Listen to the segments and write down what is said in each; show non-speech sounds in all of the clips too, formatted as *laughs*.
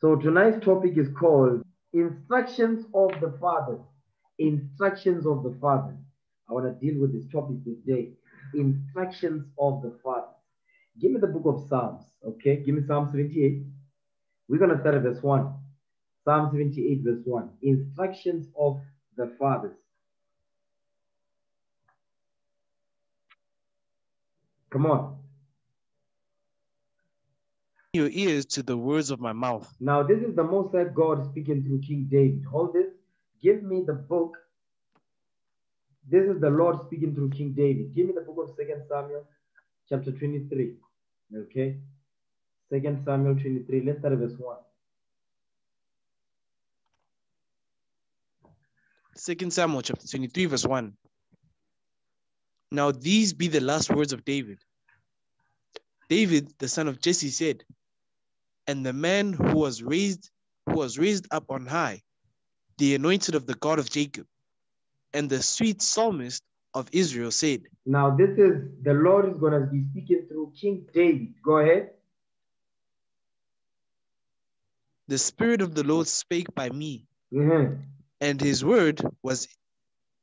So tonight's topic is called Instructions of the Fathers. Instructions of the Fathers. I want to deal with this topic today. Instructions of the Fathers. Give me the book of Psalms, okay? Give me Psalm 78. We're going to start at verse 1. Psalm 78, verse 1. Instructions of the Fathers. Come on. Your ears to the words of my mouth. Now, this is the Most High God speaking through King David. Hold this. Give me the book. This is the Lord speaking through King David. Give me the book of Second Samuel, chapter 23. Okay. Second Samuel 23. Let's start at verse 1. Second Samuel chapter 23, verse 1. Now these be the last words of David. David, the son of Jesse, said, and the man who was raised who was raised up on high, the anointed of the God of Jacob, and the sweet psalmist of Israel said. Now this is the Lord is going to be speaking through King David. Go ahead. The Spirit of the Lord spake by me, Mhm. and his word was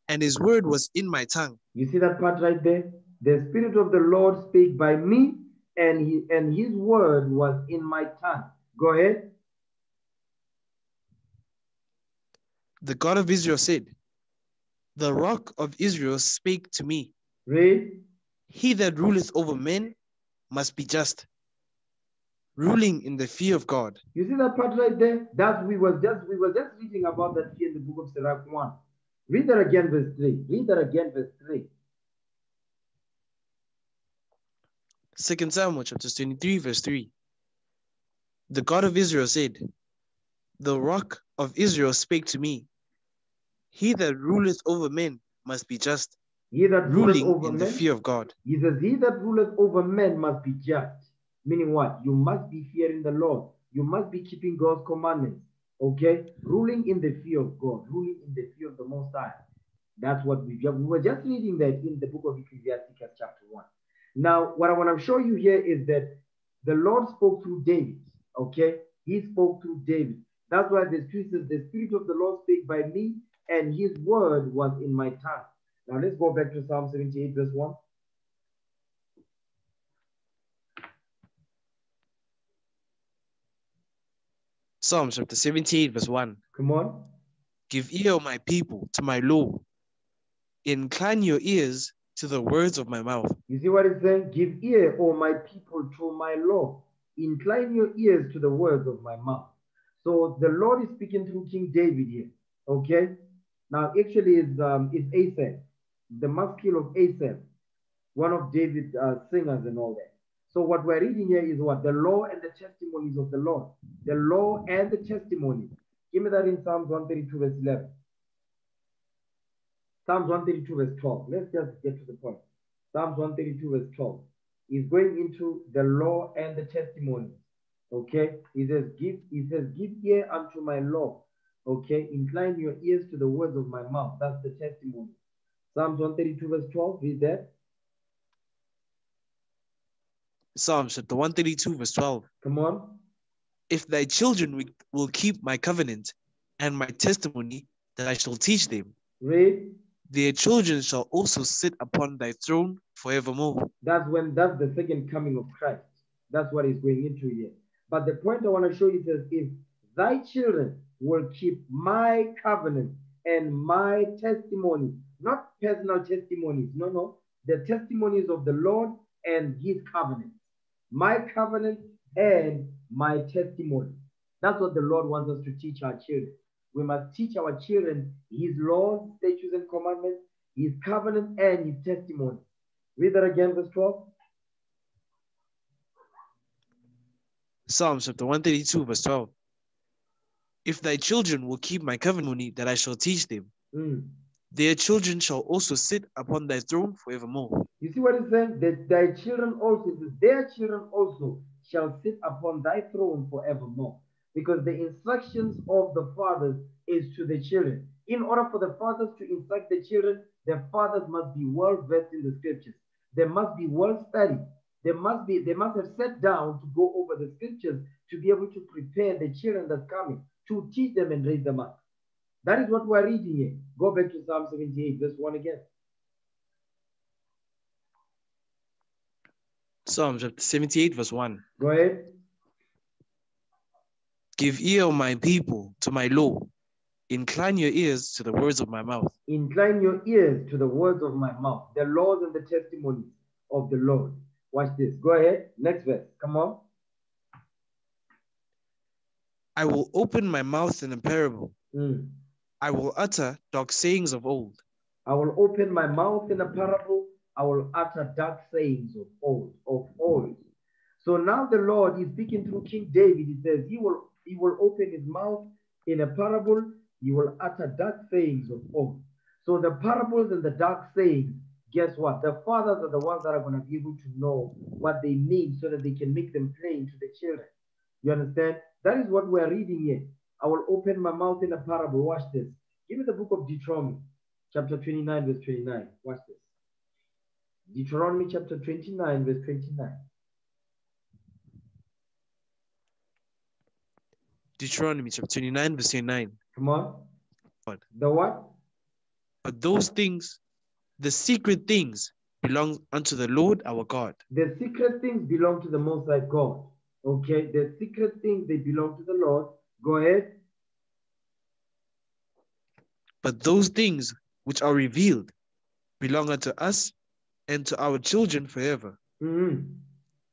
and his word was in my tongue. You see that part right there? The Spirit of the Lord spake by me, and he and his word was in my tongue. Go ahead. The God of Israel said, The rock of Israel spake to me, Read. He that ruleth over men must be just, ruling in the fear of God. You see that part right there? That we were just we were just reading about that here in the book of Sirach 1. Read that again, verse 3. Read that again, verse 3. Second Samuel chapter 23, verse 3. The God of Israel said, The rock of Israel spake to me, He that ruleth over men must be just, He that ruling over in the fear of God. he says, He that ruleth over men must be just. Meaning what? You must be fearing the Lord. You must be keeping God's commandments. Okay? Ruling in the fear of God, ruling in the fear of the Most High. That's what we we were just reading that in the book of Ecclesiastes, chapter 1. Now, what I want to show you here is that the Lord spoke through David. Okay? He spoke through David. That's why the scripture says, The Spirit of the Lord spake by me, and his word was in my tongue. Now let's go back to Psalm 78, verse 1. Psalm chapter 78, verse 1. Come on. Give ear, my people, to my law. Incline your ears to the words of my mouth. You see what it's saying? Give ear, O my people, to my law. Incline your ears to the words of my mouth. So the Lord is speaking through King David here. Okay. Now, actually, is um, is Asaph, the Maschil of Asaph, one of David's uh, singers and all that. So what we're reading here is what the law and the testimonies of the Lord, the law and the testimonies. Give me that in Psalms 132 verse 11. Psalms 132 verse 12. Let's just get to the point. Psalms 132 verse 12 is going into the law and the testimony. Okay, he says, "Give." He says, "Give ear unto my law." Okay, incline your ears to the words of my mouth. That's the testimony. Psalms 132 verse 12. Read that. Psalm chapter 132, verse 12. Come on. If thy children will keep my covenant and my testimony that I shall teach them, Read. Their children shall also sit upon thy throne forevermore. That's when that's the second coming of Christ. That's what he's going into here. But the point I want to show you is if thy children will keep my covenant and my testimony, not personal testimonies, no, no, the testimonies of the Lord and his covenant, my covenant and my testimony. That's what the Lord wants us to teach our children. We must teach our children his laws, statutes, and commandments, his covenant, and his testimony. Read that again, verse 12. Psalm chapter 132, verse 12. If thy children will keep my covenant that I shall teach them, Mm. their children shall also sit upon thy throne forevermore. You see what it's saying? That thy children also, their children also shall sit upon thy throne forevermore. Because the instructions of the fathers is to the children. In order for the fathers to instruct the children, the fathers must be well versed in the scriptures. They must be well studied. they must be they must have sat down to go over the scriptures to be able to prepare the children that's coming to teach them and raise them up that is what we're reading here go back to psalm 78 verse 1 again Psalm chapter 78, verse 1. go ahead Give ear, my people, to my law. Incline your ears to the words of my mouth. incline your ears to the words of my mouth the laws and the testimonies of the lord watch this go ahead next verse come on I will open my mouth in a parable. Mm. I will utter dark sayings of old. I will open my mouth in a parable. I will utter dark sayings of old, of old. So now the Lord is speaking through King David. He says he will he will open his mouth in a parable. He will utter dark sayings of old. So the parables and the dark sayings, guess what? The fathers are the ones that are going to be able to know what they mean so that they can make them plain to the children. You understand? That is what we're reading here. I will open my mouth in a parable. Watch this. Give me the book of Deuteronomy, chapter 29, verse 29. Watch this. Deuteronomy chapter 29, verse 29. Deuteronomy chapter 29, verse 9. Come on. What? The what? But those things, the secret things, belong unto the Lord our God. The secret things belong to the Most High God. Okay, the secret things they belong to the Lord. Go ahead. But those things which are revealed belong unto us and to our children forever, Mhm.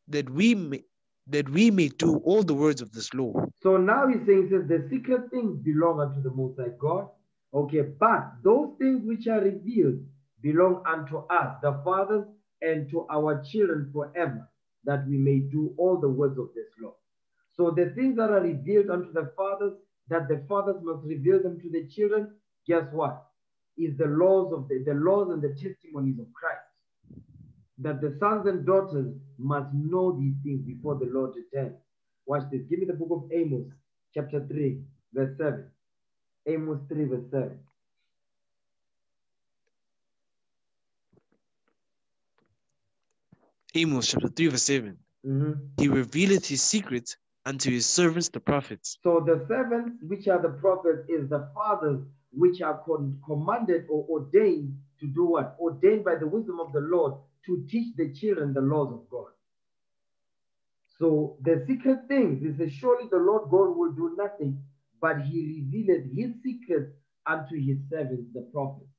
that we may that we may do all the words of this law. So now he's saying, says, the secret things belong unto the Most High God. Okay, but those things which are revealed belong unto us, the fathers, and to our children forever, that we may do all the words of this law. So the things that are revealed unto the fathers, that the fathers must reveal them to the children, guess what? Is the laws of the, the laws and the testimonies of Christ. That the sons and daughters must know these things before the Lord returns. Watch this. Give me the book of Amos, chapter 3, verse 7. Amos 3, verse 7. Amos chapter 3, verse 7. Mhm. He revealeth his secrets unto his servants the prophets. So the servants, which are the prophets, is the fathers which are commanded or ordained to do what? Ordained by the wisdom of the Lord to teach the children the laws of God. So the secret things, he says, surely the Lord God will do nothing, but he revealed his secrets unto his servants, the prophets.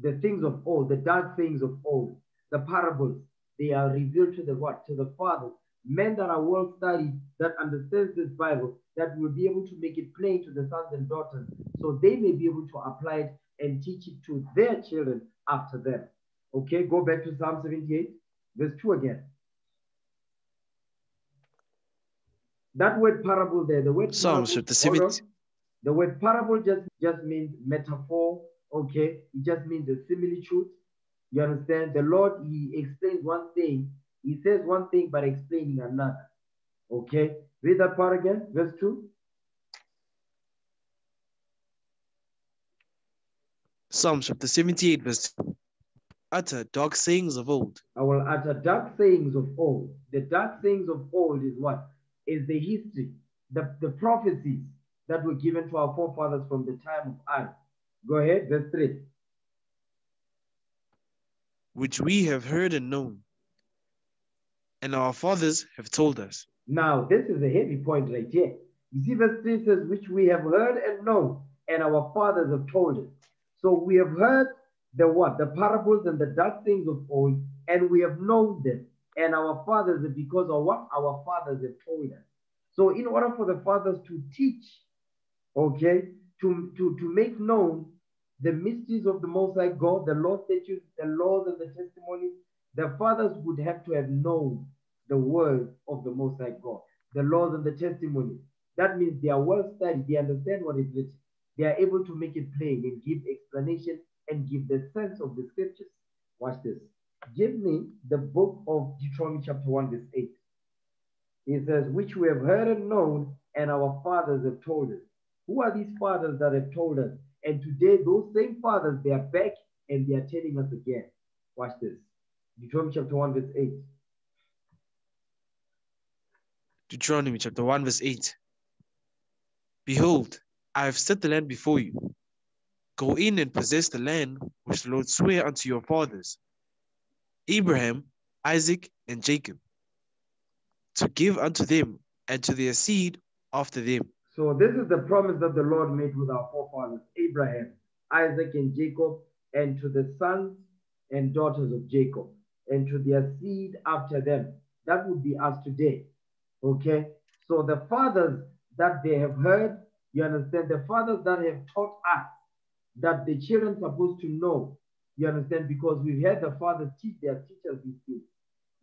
The things of old, the dark things of old, the parables, they are revealed to the what? To the fathers. Men that are well studied, that understands this Bible, that will be able to make it plain to the sons and daughters, so they may be able to apply it and teach it to their children after them. Okay, go back to Psalm 78, verse 2 again. That word parable there, the word Psalms parable- on. 70. The word parable just, just means metaphor, okay? It just means the similitude. You understand? The Lord, He explains one thing, He says one thing, but explaining another. Okay? Read that part again, verse 2. Psalms chapter 78, verse 2. Utter dark sayings of old. I will utter dark sayings of old. The dark sayings of old is what? Is the history, the, the prophecies that were given to our forefathers from the time of Adam. Go ahead, verse 3. which we have heard and known, and our fathers have told us. Now, this is a heavy point right here. You see, verse 3 says, which we have heard and known, and our fathers have told us. So we have heard the what? The parables and the dark things of old, and we have known them. And our fathers, because of what our fathers have told us. So, in order for the fathers to teach, okay, to, to, to make known the mysteries of the Most High God, the law statutes, the laws and the testimonies, the fathers would have to have known the word of the Most High God, the laws and the testimonies. That means they are well studied, they understand what is written, they are able to make it plain and give explanation and give the sense of the scriptures. Watch this. Give me the book of Deuteronomy, chapter 1, verse 8. It says, Which we have heard and known, and our fathers have told us. Who are these fathers that have told us? And today, those same fathers, they are back and they are telling us again. Watch this. Deuteronomy chapter 1, verse 8. Deuteronomy chapter 1, verse 8. Behold, I have set the land before you. Go in and possess the land which the Lord sware unto your fathers, Abraham, Isaac, and Jacob, to give unto them and to their seed after them. So this is the promise that the Lord made with our forefathers, Abraham, Isaac, and Jacob, and to the sons and daughters of Jacob, and to their seed after them. That would be us today. Okay? So the fathers that they have heard, you understand, the fathers that have taught us that the children supposed to know, you understand, because we've had the fathers teach their teachers these things.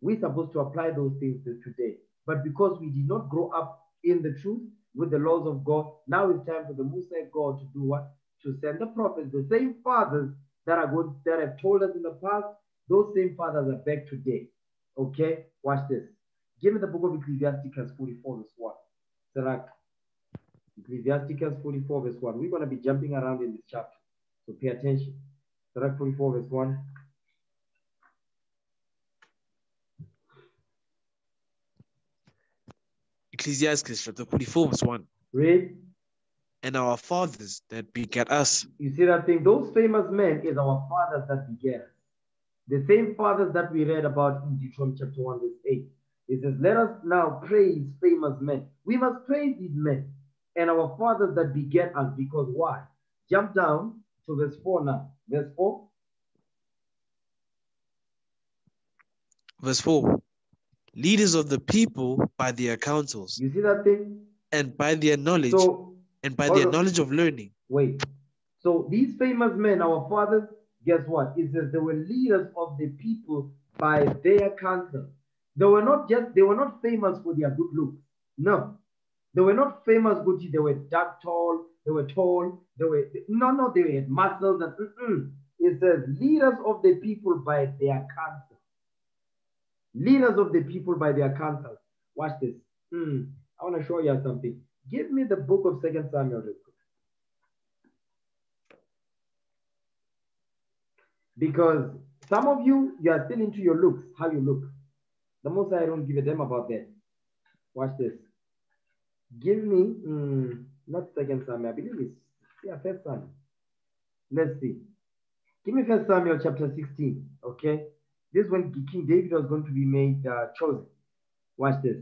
We're supposed to apply those things to today. But because we did not grow up in the truth with the laws of God, now it's time for the Musa God to do what? To send the prophets, the same fathers that are good that have told us in the past, those same fathers are back today. Okay, watch this. Give me the book of Ecclesiasticus 44, verse 1. Sirach. Ecclesiasticus 44, verse 1. We're going to be jumping around in this chapter. So pay attention. Sirach 44, verse 1. Ecclesiastes chapter 44, verse 1. Read. And our fathers that begat us, You see that thing? Those famous men is our fathers that began us. The same fathers that we read about in Deuteronomy chapter 1, verse 8. It says, Let us now praise famous men. We must praise these men and our fathers that beget us because why? Jump down to verse 4 now. Verse 4. verse 4. Leaders of the people by their counsels, You see that thing? and by their knowledge, So, and by their knowledge of learning. wait. So, these famous men, our fathers, guess what? It says they were leaders of the people by their counsel. They were not just, they were not famous for their good looks. No. They were not famous Gucci. They were dark tall. They were tall. They were no, no. They had muscles. And mm-mm. it says leaders of the people by their counsel. Leaders of the people by their counsel. Watch this. Hmm. I want to show you something. Give me the book of Second Samuel. Because some of you, you are still into your looks, how you look. The most I don't give a damn about that. Watch this. Give me, mm, not second Samuel, I believe it's, yeah, first Samuel. Let's see. Give me first Samuel chapter 16, okay? This is when King David was going to be made uh, chosen. Watch this.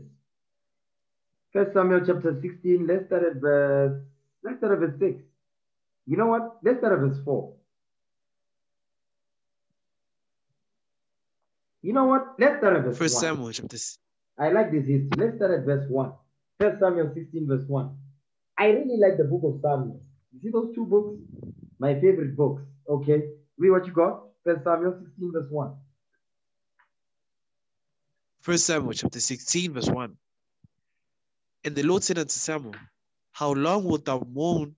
First Samuel chapter 16, let's start at verse, let's start at verse 6. You know what? Let's start at verse 4. You know what? Let's start at verse First 1. Samuel chapter I like this history. Let's start at verse 1. First Samuel 16, verse 1. I really like the book of Samuel. You see those two books? My favorite books. Okay. Read what you got. First Samuel 16, verse 1. First Samuel chapter 16, verse 1. And the Lord said unto Samuel, How long wilt thou mourn,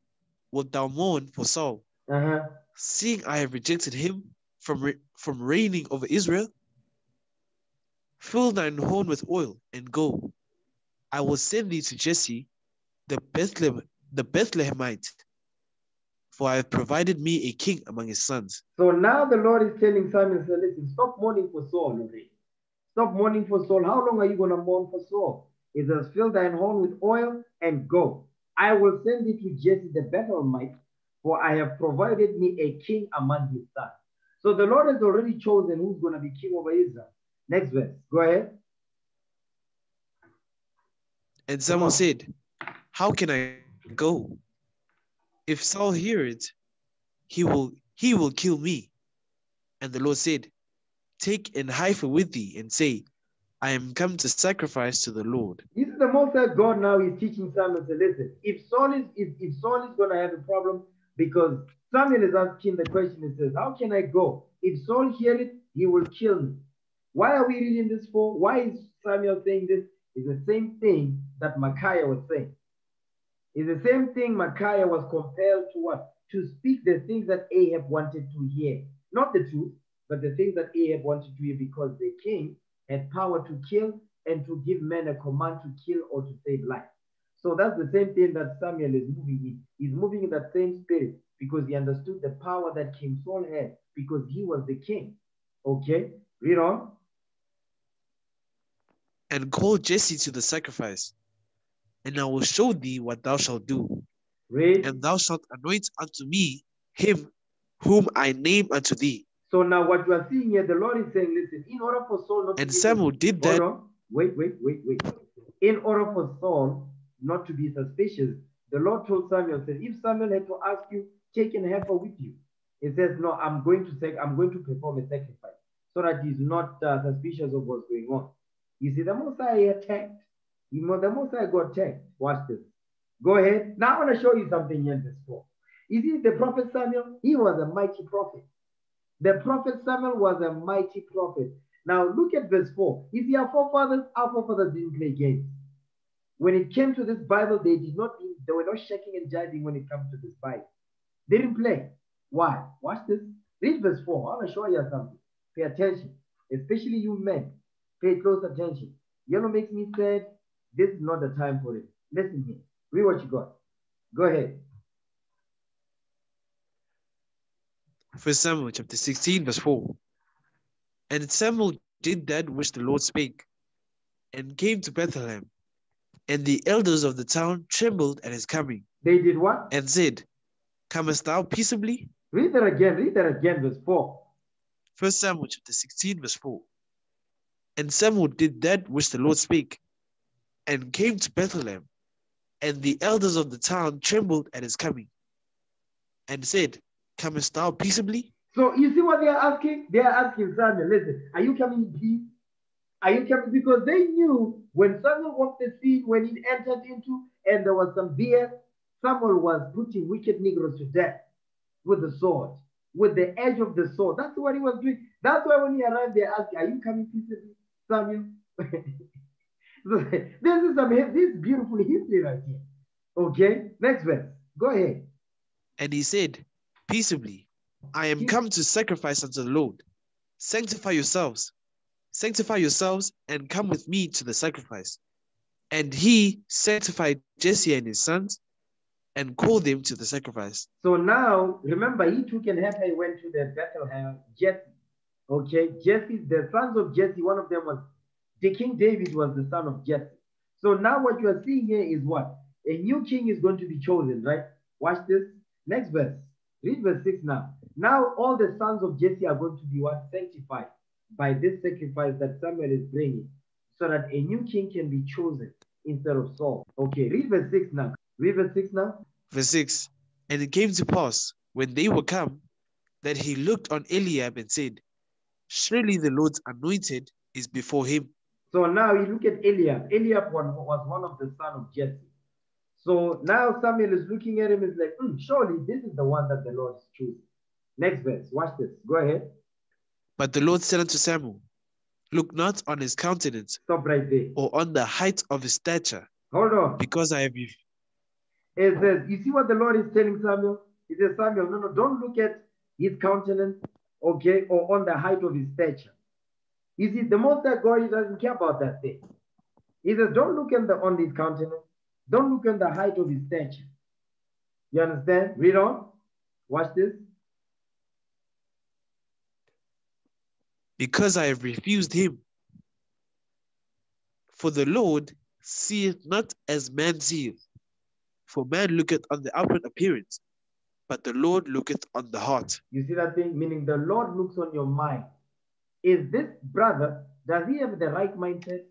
wilt thou mourn for Saul, Uh-huh. seeing I have rejected him from, re- from reigning over Israel? Fill thine horn with oil and go. I will send thee to Jesse, the Bethlehem, the Bethlehemite, for I have provided me a king among his sons. So now the Lord is telling Samuel, listen, stop mourning for Saul already. Stop mourning for Saul. How long are you going to mourn for Saul? It says, fill thine horn with oil and go. I will send thee to Jesse the Bethlehemite, for I have provided me a king among his sons. So the Lord has already chosen who's going to be king over Israel. Next verse. Go ahead. And Samuel said, How can I go? If Saul hear it, he will he will kill me. And the Lord said, Take an heifer with thee, and say, I am come to sacrifice to the Lord. This is the most that God now is teaching Samuel to listen. If Saul is if, if Saul is going to have a problem, because Samuel is asking the question, he says, How can I go? If Saul hear it, he will kill me. Why are we reading this for? Why is Samuel saying this? It's the same thing that Micaiah was saying. It's the same thing Micaiah was compelled to what? To speak the things that Ahab wanted to hear. Not the truth, but the things that Ahab wanted to hear because the king had power to kill and to give men a command to kill or to save life. So that's the same thing that Samuel is moving in. He's moving in that same spirit because he understood the power that King Saul had because he was the king. Okay, read on. And call Jesse to the sacrifice, and I will show thee what thou shalt do. Read. And thou shalt anoint unto me him whom I name unto thee. So now what you are seeing here, the Lord is saying, listen, in order for Saul not to And be Samuel did that. on. Wait, wait, wait, wait. In order for Saul not to be suspicious, the Lord told Samuel, said, if Samuel had to ask you, take an heifer with you. He says, no, I'm going to say, I'm going to perform a sacrifice so that he's not uh, suspicious of what's going on. You see, the Messiah attacked. You know, the Messiah got attacked. Watch this. Go ahead. Now I want to show you something in this four. You see, the prophet Samuel, he was a mighty prophet. The prophet Samuel was a mighty prophet. Now look at verse 4. You see, our forefathers, our forefathers didn't play games. When it came to this Bible, they did not, they were not shaking and jiving when it comes to this Bible. They didn't play. Why? Watch this. Read verse 4. I want to show you something. Pay attention, especially you men. Pay close attention. Yellow makes me sad. This is not the time for it. Listen here. Read what you got. Go ahead. First Samuel chapter 16, verse 4. And Samuel did that which the Lord spake, and came to Bethlehem. And the elders of the town trembled at his coming, They did what? and said, Comest thou peaceably? Read that again. Read that again, verse 4. First Samuel chapter 16, verse 4. And Samuel did that which the Lord spake, and came to Bethlehem. And the elders of the town trembled at his coming, and said, Comest thou peaceably? So you see what they are asking? They are asking Samuel, listen, are you coming in peace? Are you coming? Because they knew when Samuel walked the scene, when he entered into, and there was some beer, Samuel was putting wicked Negroes to death with the sword, with the edge of the sword. That's what he was doing. That's why when he arrived, they asked, Are you coming peaceably, Samuel? *laughs* *laughs* this is some this beautiful history right here. Okay, next verse. Go ahead. And he said, Peaceably, I am come to sacrifice unto the Lord. Sanctify yourselves, sanctify yourselves, and come with me to the sacrifice. And he sanctified Jesse and his sons, and called them to the sacrifice. So now, remember, he took an heifer, he went to the Bethlehem, Jesse. Okay, Jesse, the sons of Jesse, one of them was, the King David was the son of Jesse. So now what you are seeing here is what? A new king is going to be chosen, right? Watch this. Next verse. Read verse 6 now. Now all the sons of Jesse are going to be what? Sanctified by this sacrifice that Samuel is bringing so that a new king can be chosen instead of Saul. Okay, read verse 6 now. Read verse 6 now. Verse 6 And it came to pass, when they were come, that he looked on Eliab and said, Surely the Lord's anointed is before him. So now you look at Eliab. Eliab was, was one of the son of Jesse. So now Samuel is looking at him is like, "Hmm, surely this is the one that the Lord is choosing. Next verse, watch this. Go ahead. But the Lord said unto Samuel, Look not on his countenance Stop right there. or on the height of his stature, Hold on. because I have It says, you see what the Lord is telling Samuel? He says, Samuel, no, no, don't look at his countenance, okay, or on the height of his stature. You see, the most that God doesn't care about that thing. He says, don't look at the on his countenance, don't look at the height of his stature. You understand? Read on. Watch this. because I have refused him. For the Lord seeth not as man seeth. For man looketh on the outward appearance, but the Lord looketh on the heart. You see that thing? Meaning the Lord looks on your mind. Is this brother, does he have the right mindset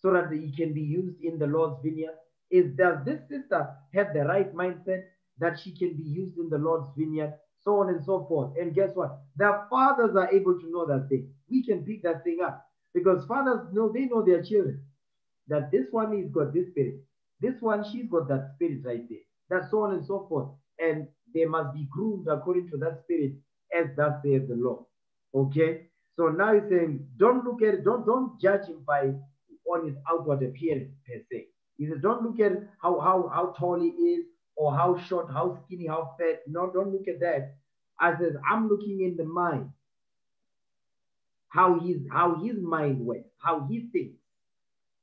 so that he can be used in the Lord's vineyard? Is does this sister have the right mindset that she can be used in the Lord's vineyard? So on and so forth. And guess what? Their fathers are able to know that thing. We can pick that thing up because fathers know they know their children that this one is got this spirit, this one she's got that spirit right there. That so on and so forth. And they must be groomed according to that spirit, as that says the Lord. Okay. So now he's saying, don't look at it, don't don't judge him by on his outward appearance per se. He says, don't look at how how how tall he is or how short, how skinny, how fat. No, don't look at that. I says, I'm looking in the mind. How his how his mind works, how he thinks.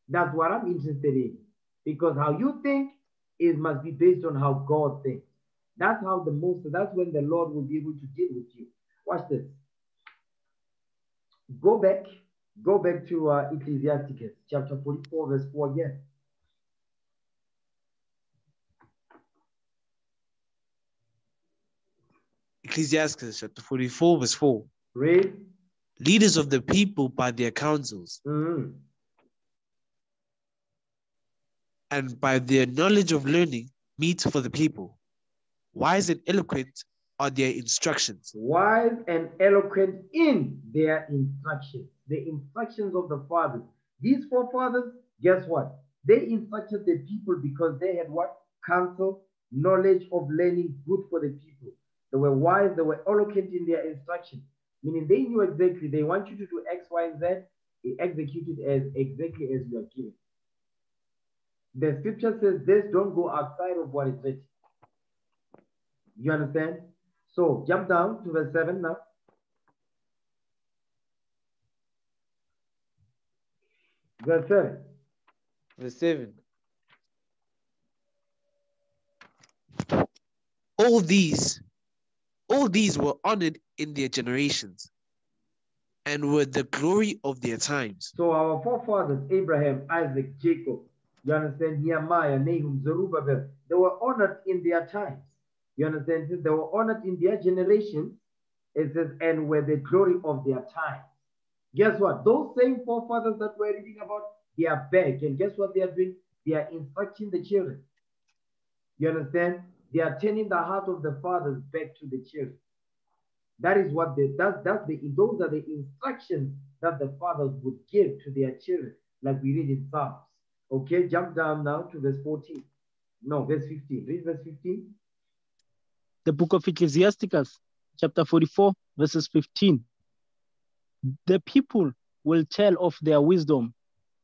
That's what I'm interested in. Because how you think is must be based on how God thinks. That's how the most, that's when the Lord will be able to deal with you. Watch this go back, go back to uh, Ecclesiastes chapter 44, verse 4 again. Ecclesiastes chapter 44, verse 4. Read. Leaders of the people by their counsels mm-hmm. and by their knowledge of learning meet for the people. Wise and eloquent are their instructions. Wise and eloquent in their instructions. The instructions of the fathers. These forefathers, guess what? They instructed the people because they had what? Counsel, knowledge of learning, good for the people. They were wise, they were eloquent in their instruction, meaning they knew exactly they want you to do X, Y, and Z. They execute it as exactly as you are given. The scripture says this don't go outside of what is written. You understand? So jump down to verse 7 now. Verse 7. Verse 7. All these, all these were honored in their generations and were the glory of their times. So our forefathers, Abraham, Isaac, Jacob, you understand, Nehemiah, Nahum, Zerubbabel, they were honored in their times. You understand? They were honored in their generations, it says, and were the glory of their time. Guess what? Those same forefathers that we're reading about, they are back. And guess what they are doing? They are instructing the children. You understand? They are turning the heart of the fathers back to the children. That is what they that's that's the those are the instructions that the fathers would give to their children, like we read in Psalms. Okay, jump down now to verse 14. No, verse 15. Read verse 15. The book of Ecclesiasticus, chapter 44, verses 15. The people will tell of their wisdom,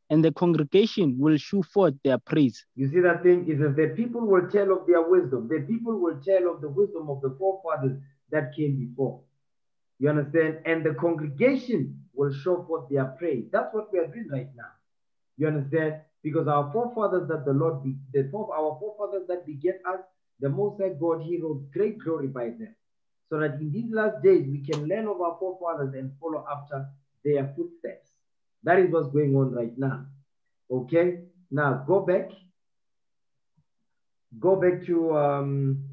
and the congregation will shew forth their praise. You see that thing is that the people will tell of their wisdom. The people will tell of the wisdom of the forefathers that came before. You understand? And the congregation will show forth their praise. That's what we are doing right now. You understand? Because our forefathers that the Lord, be, the our forefathers that beget us, the Most High God, He wrote great glory by them. So that in these last days we can learn of our forefathers and follow after their footsteps. That is what's going on right now. Okay? Now go back. Go back to um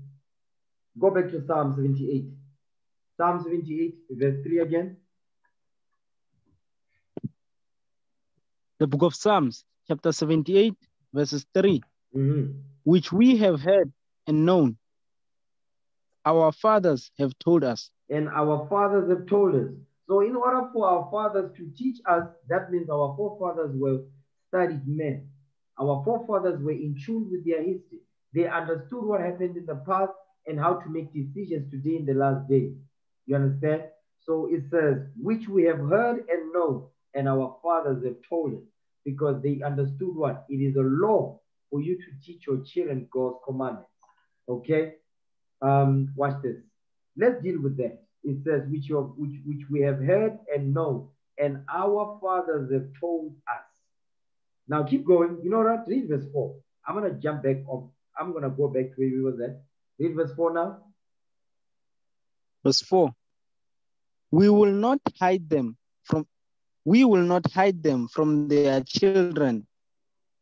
go back to Psalm 78. Psalm 78, verse 3 again. The book of Psalms, chapter 78, verses 3, Mhm. which we have heard and known. Our fathers have told us. And our fathers have told us. So, in order for our fathers to teach us, that means our forefathers were studied men. Our forefathers were in tune with their history. They understood what happened in the past and how to make decisions today in the last day. You understand? So it says, which we have heard and known, and our fathers have told us, because they understood what? It is a law for you to teach your children God's commandments. Okay? Um, watch this. Let's deal with that. It says, which, have, which, which we have heard and know, and our fathers have told us. Now keep going. You know what? Read verse 4. I'm going to jump back on. I'm going to go back to where we was at. Read verse 4 now. Verse 4. We will not hide them from we will not hide them from their children,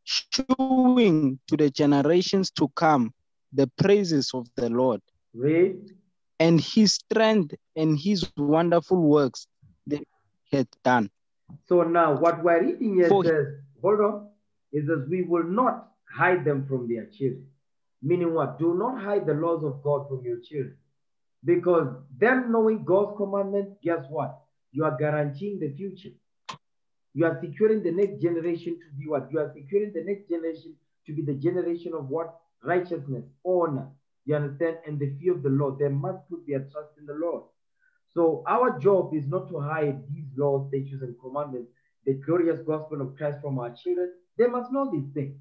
showing to the generations to come the praises of the Lord Read. and his strength and his wonderful works that he had done. So now what we're reading here For- says, hold on, is says we will not hide them from their children. Meaning what? Do not hide the laws of God from your children. Because them knowing God's commandments, guess what? You are guaranteeing the future. You are securing the next generation to be what? You are securing the next generation to be the generation of what? Righteousness, honor. You understand? And the fear of the Lord. They must put their trust in the Lord. So our job is not to hide these laws, statutes, and commandments, the glorious gospel of Christ from our children. They must know these things.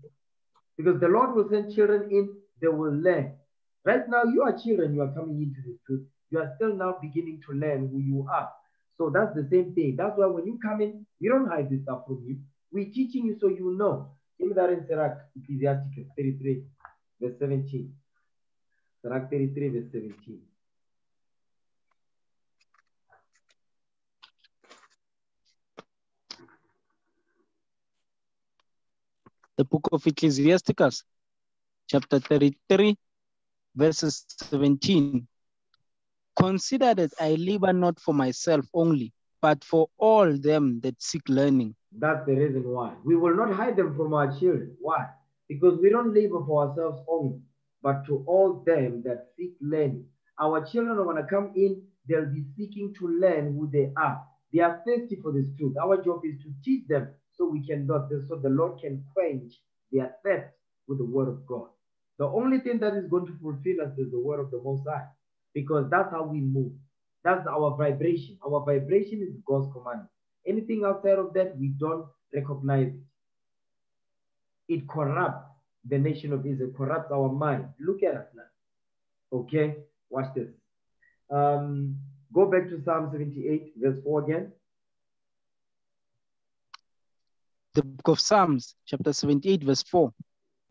Because the Lord will send children in, they will learn. Right now, you are children, you are coming into this truth. You are still now beginning to learn who you are. So that's the same thing. That's why when you come in, we don't hide this stuff from you. We're teaching you so you know. Give me that in Sirach, Ecclesiasticus 33, verse 17. Sirach 33, verse 17. The book of Ecclesiasticus, chapter 33, verses 17. Consider that I labor not for myself only, but for all them that seek learning. That's the reason why. We will not hide them from our children. Why? Because we don't labor for ourselves only, but to all them that seek learning. Our children are going to come in, they'll be seeking to learn who they are. They are thirsty for this truth. Our job is to teach them so we can not, so the Lord can quench their thirst with the word of God. The only thing that is going to fulfill us is the word of the Most High, because that's how we move. That's our vibration. Our vibration is God's command. Anything outside of that, we don't recognize it. Corrupts the nation of Israel, corrupts our mind. Look at us now. Okay, watch this. Um, go back to Psalm 78, verse 4 again. The book of Psalms, chapter 78, verse 4.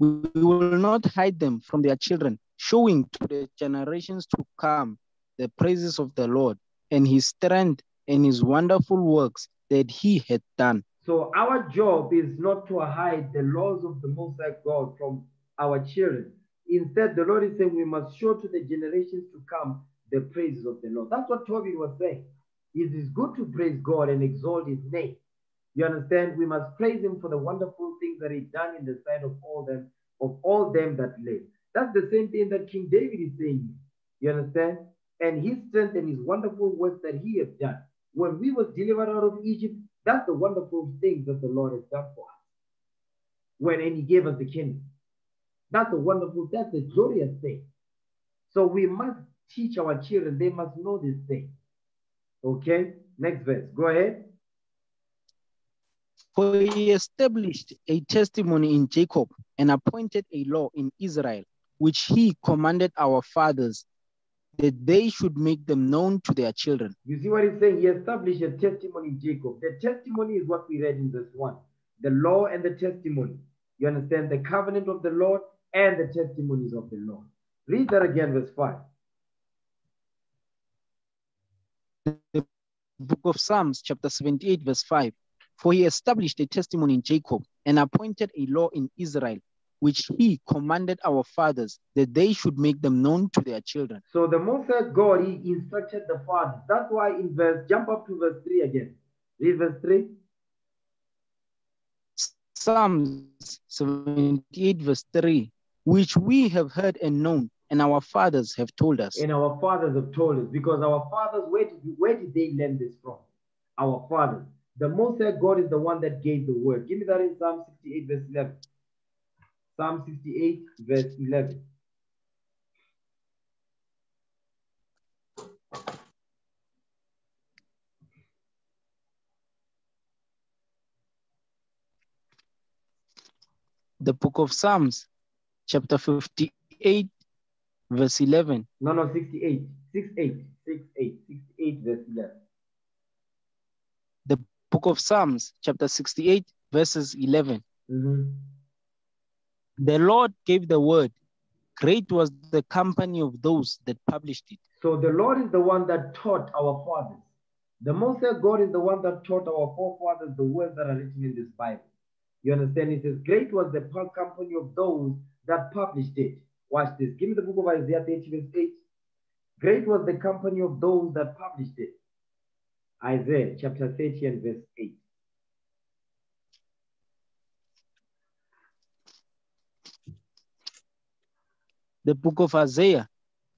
We will not hide them from their children, showing to the generations to come the praises of the Lord and his strength and his wonderful works that he had done. So our job is not to hide the laws of the Most High God from our children. Instead, the Lord is saying we must show to the generations to come the praises of the Lord. That's what Tobit was saying. It is good to praise God and exalt his name. You understand? We must praise him for the wonderful things that he done in the sight of all them, of all them that live. That's the same thing that King David is saying. You understand? And his strength and his wonderful works that he has done. When we was delivered out of Egypt, that's the wonderful things that the Lord has done for us. When and he gave us the kingdom. That's a wonderful, that's a glorious thing. So we must teach our children, they must know this thing. Okay, next verse. Go ahead. For he established a testimony in Jacob and appointed a law in Israel, which he commanded our fathers that they should make them known to their children. You see what he's saying? He established a testimony in Jacob. The testimony is what we read in verse 1 the law and the testimony. You understand the covenant of the Lord and the testimonies of the Lord. Read that again, verse 5. The book of Psalms, chapter 78, verse 5. For he established a testimony in Jacob and appointed a law in Israel, which he commanded our fathers that they should make them known to their children. So the Most High God, he instructed the fathers. That's why in verse, jump up to verse 3 again. Read verse 3. Psalms 78, verse 3, which we have heard and known, and our fathers have told us. And our fathers have told us, because our fathers, where did, where did they learn this from? Our fathers. The Most High God is the one that gave the word. Give me that in Psalm 68, verse 11. Psalm 68, verse 11. The book of Psalms, chapter 58, verse 11. No, no, 68. 68. 68. 68, verse 11. The book of Psalms, chapter 68, verses 11. Mhm. The Lord gave the word. Great was the company of those that published it. So the Lord is the one that taught our fathers. The Most High God is the one that taught our forefathers the words that are written in this Bible. You understand? It says, Great was the company of those that published it. Watch this. Give me the book of Isaiah 30, verse 8. Great was the company of those that published it. Isaiah chapter 30 and verse 8. The book of Isaiah,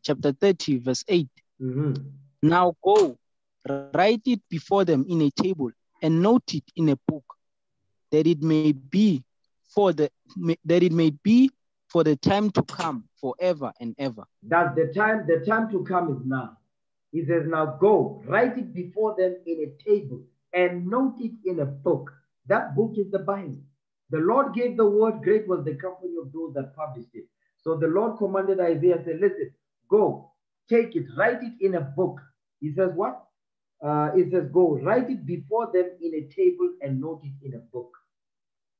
chapter 30, verse 8. Mhm. Now go, write it before them in a table and note it in a book, that it may be for the that it may be for the time to come forever and ever. That the time, the time to come is now. He says, Now go, write it before them in a table and note it in a book. That book is the Bible. The Lord gave the word, great was the company of those that published it. So the Lord commanded Isaiah, and said, Listen, go, take it, write it in a book. He says, What? Uh, says, Go, write it before them in a table and note it in a book.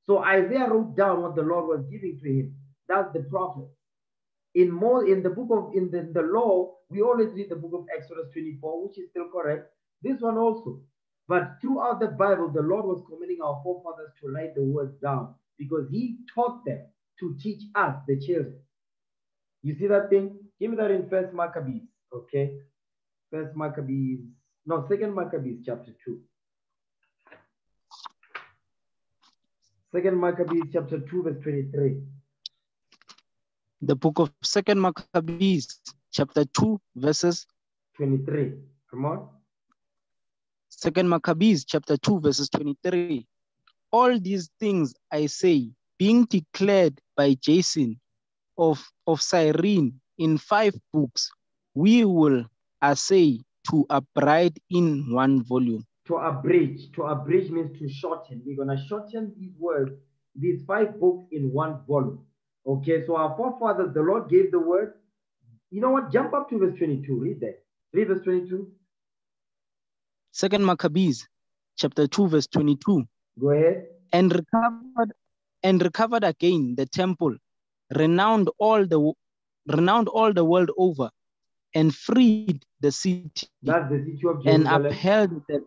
So Isaiah wrote down what the Lord was giving to him. That's the prophet in more in the book of in the, the law we always read the book of exodus 24 which is still correct this one also but throughout the bible the lord was commanding our forefathers to write the words down because he taught them to teach us the children you see that thing give me that in first maccabees okay First Maccabees, no, Second Maccabees chapter 2. Second Maccabees chapter 2, verse 23. The book of Second Maccabees, chapter 2, verses 23. Come on. Second Maccabees, chapter 2, verses 23. All these things I say, being declared by Jason of, of Cyrene in five books, we will assay to abridge in one volume. To abridge. To abridge means to shorten. We're going to shorten these words, these five books in one volume. Okay, so our forefathers, the Lord gave the word. You know what? Jump up to verse 22. Read that. Read verse 22. Second Maccabees, chapter 2, verse 22. Go ahead. and recovered and recovered again the temple renowned all the renowned all the world over and freed the city That's the city of and upheld the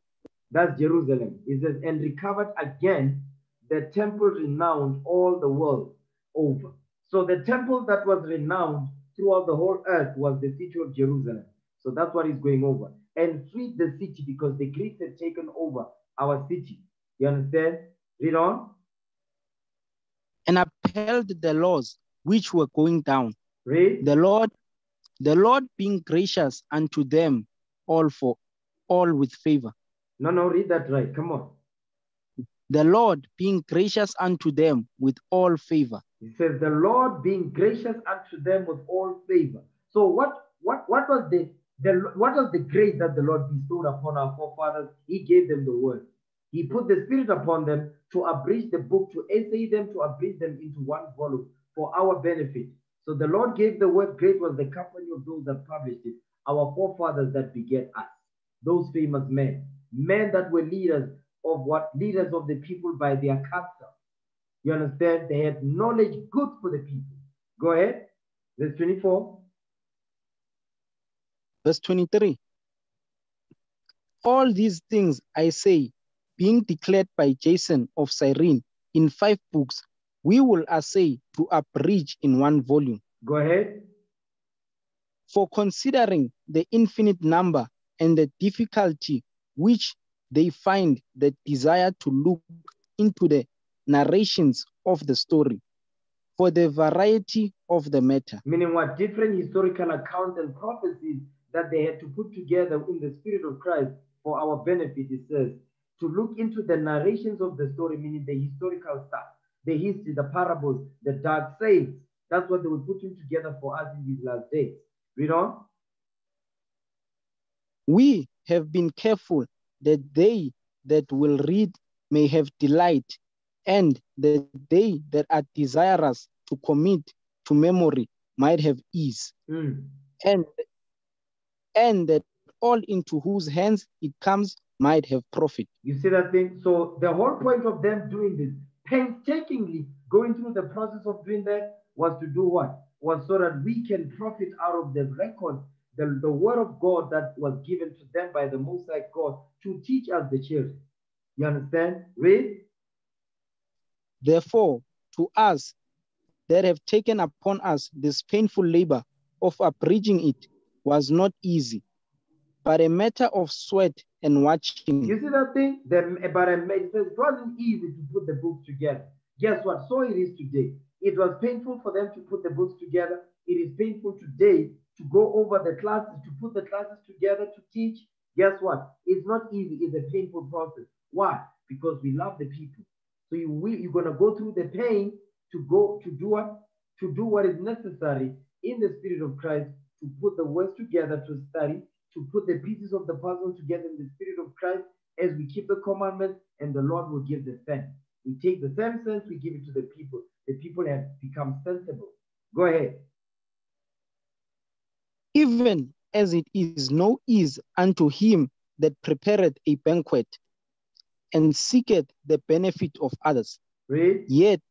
That's Jerusalem. It says, and recovered again the temple renowned all the world over. So the temple that was renowned throughout the whole earth was the city of Jerusalem. So that's what is going over. And freed the city because the Greeks had taken over our city. You understand? Read on. and upheld the laws which were going down Read. the lord the lord being gracious unto them all for all with favor No, no, read that right. Come on. the lord being gracious unto them with all favor It says, the Lord being gracious unto them with all favor. So what what what was the the what was the grace that the Lord bestowed upon our forefathers? He gave them the word. He put the spirit upon them to abridge the book, to essay them, to abridge them into one volume for our benefit. So the Lord gave the word, great was the company of those that published it, our forefathers that beget us, those famous men, men that were leaders of what leaders of the people by their custom. You understand? They had knowledge good for the people. Go ahead. Verse 24. verse 23 all these things i say being declared by jason of cyrene in five books we will assay to abridge in one volume Go ahead. for considering the infinite number and the difficulty which they find the desire to look into the narrations of the story for the variety of the matter Meaning what? Different historical accounts and prophecies that they had to put together in the spirit of Christ for our benefit, it says, to look into the narrations of the story, meaning the historical stuff, the history, the parables, the dark sayings. That's what they were putting together for us in these last days. Read on. we have been careful that they that will read may have delight, and that they that are desirous to commit to memory might have ease, Mm. and and that all into whose hands it comes might have profit. You see that thing? So the whole point of them doing this, painstakingly going through the process of doing that, was to do what? Was so that we can profit out of the record, the, the word of God that was given to them by the Most High God to teach us the children. You understand? Read. Therefore, to us that have taken upon us this painful labor of abridging it was not easy, but a matter of sweat and watching. You see that thing? The, but it wasn't easy to put the books together. Guess what? So it is today. It was painful for them to put the books together. It is painful today to go over the classes, to put the classes together to teach. Guess what? It's not easy. It's a painful process. Why? Because we love the people. So you will, you're gonna go through the pain to go to do what to do what is necessary in the spirit of Christ to put the words together to study, to put the pieces of the puzzle together in the spirit of Christ as we keep the commandments, and the Lord will give the sense. We take the same sense, we give it to the people. The people have become sensible. Go ahead. even as it is no ease unto him that prepareth a banquet and seeketh the benefit of others. Read. Yet,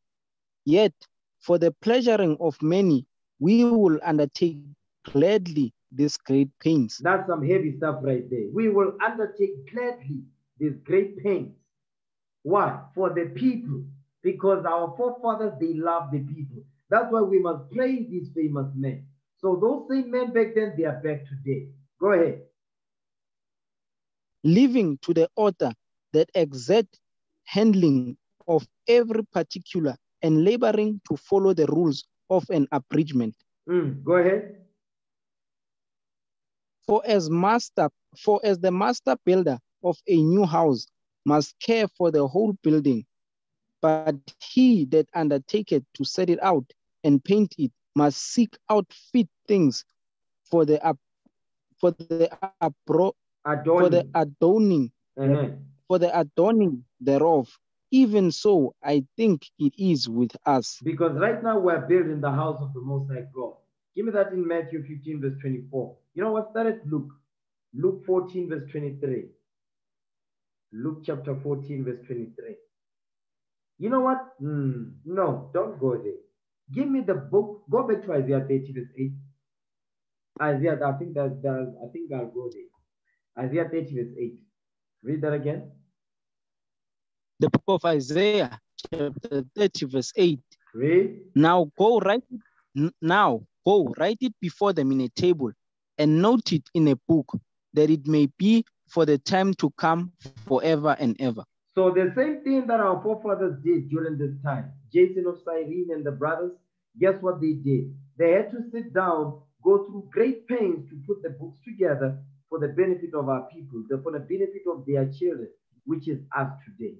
yet, for the pleasuring of many, we will undertake gladly these great pains. That's some heavy stuff right there. We will undertake gladly these great pains. Why? For the people. Because our forefathers, they love the people. That's why we must praise these famous men. So those same men back then, they are back today. Go ahead. leaving to the author that exact handling of every particular and laboring to follow the rules of an abridgment. Mm, go ahead. For as master, for as the master builder of a new house must care for the whole building, but he that undertaketh to set it out and paint it must seek out fit things for the up, for the appro, for the Adorning. adorning Uh-huh. for the adorning thereof. Even so, I think it is with us. Because right now we're building the house of the Most High God. Give me that in Matthew 15, verse 24. You know what? Start at Luke. Luke 14, verse 23. Luke chapter 14, verse 23. You know what? Hmm, no, don't go there. Give me the book. Go back to Isaiah 30, verse 8. Isaiah, I think that, that I think I'll go there. Isaiah 30, verse 8. Read that again. The book of Isaiah, chapter 30, verse 8. Read. Now go right now go write it before them in a table and note it in a book that it may be for the time to come forever and ever. So the same thing that our forefathers did during this time, Jason of Cyrene and the brothers, guess what they did? They had to sit down, go through great pains to put the books together for the benefit of our people, for the benefit of their children, which is us today.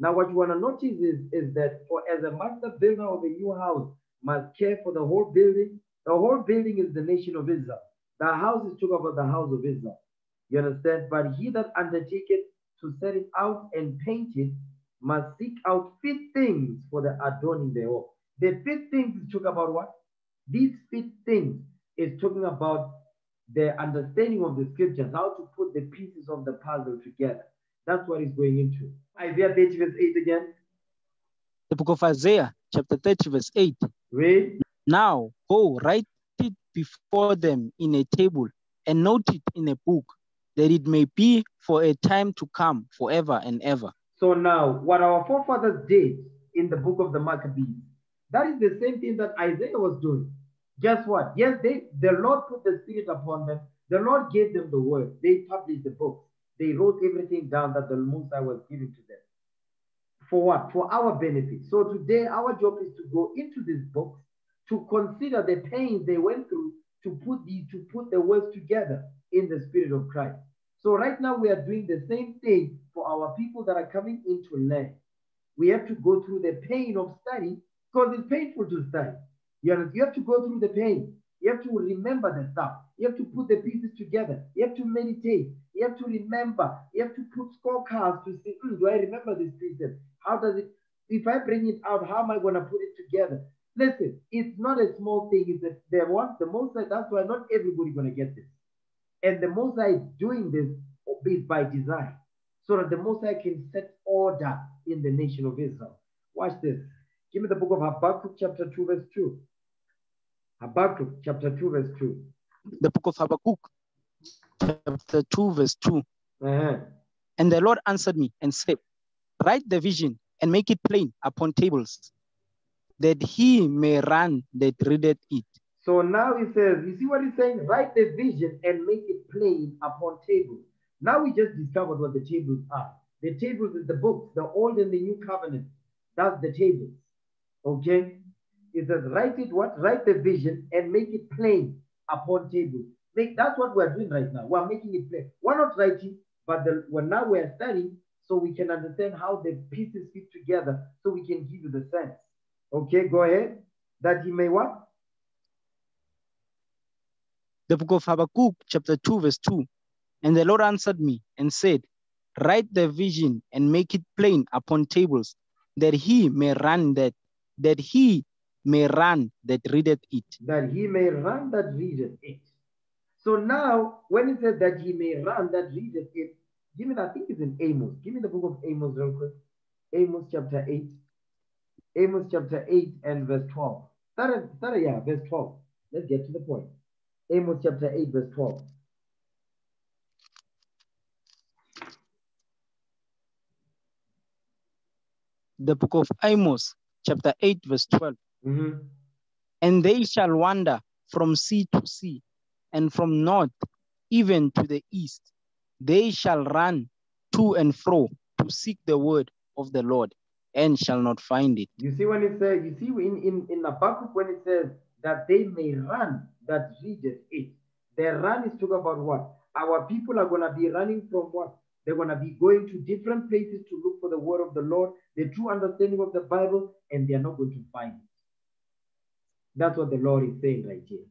Now, what you want to notice is, is that for as a master builder of a new house must care for the whole building, the whole building is the nation of Israel. The house is talking about the house of Israel. You understand? But he that undertaketh to set it out and paint it must seek out fit things for the adorning thereof. The fit things is talking about what? These fit things is talking about the understanding of the scriptures, how to put the pieces of the puzzle together. That's what he's going into. Isaiah 30, verse 8 again. The book of Isaiah, chapter 30, verse 8. Read. Now go write it before them in a table and note it in a book that it may be for a time to come forever and ever. So now, what our forefathers did in the book of the Maccabees, that is the same thing that Isaiah was doing. Guess what? Yes, they the Lord put the Spirit upon them. The Lord gave them the word. They published the book. They wrote everything down that the Musa was giving to them. For what? For our benefit. So today, our job is to go into this book to consider the pains they went through to put the to put the words together in the Spirit of Christ. So right now we are doing the same thing for our people that are coming in to learn. We have to go through the pain of study because it's painful to study. You have, you have to go through the pain. You have to remember the stuff. You have to put the pieces together. You have to meditate. You have to remember. You have to put scorecards to see, "Hmm, do I remember this precept? How does it, if I bring it out, how am I going to put it together? Listen, it's not a small thing. It's a, the one, the most, that's why not everybody going to get this. And the Most is doing this is by design, so that the Most High can set order in the nation of Israel. Watch this. Give me the book of Habakkuk, chapter 2, verse 2. Habakkuk, chapter 2, verse 2. The book of Habakkuk, chapter 2, verse 2. Uh-huh. And the Lord answered me and said, Write the vision and make it plain upon tables, that he may run that readeth it. So now he says, you see what he's saying? Write the vision and make it plain upon tables. Now we just discovered what the tables are. The tables is the books, the old and the new covenant. That's the tables. Okay? It says, write it what? Write the vision and make it plain upon tables. Make, that's what we're doing right now. We're making it plain. We're not writing, but the, well, now we're studying so we can understand how the pieces fit together so we can give you the sense. Okay, go ahead. That he may what? The book of Habakkuk, chapter 2, verse 2. And the Lord answered me and said, Write the vision and make it plain upon tables, that he may run that, that he may run that readeth it. that he may run that readeth it. So now, when it says that he may run that readeth it, give me that, I think it's in Amos. Give me the book of Amos real quick. Amos chapter 8. Amos chapter 8 and verse 12. Start start yeah, verse 12. Let's get to the point. Amos chapter 8, verse 12. The book of Amos, chapter 8, verse 12. Mhm. And they shall wander from sea to sea, and from north even to the east, they shall run to and fro to seek the word of the Lord and shall not find it. You see when it says, you see in, in, in Habakkuk when it says that they may run that readeth it. Their run is talking about what? Our people are going to be running from what? They're going to be going to different places to look for the word of the Lord, the true understanding of the Bible, and they're not going to find it. That's what the Lord is saying right here.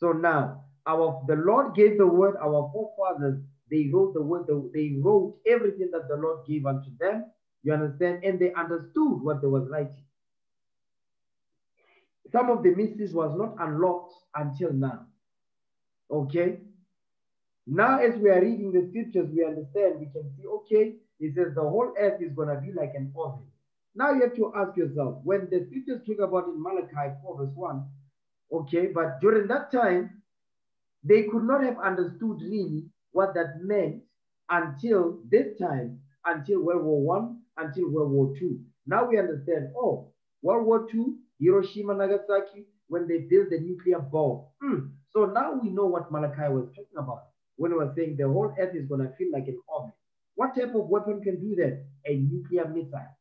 So now, our the Lord gave the word, our forefathers, they wrote the word, they wrote everything that the Lord gave unto them. You understand? And they understood what they was writing. Some of the mysteries was not unlocked until now. Okay? Now, as we are reading the scriptures, we understand, we can see, okay, it says the whole earth is going to be like an oven. Now you have to ask yourself, when the scriptures talk about in Malachi 4 verse 1, okay, but during that time, they could not have understood really what that meant until this time, until World War One, until World War Two. Now we understand, oh, World War Two, Hiroshima, Nagasaki, when they built the nuclear bomb. Mm. So now we know what Malachi was talking about when he was saying the whole earth is going to feel like an oven. What type of weapon can do that? A nuclear missile.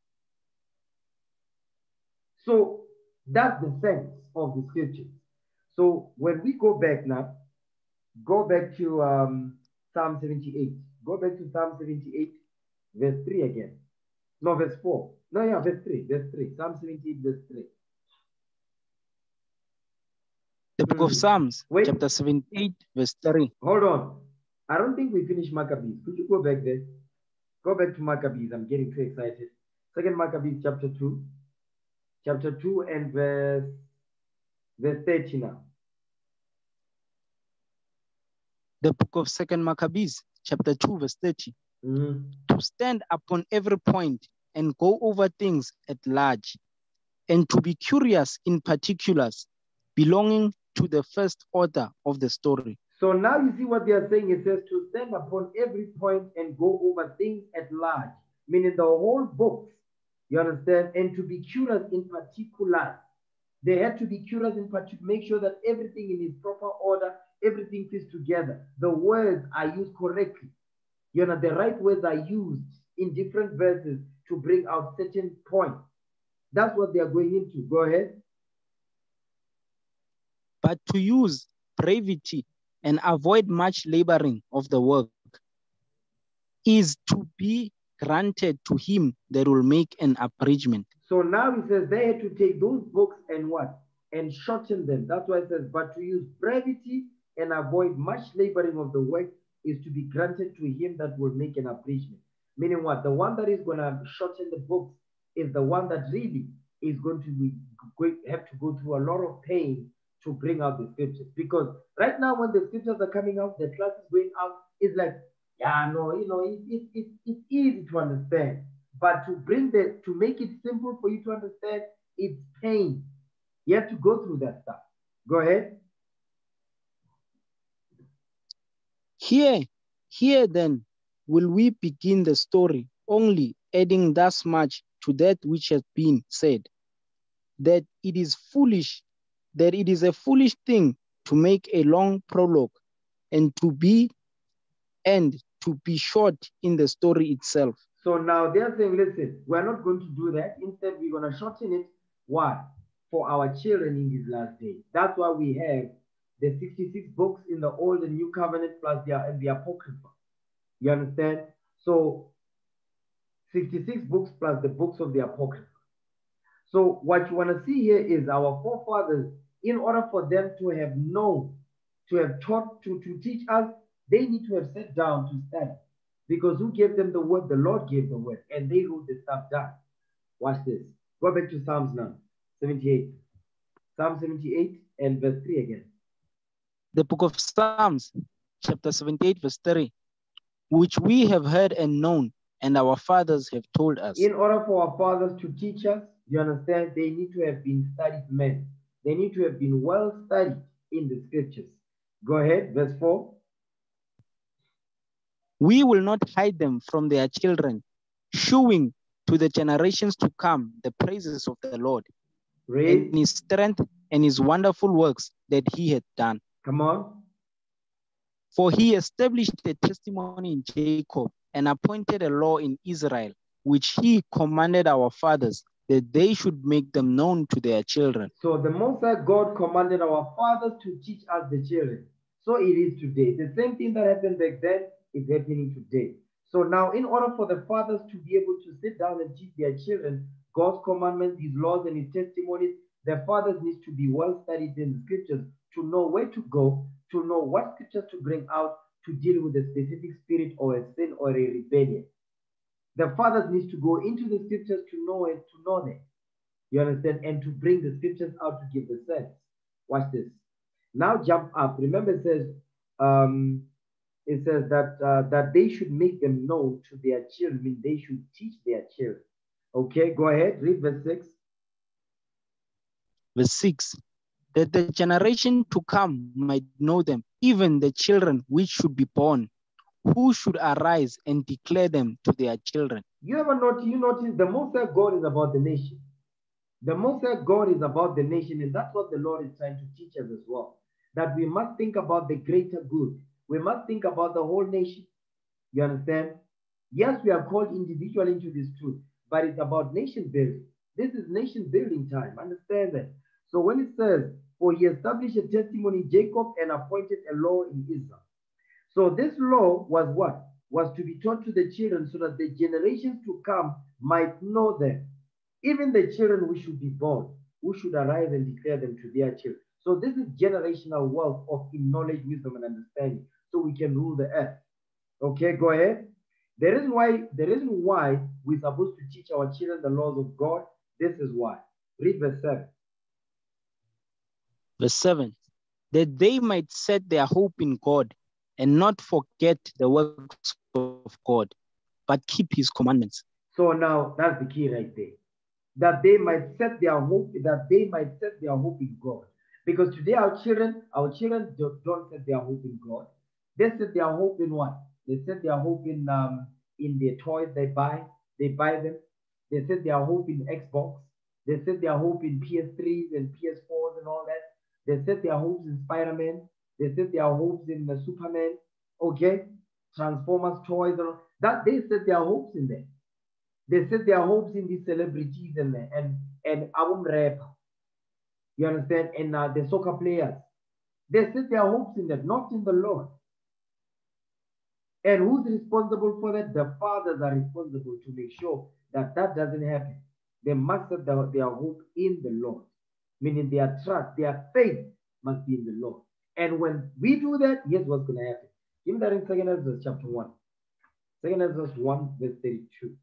So that's the sense of the scriptures. So when we go back now, go back to um, Psalm 78. Go back to Psalm 78, verse 3 again. No, verse 4. No, yeah, verse 3. Verse 3. Psalm 78, verse 3. The book of Hmm. Psalms, Wait. chapter 78, verse 3. Hold on. I don't think we finished Maccabees. Could you go back there? Go back to Maccabees. I'm getting too excited. Second Maccabees chapter 2. Chapter 2 and verse verse 30 now. The book of Second Maccabees, chapter 2, verse 30. To stand upon every point and go over things at large, and to be curious in particulars belonging to the first order of the story. So now you see what they are saying. It says to stand upon every point and go over things at large, meaning the whole books. You understand? And to be curious in particular. They had to be curious in particular, make sure that everything in its proper order, everything fits together. The words are used correctly. You know, the right words are used in different verses to bring out certain points. That's what they are going into. Go ahead. but to use brevity and avoid much laboring of the work is to be granted to him that will make an abridgment. So now he says they had to take those books and what? And shorten them. That's why it says, but to use brevity and avoid much laboring of the work is to be granted to him that will make an abridgment. Meaning what? The one that is going to shorten the books is the one that really is going to be have to go through a lot of pain to bring out the scriptures. Because right now, when the scriptures are coming out, the class is going out, it's like, yeah, no, you know, it, it, it, it's easy to understand. But to bring the to make it simple for you to understand, it's pain. You have to go through that stuff. Go ahead. Here, here then will we begin the story, only adding thus much to that which has been said, that it is foolish, that it is a foolish thing to make a long prologue and to be and to be short in the story itself. So now they're saying, listen, we're not going to do that. Instead, we're going to shorten it. Why? For our children in these last days. That's why we have the 66 books in the Old and New Covenant plus the, the Apocrypha. You understand? So 66 books plus the books of the Apocrypha. So what you want to see here is our forefathers, in order for them to have known, to have taught, to, to teach us, they need to have sat down to study. Because who gave them the word? The Lord gave the word, and they wrote the stuff down. Watch this. Go back to Psalms now, 78. Psalm 78 and verse 3 again. The book of Psalms, chapter 78, verse 3, which we have heard and known, and our fathers have told us. In order for our fathers to teach us, you understand, they need to have been studied men. They need to have been well studied in the scriptures. Go ahead, verse 4. We will not hide them from their children, showing to the generations to come the praises of the Lord Read. and his strength and his wonderful works that he had done. Come on. For he established a testimony in Jacob and appointed a law in Israel, which he commanded our fathers that they should make them known to their children. So the Most High God commanded our fathers to teach us the children. So it is today. The same thing that happened back then is happening today. So now, in order for the fathers to be able to sit down and teach their children God's commandments, His laws, and His testimonies, the fathers need to be well studied in the scriptures to know where to go, to know what scriptures to bring out to deal with a specific spirit or a sin or a rebellion. The fathers need to go into the scriptures to know it, to know them. You understand? And to bring the scriptures out to give the sense. Watch this. Now jump up. Remember, it says, um, it says that uh, that they should make them known to their children. They should teach their children. Okay, go ahead. Read verse six. Verse 6 That the generation to come might know them, even the children which should be born, who should arise and declare them to their children. You ever notice? You notice the Most High God is about the nation. The Most High God is about the nation, and that's what the Lord is trying to teach us as well. That we must think about the greater good. We must think about the whole nation. You understand? Yes, we are called individually into this truth, but it's about nation building. This is nation building time. Understand that? So when it says, For he established a testimony in Jacob and appointed a law in Israel. So this law was what? Was to be taught to the children so that the generations to come might know them. Even the children who should be born, who should arise and declare them to their children. So this is generational wealth of knowledge, wisdom, and understanding, so we can rule the earth. Okay, go ahead. The reason why the reason why we're supposed to teach our children the laws of God, this is why. Read verse 7. Verse 7 That they might set their hope in God and not forget the works of God, but keep his commandments. So now that's the key right there. That they might set their hope, that they might set their hope in God. Because today our children, our children don't, don't set their hope in God. They set their hope in what? They set their hope in um in their toys they buy. They buy them. They set their hope in Xbox. They set their hope in PS3s and PS4s and all that. They set their hopes in Spider-Man. They set their hopes in the Superman. Okay, Transformers toys that. They set their hopes in there. They set their hopes in these celebrities and and and album rap. You understand? And uh, the soccer players. They set their hopes in that, not in the Lord. And who's responsible for that? The fathers are responsible to make sure that that doesn't happen. They must set their, their hope in the Lord, meaning their trust, their faith must be in the Lord. And when we do that, here's what's going to happen. Give me that in Second Ezra chapter 1. Second Ezra 1, verse 32.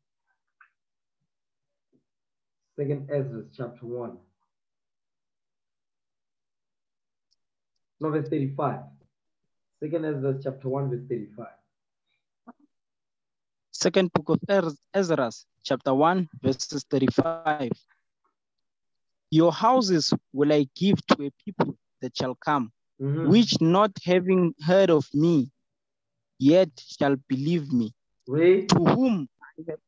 Second Ezra chapter 1. No, verse 35. Second Ezra chapter 1, verse 35. Second book of Ez- Ezra, chapter 1, verses 35. Your houses will I give to a people that shall come, Mhm. which not having heard of me, yet shall believe me, Read. to whom I have,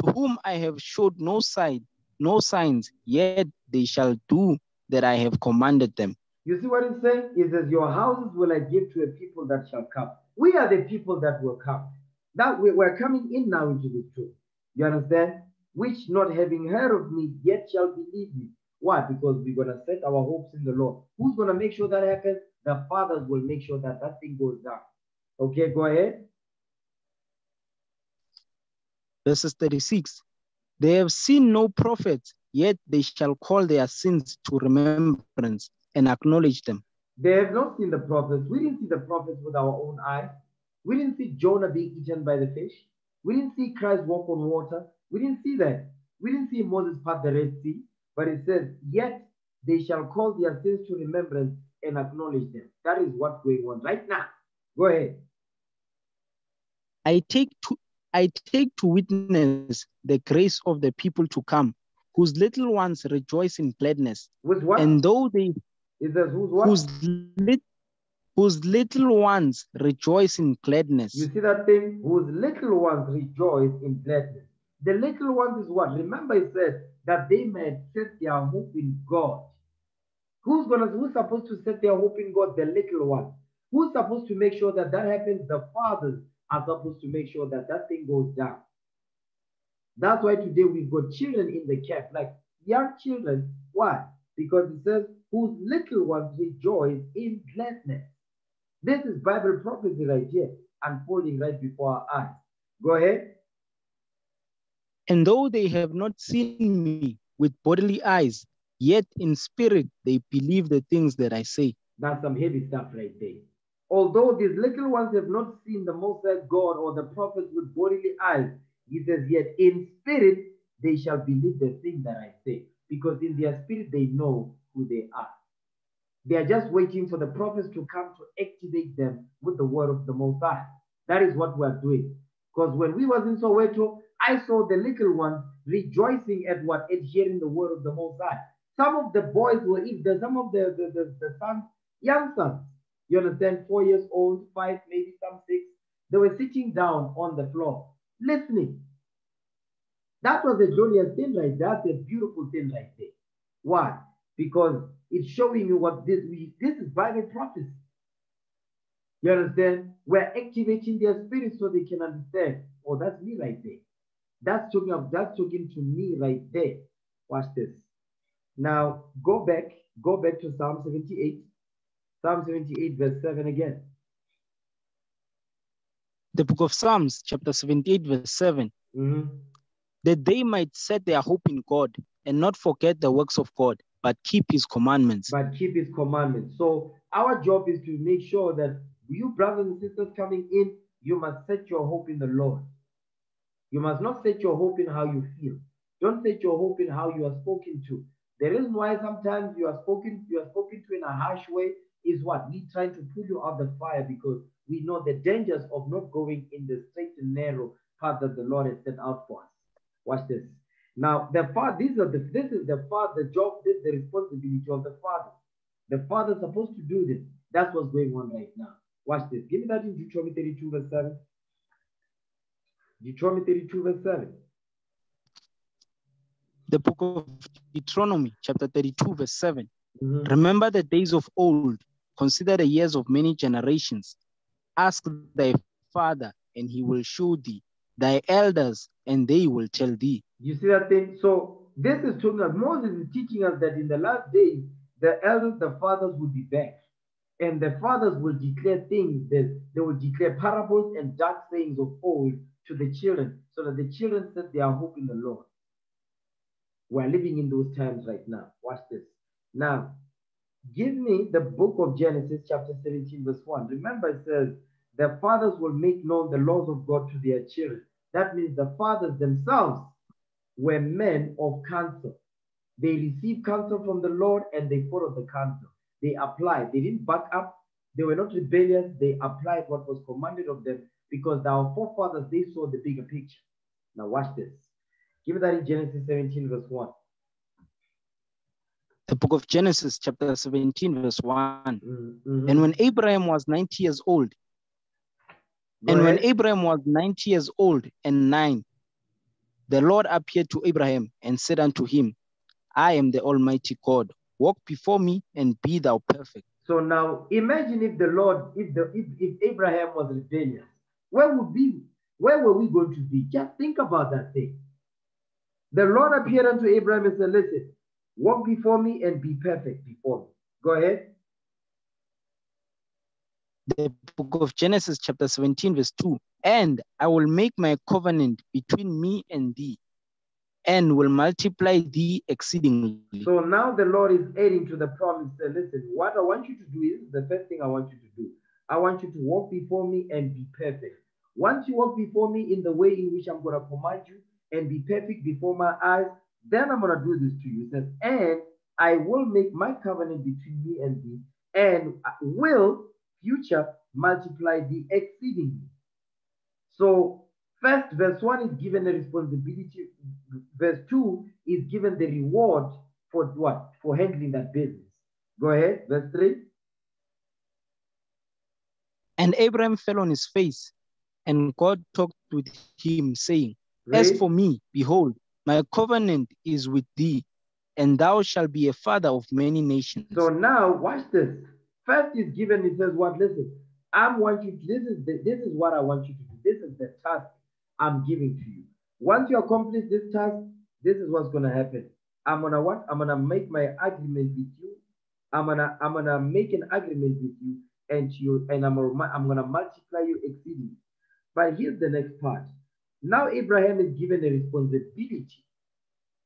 to whom I have showed no sign, no signs, yet they shall do that I have commanded them. You see what it's saying? It says, Your houses will I give to a people that shall come. We are the people that will come. That we, we're coming in now into the truth. You understand? Which not having heard of me, yet shall believe me. Why? Because we're going to set our hopes in the Lord. Who's going to make sure that happens? The fathers will make sure that that thing goes down. Okay, go ahead. Verses 36. They have seen no prophets, yet they shall call their sins to remembrance and acknowledge them. They have not seen the prophets. We didn't see the prophets with our own eyes. We didn't see Jonah being eaten by the fish. We didn't see Christ walk on water. We didn't see that. We didn't see Moses part the Red Sea. But it says, Yet they shall call their sins to remembrance and acknowledge them. That is what's going on right now. Go ahead. I take to I take to witness the grace of the people to come, whose little ones rejoice in gladness. With what? And though they it says, Who's what? whose lit, whose little ones rejoice in gladness. You see that thing? Whose little ones rejoice in gladness. The little ones is what? Remember, it said that they may set their hope in God. Who's gonna who's supposed to set their hope in God? The little one. Who's supposed to make sure that that happens? The fathers are supposed to make sure that that thing goes down. That's why today we've got children in the camp, like young children. Why? Because it says, whose little ones rejoice in gladness. This is Bible prophecy right here, unfolding right before our eyes. Go ahead. And though they have not seen me with bodily eyes, yet in spirit they believe the things that I say. That's some heavy stuff right there. Although these little ones have not seen the Most High God or the prophets with bodily eyes, he says, yet in spirit they shall believe the thing that I say, because in their spirit they know who they are. They are just waiting for the prophets to come to activate them with the word of the Most High. That is what we are doing. Because when we was in Soweto, I saw the little ones rejoicing at what at hearing the word of the Most High. Some of the boys were, if the, some of the, the, the, the sons, young sons, you understand, four years old, five, maybe some six, they were sitting down on the floor, listening. That was a jolliest thing there. That's a beautiful thing right there. Why? Because it's showing you what this this is Bible prophecy. You understand? We're activating their spirit so they can understand. Oh, that's me right there. That's talking of that's talking to me right there. Watch this. Now go back, go back to Psalm 78. Psalm 78, verse 7 again. The book of Psalms, chapter 78, verse 7. Mhm. That they might set their hope in God and not forget the works of God, but keep his commandments. But keep his commandments. So our job is to make sure that you brothers and sisters coming in, you must set your hope in the Lord. You must not set your hope in how you feel. Don't set your hope in how you are spoken to. The reason why sometimes you are spoken, you are spoken to in a harsh way is what we trying to pull you out the fire because we know the dangers of not going in the straight and narrow path that the Lord has set out for us. Watch this. Now, the father, these are the this is the father the job, this is the responsibility of the father. The father is supposed to do this. That's what's going on right now. Watch this. Give me that in Deuteronomy 32, verse 7. Deuteronomy 32, verse 7. The book of Deuteronomy, chapter 32, verse 7. Mhm. Remember the days of old, consider the years of many generations. Ask thy father, and he will show thee, thy elders, and they will tell thee. You see that thing? So this is talking about Moses is teaching us that in the last days, the elders, the fathers will be back. And the fathers will declare things that they will declare parables and dark sayings of old to the children, so that the children set their hope in the Lord. We're living in those times right now. Watch this. Now, give me the book of Genesis, chapter 17, verse 1. Remember, it says, the fathers will make known the laws of God to their children. That means the fathers themselves were men of counsel. They received counsel from the Lord and they followed the counsel. They applied. They didn't back up. They were not rebellious. They applied what was commanded of them because our forefathers, they saw the bigger picture. Now watch this. Give that in Genesis 17, verse 1. The book of Genesis, chapter 17, verse 1. Mhm, mhm. And when Abraham was 90 years old, Go and when. Abraham was 90 years old and nine, the Lord appeared to Abraham and said unto him, I am the Almighty God. Walk before me and be thou perfect. So now imagine if the Lord, if the if, if Abraham was rebellious, where would be where were we going to be? Just think about that thing. The Lord appeared unto Abraham and said, Listen, walk before me and be perfect before me. Go ahead. The book of Genesis, chapter 17, verse 2. And I will make my covenant between me and thee, and will multiply thee exceedingly. So now the Lord is adding to the promise. Listen, what I want you to do is the first thing I want you to do. I want you to walk before me and be perfect. Once you walk before me in the way in which I'm going to command you and be perfect before my eyes, then I'm going to do this to you. It says, and I will make my covenant between me and thee, and will future multiply thee exceedingly. So first, verse one is given the responsibility. Verse two is given the reward for what? For handling that business. Go ahead. Verse three. And Abraham fell on his face, and God talked with him, saying, As for me, behold, my covenant is with thee, and thou shalt be a father of many nations. So now watch this. First is given, it says, What? Listen, I want you to, this is the, this is what I want you to do. This is the task I'm giving to you. Once you accomplish this task, this is what's gonna happen. I'm gonna what? I'm gonna make my agreement with you. I'm gonna I'm gonna make an agreement with you, and you and I'm I'm gonna multiply you exceedingly. But here's the next part. Now Abraham is given a responsibility.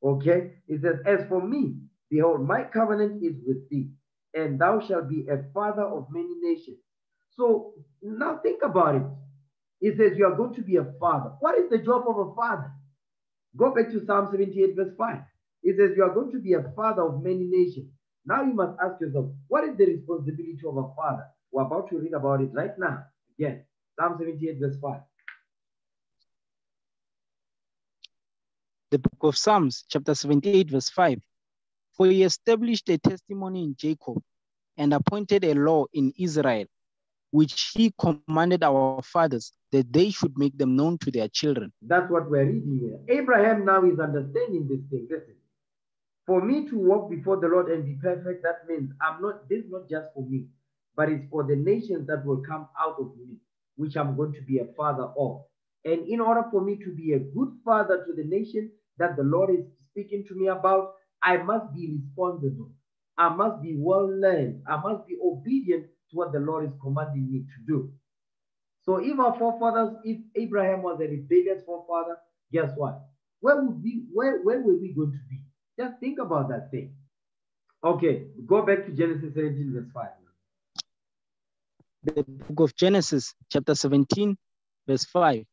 Okay, it says, As for me, behold, my covenant is with thee, and thou shalt be a father of many nations. So now think about it. It says, You are going to be a father. What is the job of a father? Go back to Psalm 78, verse 5. It says, You are going to be a father of many nations. Now you must ask yourself, What is the responsibility of a father? We're about to read about it right now. Again, Psalm 78, verse 5. The book of Psalms, chapter 78, verse 5. For he established a testimony in Jacob and appointed a law in Israel, which he commanded our fathers that they should make them known to their children. That's what we're reading here. Abraham now is understanding this thing. Listen, for me to walk before the Lord and be perfect, that means I'm not, this is not just for me, but it's for the nations that will come out of me, which I'm going to be a father of. And in order for me to be a good father to the nation that the Lord is speaking to me about, I must be responsible. I must be well learned. I must be obedient to what the Lord is commanding me to do. So if our forefathers, if Abraham was a rebellious forefather, guess what? Where would we, where, where were we going to be? Just think about that thing. Okay, go back to Genesis 17, verse 5. The book of Genesis, chapter 17, verse 5.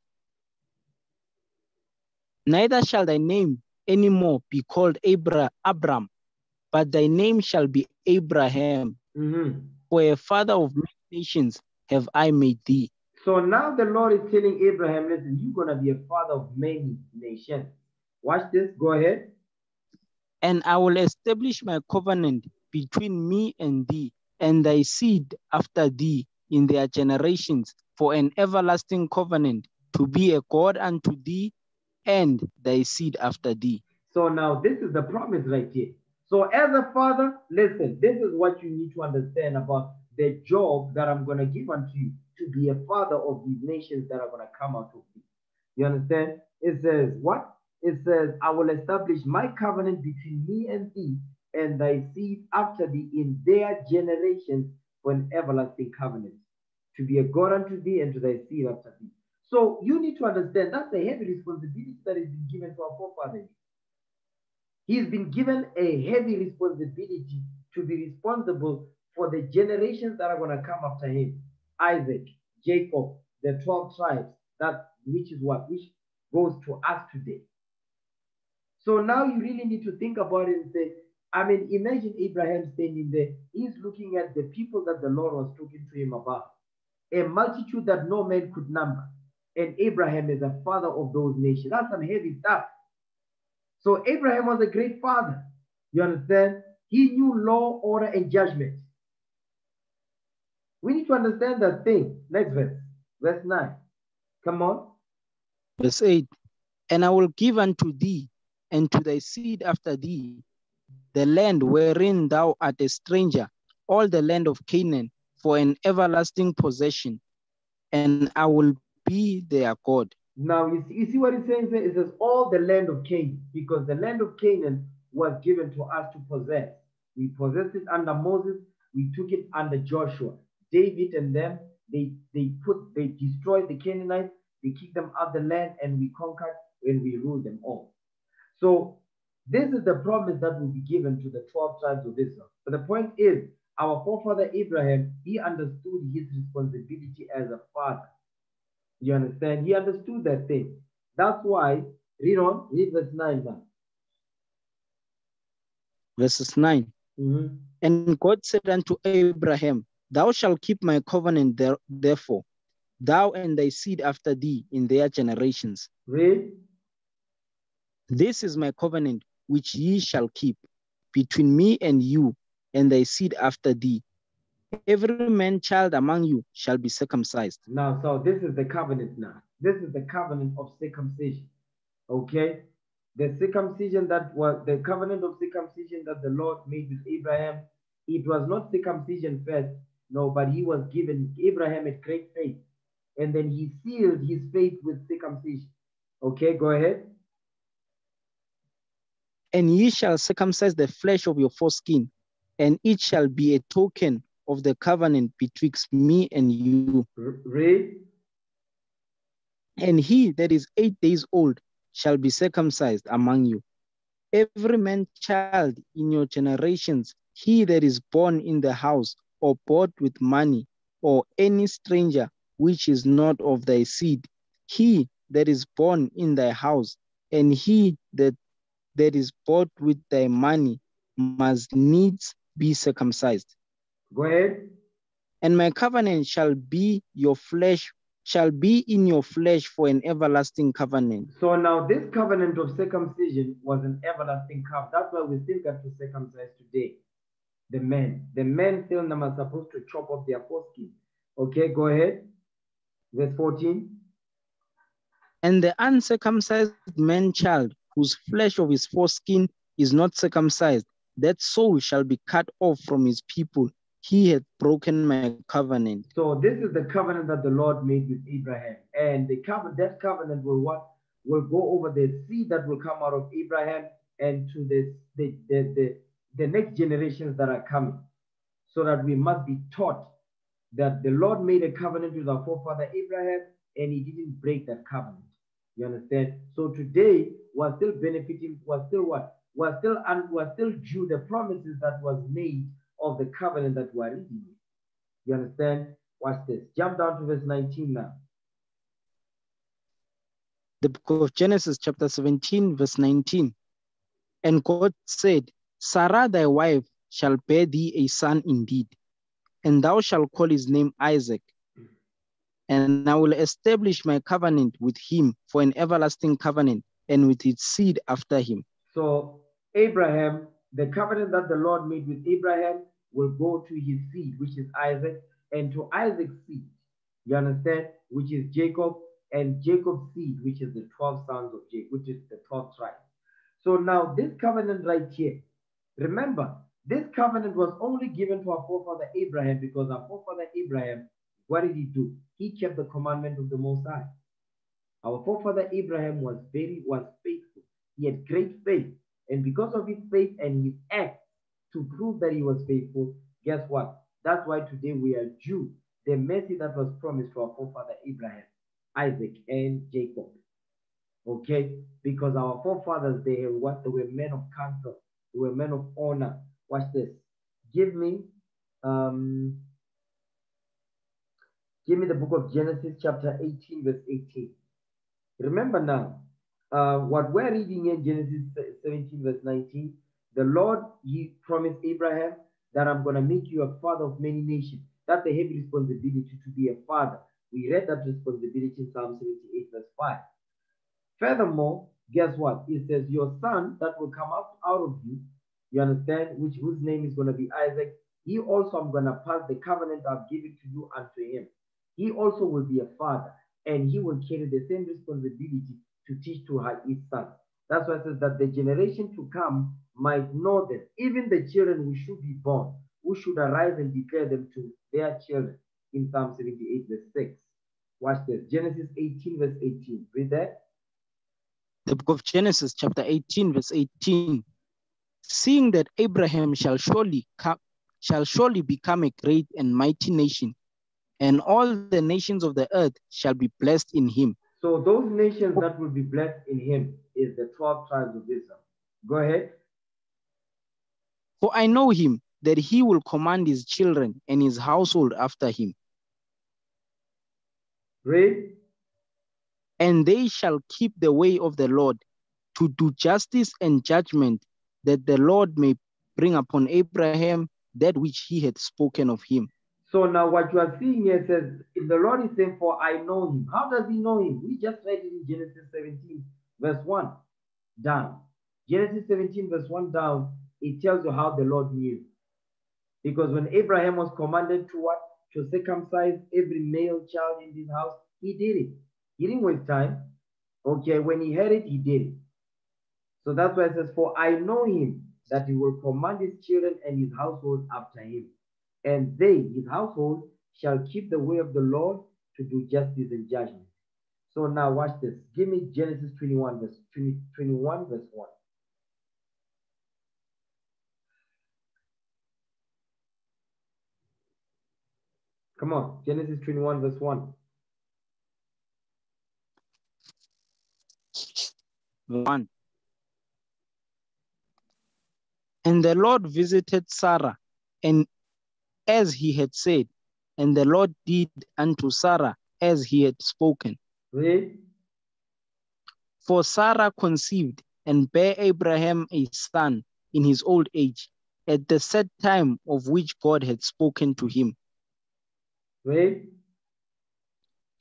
Neither shall thy name any more be called Abra Abram, but thy name shall be Abraham. Mm-hmm. For a father of many nations have I made thee. So now the Lord is telling Abraham, listen, you're going to be a father of many nations. Watch this. Go ahead. And I will establish my covenant between me and thee and thy seed after thee in their generations for an everlasting covenant to be a God unto thee and thy seed after thee. So now this is the promise right here. So as a father, listen, this is what you need to understand about the job that I'm going to give unto you to be a father of these nations that are going to come out of thee. You understand? It says what? It says, I will establish my covenant between me and thee and thy seed after thee in their generations for an everlasting covenant, to be a God unto thee and to thy seed after thee. So you need to understand that's a heavy responsibility that has been given to our forefathers. He's been given a heavy responsibility to be responsible for the generations that are going to come after him. Isaac, Jacob, the 12 tribes, that which is what which goes to us today. So now you really need to think about it and say, I mean, imagine Abraham standing there. He's looking at the people that the Lord was talking to him about, a multitude that no man could number. And Abraham is the father of those nations. That's some heavy stuff. So Abraham was a great father. You understand? He knew law, order, and judgment. We need to understand that thing. Next verse, verse 9. Come on. Verse 8 And I will give unto thee and to thy seed after thee the land wherein thou art a stranger, all the land of Canaan, for an everlasting possession, and I will be their God. Now, you see, you see what it saying there? It says all the land of Canaan, because the land of Canaan was given to us to possess. We possessed it under Moses, we took it under Joshua. David and them, they they put they destroyed the Canaanites, they kicked them out of the land, and we conquered and we ruled them all. So this is the promise that will be given to the 12 tribes of Israel. But the point is, our forefather Abraham, he understood his responsibility as a father. You understand? He understood that thing. That's why, read on, read verse 9 now. Verses 9. Mhm. And God said unto Abraham, Thou shalt keep my covenant there, therefore, thou and thy seed after thee in their generations. Read. This is my covenant which ye shall keep between me and you and thy seed after thee. Every man child among you shall be circumcised. Now, so this is the covenant now. This is the covenant of circumcision. Okay? The circumcision that was the covenant of circumcision that the Lord made with Abraham, it was not circumcision first, No, but he was given, Abraham had great faith. And then he sealed his faith with circumcision. Okay, go ahead. And ye shall circumcise the flesh of your foreskin, and it shall be a token of the covenant betwixt me and you. Read. And he that is eight days old shall be circumcised among you. Every man child in your generations, he that is born in the house or bought with money, or any stranger which is not of thy seed, he that is born in thy house, and he that that is bought with thy money must needs be circumcised. Go ahead. And my covenant shall be your flesh, shall be in your flesh for an everlasting covenant. So now this covenant of circumcision was an everlasting covenant. That's why we still got to circumcise today. The men. The men still are supposed to chop off their foreskin. Okay, go ahead. Verse 14. And the uncircumcised man child, whose flesh of his foreskin is not circumcised, that soul shall be cut off from his people. He hath broken my covenant. So this is the covenant that the Lord made with Abraham. And the covenant, that covenant will what? Will go over the seed that will come out of Abraham and to the, the, the, the, the next generations that are coming. So that we must be taught that the Lord made a covenant with our forefather Abraham and he didn't break that covenant. You understand? So today we're still benefiting, we're still what? We're still and we're still due the promises that was made of the covenant that we're reading. You understand? Watch this. Jump down to verse 19 now. The book of Genesis, chapter 17, verse 19. And God said, Sarah thy wife shall bear thee a son indeed, and thou shalt call his name Isaac. And I will establish my covenant with him for an everlasting covenant, and with his seed after him. So Abraham, the covenant that the Lord made with Abraham will go to his seed, which is Isaac, and to Isaac's seed, you understand, which is Jacob, and Jacob's seed, which is the 12 sons of Jacob, which is the 12 tribes. So now this covenant right here, remember, this covenant was only given to our forefather Abraham because our forefather Abraham, what did he do? He kept the commandment of the Most High. Our forefather Abraham was very was faithful. He had great faith, and because of his faith and his act to prove that he was faithful, guess what? That's why today we are due the mercy that was promised to our forefather Abraham, Isaac, and Jacob. Okay, because our forefathers they were what they were men of counsel, they were men of honor. Watch this. Give me um give me the book of Genesis, chapter 18, verse 18. Remember now, uh, what we're reading in Genesis 17, verse 19, the Lord, He promised Abraham that I'm going to make you a father of many nations. That's a heavy responsibility to be a father. We read that responsibility in Psalm 78, verse 5. Furthermore, guess what? It says, Your son that will come out, out of you, you understand, which whose name is going to be Isaac, he also I'm going to pass the covenant I've given to you unto him. He also will be a father, and he will carry the same responsibility to teach to her his son. That's why it says that the generation to come might know them, even the children who should be born, who should arise and declare them to their children in Psalm 78, verse 6. Watch this. Genesis 18, verse 18. Read that. The book of Genesis, chapter 18, verse 18. Seeing that Abraham shall surely come, shall surely become a great and mighty nation, and all the nations of the earth shall be blessed in him. So those nations that will be blessed in him is the 12 tribes of Israel. Go ahead. For I know him that he will command his children and his household after him, Read. and they shall keep the way of the Lord to do justice and judgment, that the Lord may bring upon Abraham that which he had spoken of him. So now what you are seeing here says, if the Lord is saying, For I know him, how does he know him? We just read it in Genesis 17, verse 1 down. Genesis 17, verse 1 down, it tells you how the Lord knew. Because when Abraham was commanded to what? To circumcise every male child in his house, he did it. He didn't waste time. Okay, when he heard it, he did it. So that's why it says, For I know him that he will command his children and his household after him. And they, his household, shall keep the way of the Lord to do justice and judgment. So now watch this. Give me Genesis 21, verse 20, 21, verse 1. Come on, Genesis 21, verse 1. One. And the Lord visited Sarah, and as he had said, and the Lord did unto Sarah as he had spoken. Read. For Sarah conceived and bare Abraham a son in his old age, at the set time of which God had spoken to him. Read.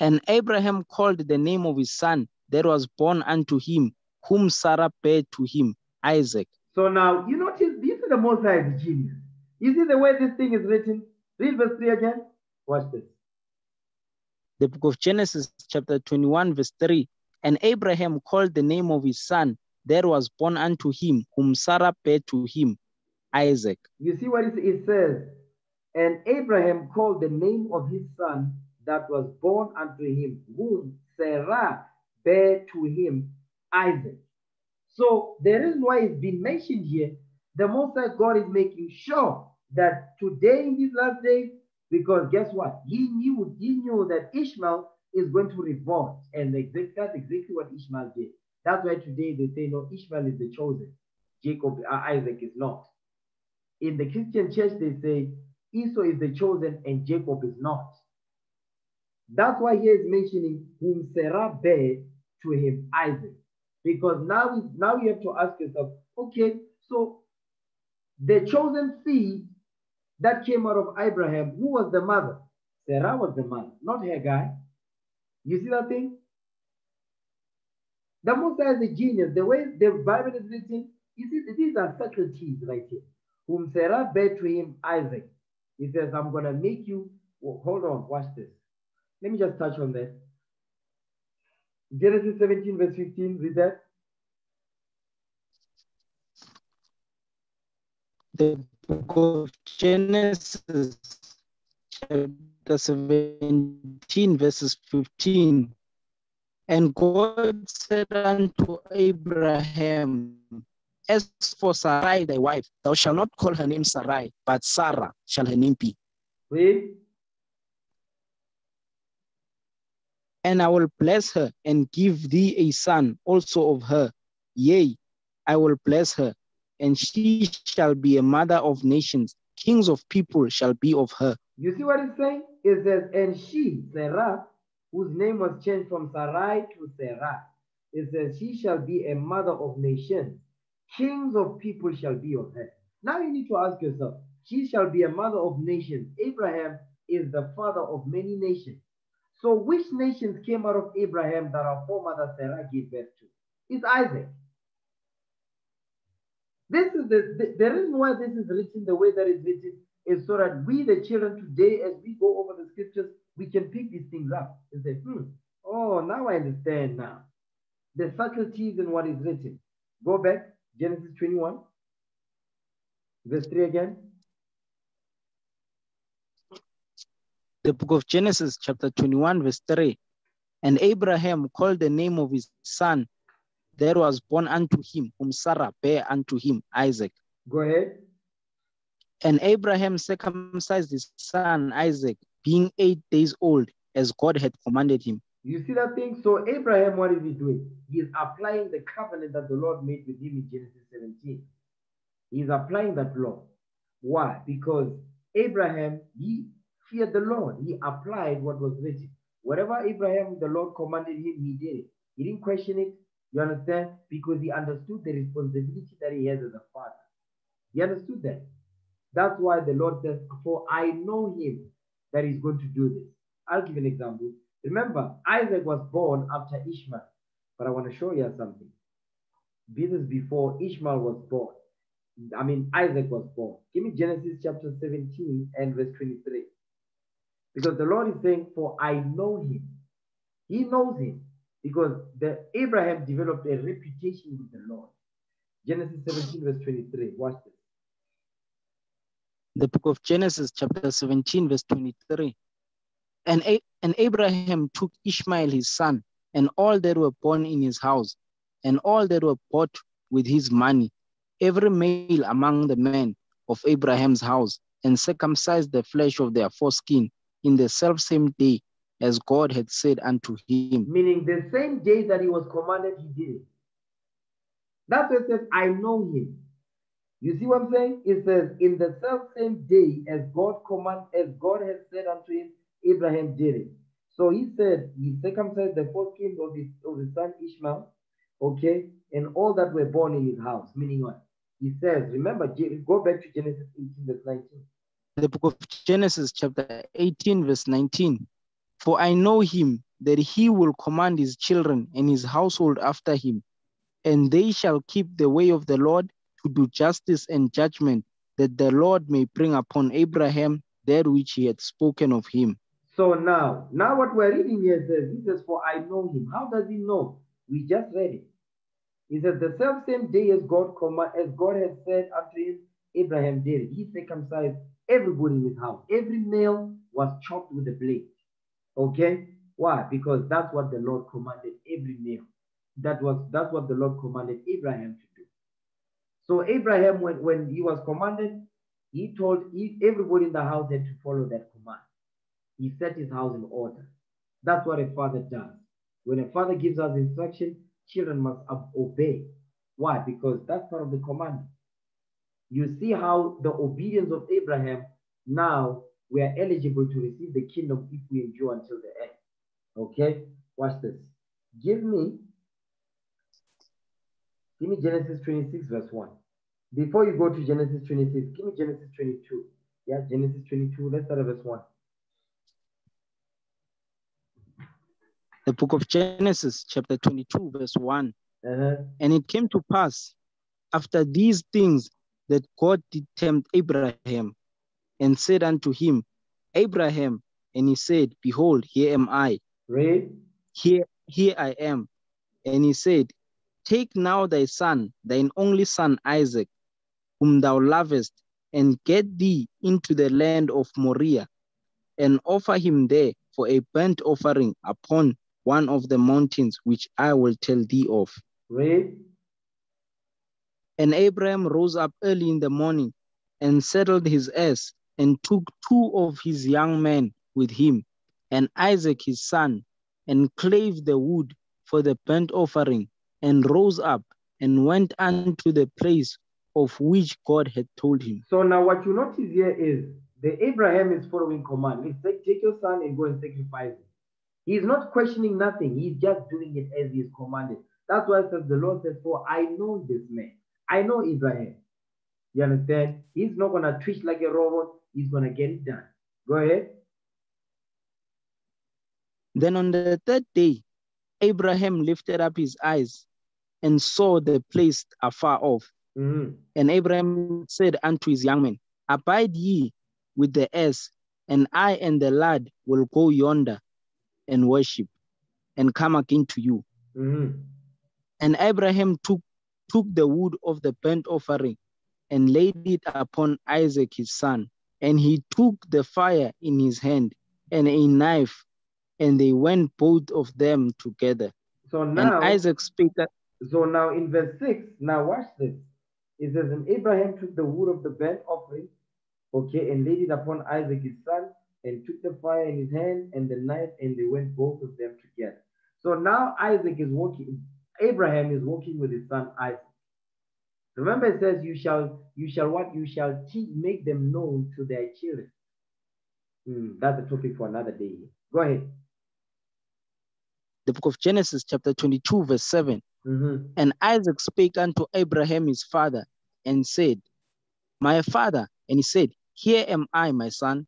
And Abraham called the name of his son that was born unto him, whom Sarah bare to him, Isaac. So now you notice this is the most high genius. You see the way this thing is written? Read verse 3 again. Watch this. The book of Genesis, chapter 21, verse 3. And Abraham called the name of his son there was born unto him, whom Sarah bare to him, Isaac. You see what it, says? And Abraham called the name of his son that was born unto him, whom Sarah bare to him, Isaac. So the reason why it's been mentioned here, the Most High God is making sure that today in these last days, because guess what? He knew he knew that Ishmael is going to revolt, and that's exactly what Ishmael did. That's why today they say no, Ishmael is the chosen, Jacob, uh, Isaac is not. In the Christian church, they say Esau is the chosen and Jacob is not. That's why he is mentioning whom Sarah bare to him Isaac. Because now, now you have to ask yourself, okay, so the chosen seed that came out of Abraham, who was the mother? Sarah was the mother, not Hagar. You see that thing? The Most is a genius. The way the Bible is written, you see, these are subtleties right here. Whom Sarah bare to him Isaac. He says, I'm going to make you. Well, hold on, watch this. Let me just touch on that. Genesis 17, verse 15, read that. The book of Genesis, chapter 17, verses 15. And God said unto Abraham, As for Sarai thy wife, thou shalt not call her name Sarai, but Sarah shall her name be. Read. And I will bless her and give thee a son also of her. Yea, I will bless her, and she shall be a mother of nations. Kings of people shall be of her. You see what it's saying? It says, and she, Sarah, whose name was changed from Sarai to Sarah, it says, she shall be a mother of nations. Kings of people shall be of her. Now you need to ask yourself, she shall be a mother of nations. Abraham is the father of many nations. So which nations came out of Abraham that our foremother Sarah gave birth to? It's Isaac. This is the, the, the reason why this is written the way that it's written is so that we, the children today, as we go over the scriptures, we can pick these things up and say, hmm, oh, now I understand now. The subtleties in what is written. Go back, Genesis 21, verse 3 again. The book of Genesis, chapter 21, verse 3. And Abraham called the name of his son that was born unto him, whom Sarah bare unto him, Isaac. Go ahead. And Abraham circumcised his son Isaac, being eight days old, as God had commanded him. You see that thing? So Abraham, what is he doing? He is applying the covenant that the Lord made with him in Genesis 17. He's applying that law. Why? Because Abraham, he feared the Lord. He applied what was written. Whatever Abraham, the Lord commanded him, he did it. He didn't question it. You understand? Because he understood the responsibility that he has as a father. He understood that. That's why the Lord says, For I know him that he's going to do this. I'll give an example. Remember, Isaac was born after Ishmael. But I want to show you something. This is before Ishmael was born. I mean, Isaac was born. Give me Genesis chapter 17 and verse 23. Because the Lord is saying, For I know him. He knows him. Because the Abraham developed a reputation with the Lord. Genesis 17, verse 23. Watch this. The book of Genesis, chapter 17, verse 23. And, A- and Abraham took Ishmael his son, and all that were born in his house, and all that were bought with his money, every male among the men of Abraham's house, and circumcised the flesh of their foreskin in the selfsame day as God had said unto him. Meaning the same day that he was commanded, he did it. That's what it says, I know him. You see what I'm saying? It says, in the self same day as God command, as God had said unto him, Abraham did it. So he said, he circumcised the foreskin of his of his son Ishmael, okay, and all that were born in his house. Meaning what? He says, remember, go back to Genesis 18, verse 19. The book of Genesis, chapter 18, verse 19. For I know him that he will command his children and his household after him, and they shall keep the way of the Lord to do justice and judgment, that the Lord may bring upon Abraham that which he had spoken of him. So now, now what we're reading here says, he says, For I know him. How does he know? We just read it. He says, The self same day as God command, as God had said unto him, Abraham did. He circumcised everybody in his house. Every male was chopped with a blade. Okay? Why? Because that's what the Lord commanded every male. That was that's what the Lord commanded Abraham to do. So Abraham, when, when he was commanded, he told everybody in the house had to follow that command he set his house in order. That's what a father does. When a father gives us instruction, children must obey. Why? Because that's part of the command. You see how the obedience of Abraham, now we are eligible to receive the kingdom if we endure until the end. Okay? Watch this. Give me, give me Genesis 26, verse 1. Before you go to Genesis 26, give me Genesis 22. Yeah, Genesis 22. Let's start at verse 1. The book of Genesis, chapter 22, verse 1. Uh-huh. And it came to pass after these things that God did tempt Abraham and said unto him, Abraham, and he said, Behold, here am I, Read. here, here I am. And he said, Take now thy son, thine only son Isaac, whom thou lovest, and get thee into the land of Moriah, and offer him there for a burnt offering upon one of the mountains which I will tell thee of. Read. And Abraham rose up early in the morning and saddled his ass and took two of his young men with him and Isaac his son and clave the wood for the burnt offering and rose up and went unto the place of which God had told him. So now what you notice here is the Abraham is following command. Let's take, take your son and go and sacrifice him. He's not questioning nothing. He's just doing it as he is commanded. That's why says the Lord says, For I know this man. I know Abraham. You understand? He's not gonna twitch like a robot. He's gonna get it done. Go ahead. Then on the third day, Abraham lifted up his eyes and saw the place afar off. Mhm. And Abraham said unto his young men, Abide ye with the ass, and I and the lad will go yonder and worship, and come again to you. Mhm. And Abraham took, took the wood of the burnt offering and laid it upon Isaac his son. And he took the fire in his hand and a knife, and they went both of them together. So And now Isaac spake, So now in verse 6, now watch this. It says, And Abraham took the wood of the burnt offering, okay, and laid it upon Isaac his son, and took the fire in his hand and the knife, and they went both of them together. So now Isaac is walking, Abraham is walking with his son Isaac. Remember, it says, You shall, you shall what? You shall teach, make them known to their children. Hmm, that's a topic for another day. Go ahead. the book of Genesis, chapter 22, verse 7. Mhm. And Isaac spake unto Abraham his father and said, My father. And he said, Here am I, my son.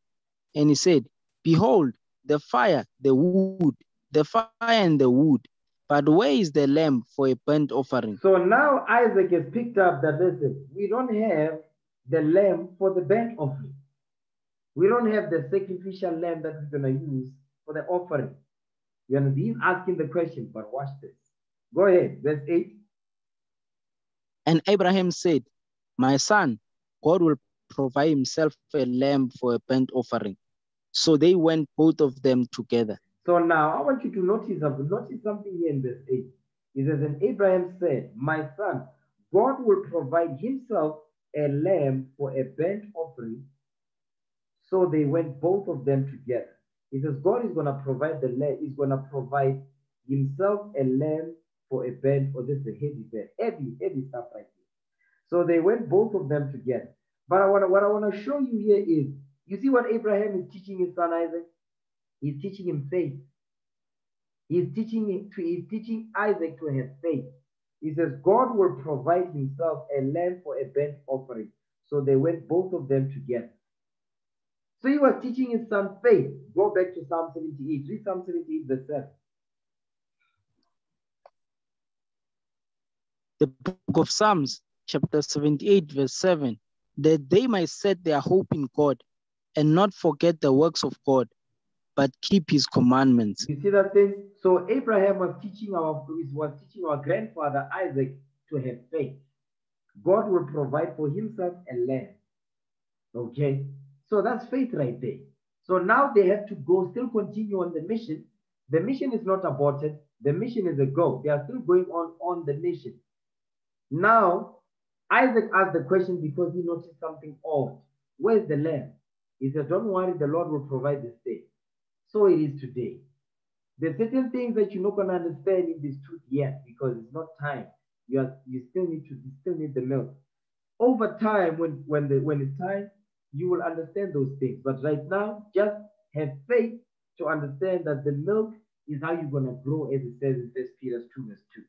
And he said, Behold, the fire, the wood, the fire and the wood. But where is the lamb for a burnt offering? So now Isaac has picked up that listen, we don't have the lamb for the burnt offering. We don't have the sacrificial lamb that we're going to use for the offering. You know, he's asking the question, but watch this. Go ahead, verse 8. And Abraham said, My son, God will provide himself a lamb for a burnt offering. So they went both of them together. So now I want you to notice, notice something here in verse 8. It says, And Abraham said, My son, God will provide himself a lamb for a burnt offering. So they went both of them together. He says, God is going to provide the lamb, He's going to provide himself a lamb for a burnt, or oh, this is a heavy bed, heavy, heavy stuff right here. So they went both of them together. But I wanna, what I want to show you here is, you see what Abraham is teaching his son Isaac? He's teaching him faith. He's teaching him he's teaching Isaac to have faith. He says, God will provide himself a lamb for a burnt offering. So they went both of them together. So he was teaching his son faith. Go back to Psalm 78. Read Psalm 78, verse 7. The book of Psalms, chapter 78, verse 7, that they might set their hope in God and not forget the works of God, but keep his commandments. You see that thing? So Abraham was teaching our was teaching our grandfather Isaac to have faith. God will provide for himself a land. Okay, so that's faith right there. So now they have to go, still continue on the mission. The mission is not aborted. The mission is a go. They are still going on on the mission. Now, Isaac asked the question because he noticed something odd. Where's the lamb? He said, Don't worry, the Lord will provide this day. So it is today. There's certain things that you're not going to understand in this truth yet because it's not time. You are you still need to you still need the milk. Over time, when when the when it's time, you will understand those things. But right now, just have faith to understand that the milk is how you're gonna grow, as it says in First Peter 2, verse 2.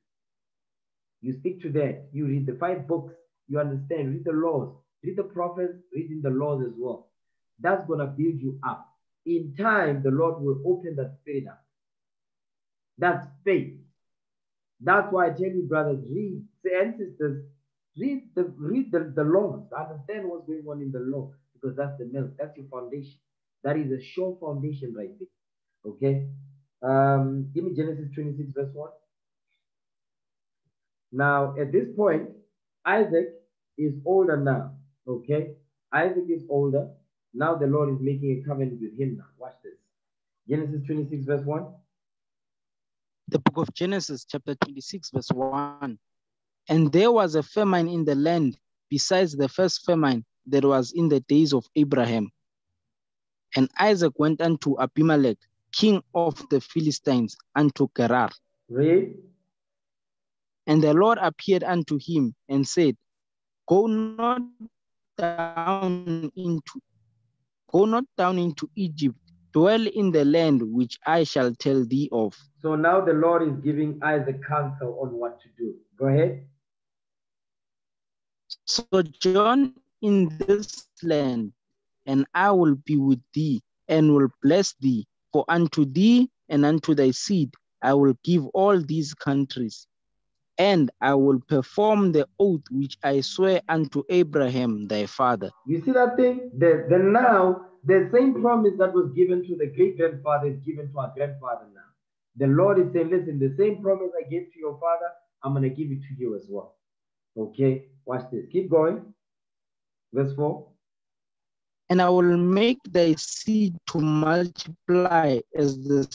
You stick to that. You read the five books, you understand, read the laws, read the prophets, reading the laws as well. That's gonna build you up. In time, the Lord will open that spirit up. That's faith. That's why I tell you, brothers, read, and sisters, read the read the, the laws, understand what's going on in the law, because that's the milk, that's your foundation. That is a sure foundation right there. Okay. Um, give me Genesis 26, verse 1. Now, at this point, Isaac is older now. Okay. Isaac is older. Now the Lord is making a covenant with him now. Watch this. Genesis 26, verse 1. The book of Genesis, chapter 26, verse 1. And there was a famine in the land besides the first famine that was in the days of Abraham. And Isaac went unto Abimelech, king of the Philistines, unto Gerar. Read. And the Lord appeared unto him and said, Go not down into go not down into Egypt, dwell in the land which I shall tell thee of. So now the Lord is giving Isaac counsel on what to do. Go ahead. So Sojourn in this land, and I will be with thee, and will bless thee. For unto thee and unto thy seed I will give all these countries, and I will perform the oath which I swear unto Abraham thy father. You see that thing? The, the now, the same promise that was given to the great grandfather is given to our grandfather now. The Lord is saying, listen, the same promise I gave to your father, I'm going to give it to you as well. Okay, watch this. Keep going. Verse 4. And I will make thy seed to multiply as the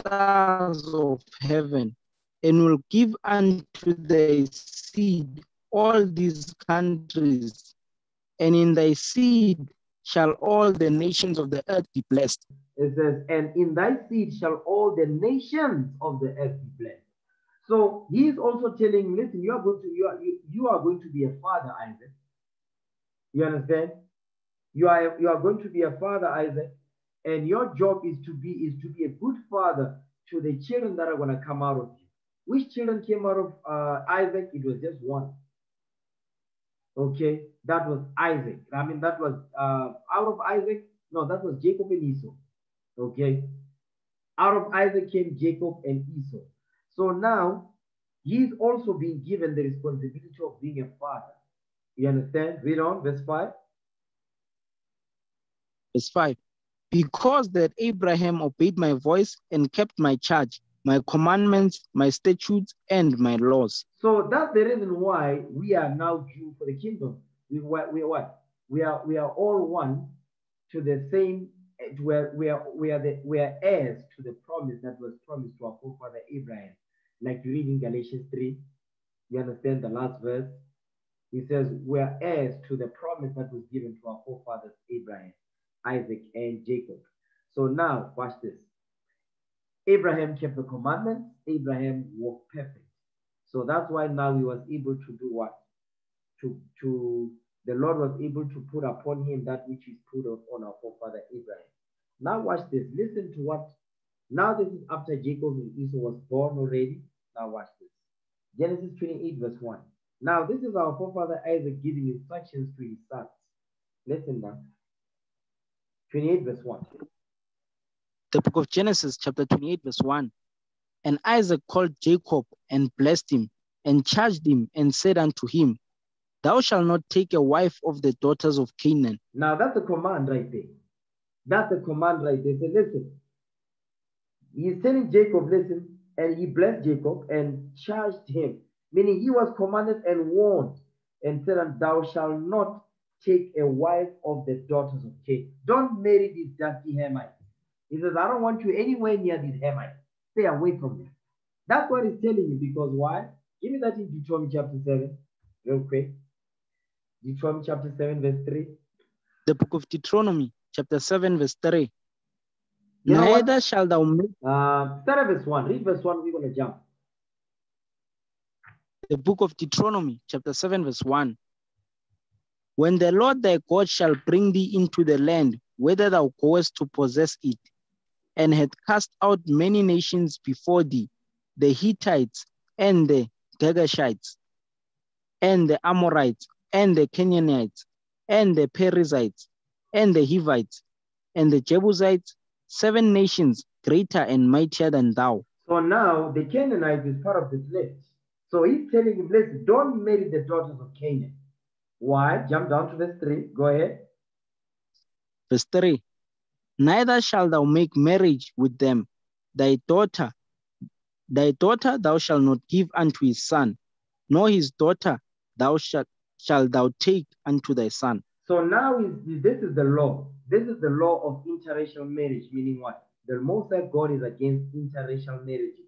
stars of heaven and will give unto thy seed all these countries, and in thy seed shall all the nations of the earth be blessed. It says, and in thy seed shall all the nations of the earth be blessed. So he is also telling, listen, you are going to you are you, you are going to be a father, Isaac. You understand? You are you are going to be a father, Isaac, and your job is to be is to be a good father to the children that are going to come out of you. Which children came out of uh, Isaac? It was just one. Okay, that was Isaac. I mean, that was uh, out of Isaac. No, that was Jacob and Esau. Okay, out of Isaac came Jacob and Esau. So now he's also being given the responsibility of being a father. You understand? Read on, verse 5. Verse 5. Because that Abraham obeyed my voice and kept my charge, my commandments, my statutes, and my laws. So that's the reason why we are now due for the kingdom. We, we what? we are we are all one to the same we are, we are, we are, the, we are heirs to the promise that was promised to our forefather Abraham. Like you read in Galatians 3, you understand the last verse? He says, We are heirs to the promise that was given to our forefathers Abraham, Isaac, and Jacob. So now, watch this. Abraham kept the commandments, Abraham walked perfect. So that's why now he was able to do what? To, to the Lord was able to put upon him that which is put on our forefather Abraham. Now watch this. Listen to what. Now this is after Jacob and Esau was born already. Now watch this. Genesis 28 verse 1. Now this is our forefather Isaac giving instructions to his sons. Listen now. 28 verse 1. The book of Genesis chapter 28 verse 1. And Isaac called Jacob and blessed him and charged him and said unto him, Thou shalt not take a wife of the daughters of Canaan. Now that's a command right there. That's a command right there. Say, listen. He's telling Jacob, listen, and he blessed Jacob and charged him, meaning he was commanded and warned and said, and thou shalt not take a wife of the daughters of Canaan. Don't marry these dusty Hamites. He says, I don't want you anywhere near these Hamites. Stay away from them. That's what he's telling you because why? Give me that in Deuteronomy chapter 7, real quick. Deuteronomy chapter 7, verse 3. The book of Deuteronomy, chapter 7, verse 3. You? Neither shalt thou make Uh, start at verse 1. Read verse 1. We're going to jump. the book of Deuteronomy, chapter 7, verse 1. When the Lord thy God shall bring thee into the land, whither thou goest to possess it, and had cast out many nations before thee, the Hittites, and the Girgashites, and the Amorites, and the Canaanites, and the Perizzites, and the Hivites, and the Jebusites, seven nations greater and mightier than thou. So now the Canaanite is part of this list. So he's telling him, listen, don't marry the daughters of Canaan. Why? Jump down to verse 3. Go ahead. Verse 3 Neither shalt thou make marriage with them. Thy daughter, thy daughter thou shalt not give unto his son, nor his daughter thou shalt shalt thou take unto thy son. So now is this is the law. This is the law of interracial marriage, meaning what? The Most High God is against interracial marriages.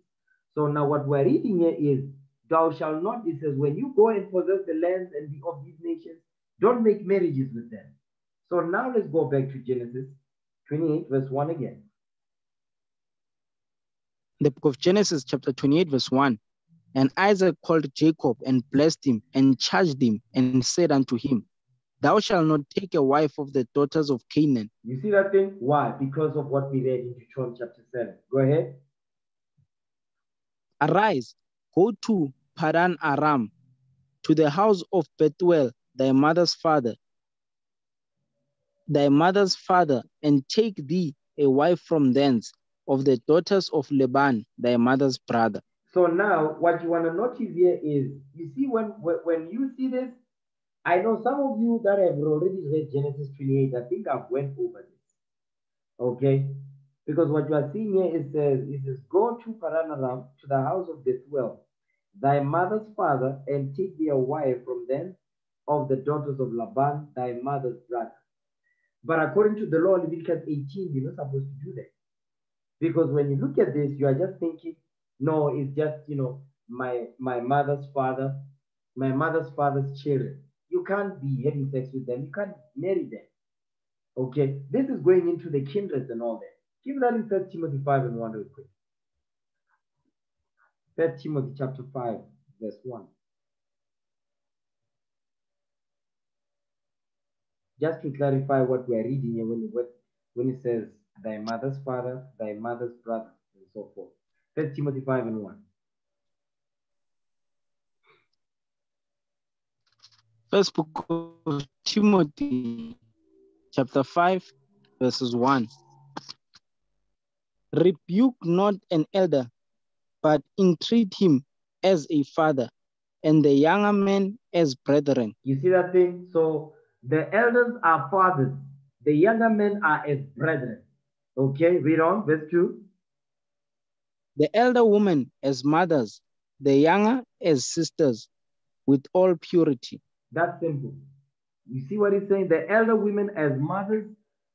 So now what we're reading here is, thou shalt not, it says, when you go and possess the lands and the of these nations, don't make marriages with them. So now let's go back to Genesis 28, verse 1 again. The book of Genesis, chapter 28, verse 1. And Isaac called Jacob and blessed him and charged him and said unto him, Thou shalt not take a wife of the daughters of Canaan. You see that thing? Why? Because of what we read in Deuteronomy chapter 7. Go ahead. Arise, go to Padan Aram, to the house of Bethuel, thy mother's father, thy mother's father, and take thee a wife from thence of the daughters of Laban, thy mother's brother. So now what you want to notice here is, you see when, when, you see this, I know some of you that have already read Genesis 28, I think I've went over this. Okay? Because what you are seeing here is says, it says, go to Padan Aram, to the house of Bethuel, thy mother's father, and take thee a wife from thence of the daughters of Laban, thy mother's brother. But according to the law, Leviticus 18, you're not supposed to do that. Because when you look at this, you are just thinking, no, it's just, you know, my my mother's father, my mother's father's children. You can't be having sex with them. You can't marry them. Okay, this is going into the kindreds and all that. Give that in First Timothy 5 and 1 real quick. First Timothy chapter 5, verse 1. Just to clarify what we are reading here when, when, when it says thy mother's father, thy mother's brother, and so forth. First Timothy 5 and 1. First book of Timothy, chapter 5, verses 1. Rebuke not an elder, but entreat him as a father, and the younger men as brethren. You see that thing? So the elders are fathers, the younger men are as brethren. Okay, read on, verse 2. The elder women as mothers, the younger as sisters, with all purity. That's simple. You see what he's saying? The elder women as mothers,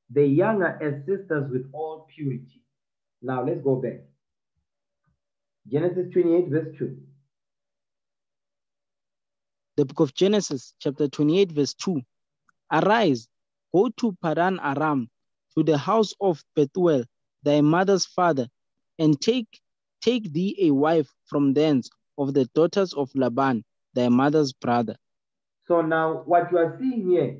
the younger as sisters with all purity. Now let's go back. Genesis 28, verse 2. The book of Genesis, chapter 28, verse 2. Arise, go to Padan Aram, to the house of Bethuel, thy mother's father, and take take thee a wife from thence of the daughters of Laban, thy mother's brother. So now what you are seeing here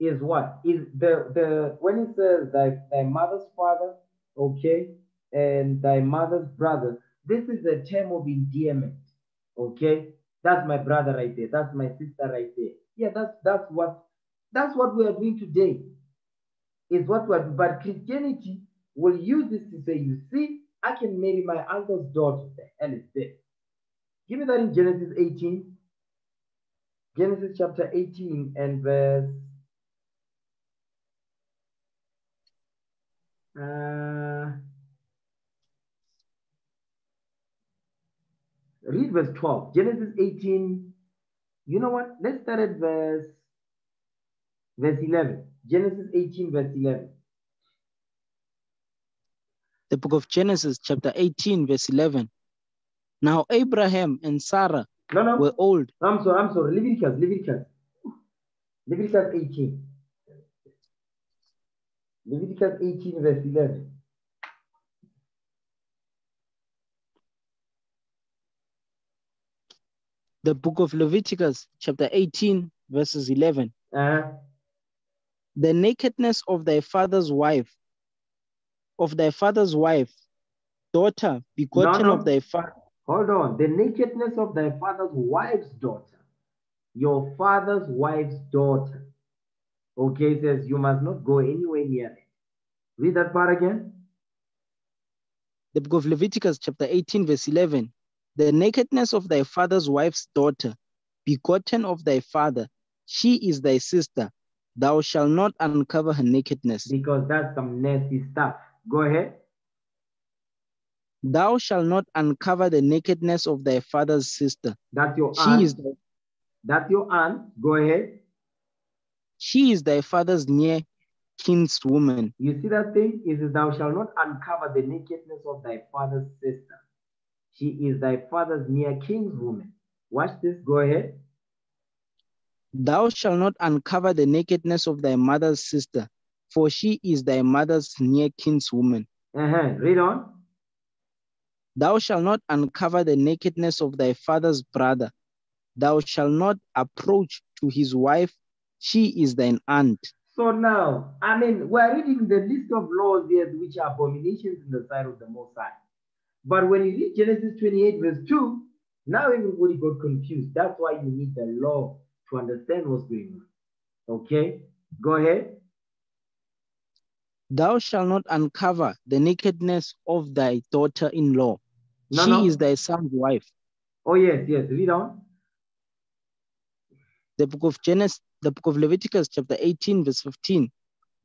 is what? Is the the when it says thy, thy mother's father, okay, and thy mother's brother, this is a term of endearment. Okay? That's my brother right there. That's my sister right there. Yeah, that's that's what that's what we are doing today. Is what we are doing. But Christianity will use this to say, you see, I can marry my uncle's daughter. The hell is this? Give me that in Genesis 18. Genesis chapter 18 and verse uh, read verse 12. Genesis 18. You know what? Let's start at verse verse 11. Genesis 18, verse 11. The book of Genesis, chapter 18, verse 11. Now Abraham and Sarah No, no. were old. I'm sorry, I'm sorry. Leviticus, Leviticus. Leviticus 18. Leviticus 18, verse 11. The book of Leviticus, chapter 18, verses 11. Uh, The nakedness of thy father's wife, of thy father's wife, daughter, begotten no. of thy father. hold on. The nakedness of thy father's wife's daughter. Your father's wife's daughter. Okay, it says you must not go anywhere near it. Read that part again. The book of Leviticus, chapter 18, verse 11. The nakedness of thy father's wife's daughter, begotten of thy father, she is thy sister. Thou shalt not uncover her nakedness. Because that's some nasty stuff. Go ahead. Thou shalt not uncover the nakedness of thy father's sister. That's your She aunt. is, thy, That's your aunt. Go ahead. she is thy father's near kinswoman. You see that thing? is Thou shalt not uncover the nakedness of thy father's sister. She is thy father's near kinswoman. Watch this. Go ahead. Thou shalt not uncover the nakedness of thy mother's sister, for she is thy mother's near kinswoman. Uh-huh. Read on. Thou shalt not uncover the nakedness of thy father's brother. Thou shalt not approach to his wife. She is thine aunt. So now, I mean, we're reading the list of laws here, which are abominations in the sight of the Most High. But when you read Genesis 28, verse 2, now everybody got confused. That's why you need the law to understand what's going on. Okay? Go ahead. Thou shalt not uncover the nakedness of thy daughter in law. No, she no. is thy son's wife. Oh, yes, yes. Read on. The book of Genesis, the book of Leviticus, chapter 18, verse 15.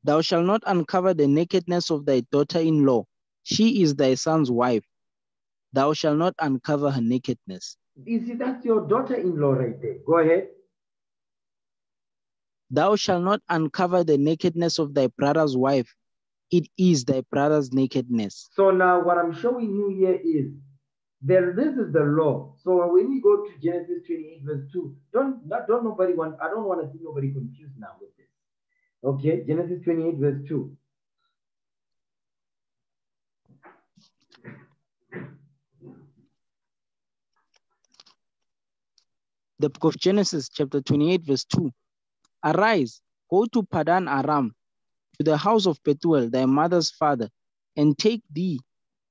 Thou shalt not uncover the nakedness of thy daughter in law. She is thy son's wife. Thou shalt not uncover her nakedness. You see, that's your daughter in law right there. Go ahead. Thou shalt not uncover the nakedness of thy brother's wife. It is thy brother's nakedness. So now what I'm showing you here is there this is the law. So when you go to Genesis 28, verse 2, don't not, don't nobody want I don't want to see nobody confused now with this. Okay, Genesis 28, verse 2. The book of Genesis, chapter 28, verse 2. Arise, go to Padan Aram, to the house of Bethuel, thy mother's father, and take thee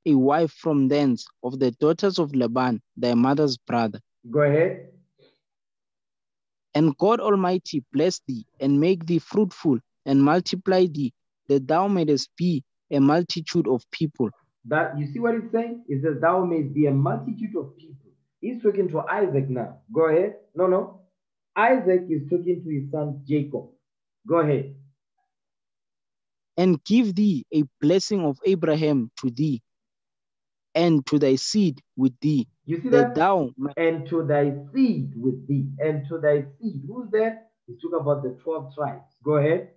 a wife from thence of the daughters of Laban, thy mother's brother. Go ahead. And God Almighty bless thee and make thee fruitful and multiply thee, that thou mayest be a multitude of people. That you see what it's saying? It says, Thou mayest be a multitude of people. He's talking to Isaac now. Go ahead. No, no. Isaac is talking to his son Jacob. Go ahead. And give thee a blessing of Abraham to thee, and to thy seed with thee, You see that that? thou And to thy seed with thee. And to thy seed. Who's that? He spoke about the 12 tribes. Go ahead.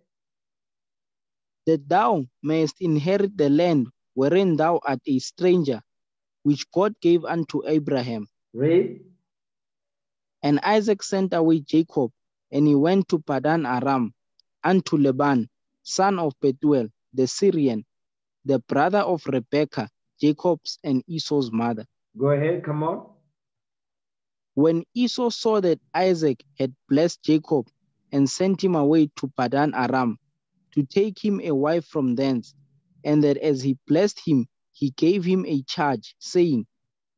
that thou mayest inherit the land wherein thou art a stranger, which God gave unto Abraham. Read. And Isaac sent away Jacob, and he went to Padan Aram, unto Laban, son of Bethuel, the Syrian, the brother of Rebekah, Jacob's and Esau's mother. Go ahead. Come on. When Esau saw that Isaac had blessed Jacob and sent him away to Padan Aram to take him a wife from thence, and that as he blessed him, he gave him a charge, saying,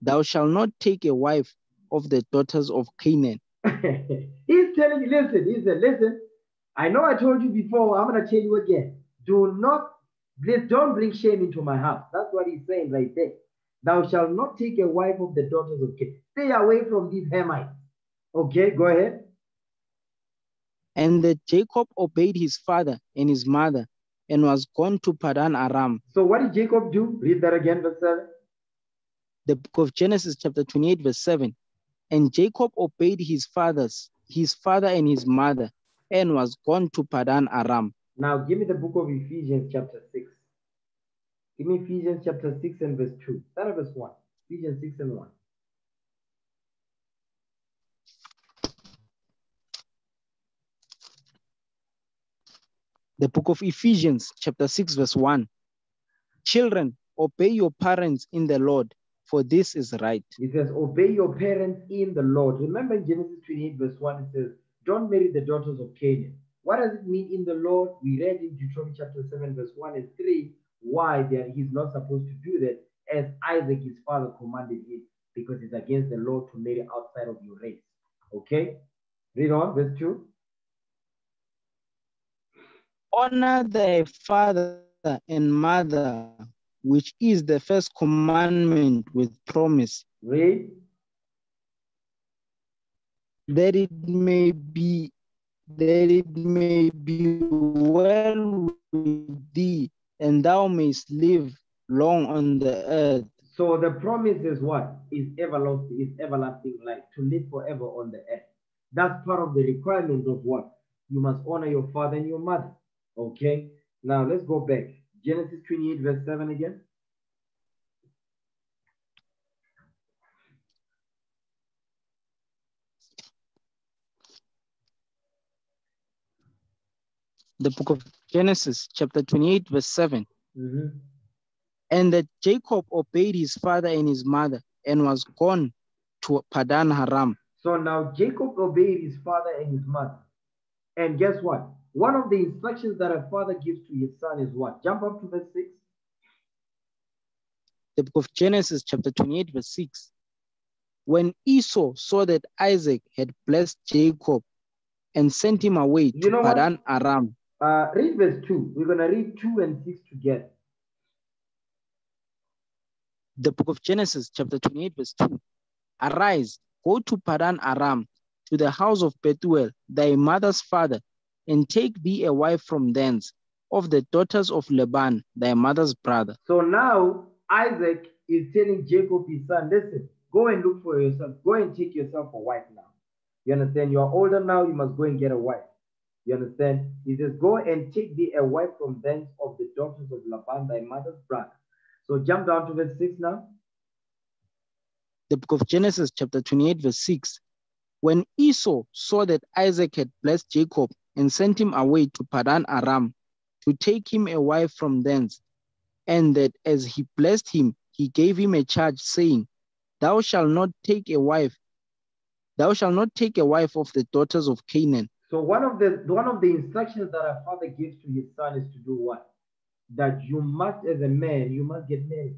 Thou shalt not take a wife of the daughters of Canaan. *laughs* He's telling you, listen, he said, listen, I know I told you before, I'm going to tell you again. Do not, please don't bring shame into my house. That's what he's saying right there. Thou shalt not take a wife of the daughters of Canaan. Stay away from these Hamites. Okay, go ahead. And that Jacob obeyed his father and his mother and was gone to Padan Aram. So what did Jacob do? Read that again, verse 7. The book of Genesis, chapter 28, verse 7. And Jacob obeyed his fathers, his father and his mother, and was gone to Padan Aram. Now give me the book of Ephesians chapter 6. Give me Ephesians chapter 6 and verse 2. Start at verse 1. Ephesians 6 and 1. The book of Ephesians, chapter 6, verse 1. Children, obey your parents in the Lord, for this is right. It says, Obey your parents in the Lord. Remember in Genesis 28, verse 1, it says, Don't marry the daughters of Canaan. What does it mean in the Lord? We read in Deuteronomy chapter 7, verse 1 and 3, why that he's not supposed to do that, as Isaac, his father, commanded him, because it's against the law to marry outside of your race. Okay? Read on, verse 2. Honor thy father and mother, which is the first commandment with promise, Read. that it may be that it may be well with thee, and thou mayst live long on the earth. So the promise is what? Is everlasting, is everlasting life, to live forever on the earth. That's part of the requirement of what? You must honor your father and your mother. Okay? Now let's go back. Genesis 28, verse 7 again. The book of Genesis, chapter 28, verse 7. Mhm. And that Jacob obeyed his father and his mother and was gone to Padan Aram. So now Jacob obeyed his father and his mother. And guess what? One of the instructions that a father gives to his son is what? Jump up to verse 6. The book of Genesis, chapter 28, verse 6. When Esau saw that Isaac had blessed Jacob and sent him away You to? Padan Aram, Uh, read verse 2. We're going to read 2 and 6 together. the book of Genesis, chapter 28, verse 2. Arise, go to Padan Aram, to the house of Bethuel, thy mother's father, and take thee a wife from thence, of the daughters of Laban, thy mother's brother. So now Isaac is telling Jacob, his son, listen, go and look for yourself. Go and take yourself a wife now. You understand? You are older now, you must go and get a wife. You understand? He says, go and take thee a wife from thence of the daughters of Laban, thy mother's brother. So jump down to verse 6 now. the book of Genesis, chapter 28, verse 6. When Esau saw that Isaac had blessed Jacob and sent him away to Padan Aram to take him a wife from thence, and that as he blessed him, he gave him a charge, saying, Thou shalt not take a wife, thou shalt not take a wife of the daughters of Canaan. So one of the one of the instructions that a father gives to his son is to do what? That you must, as a man, you must get married.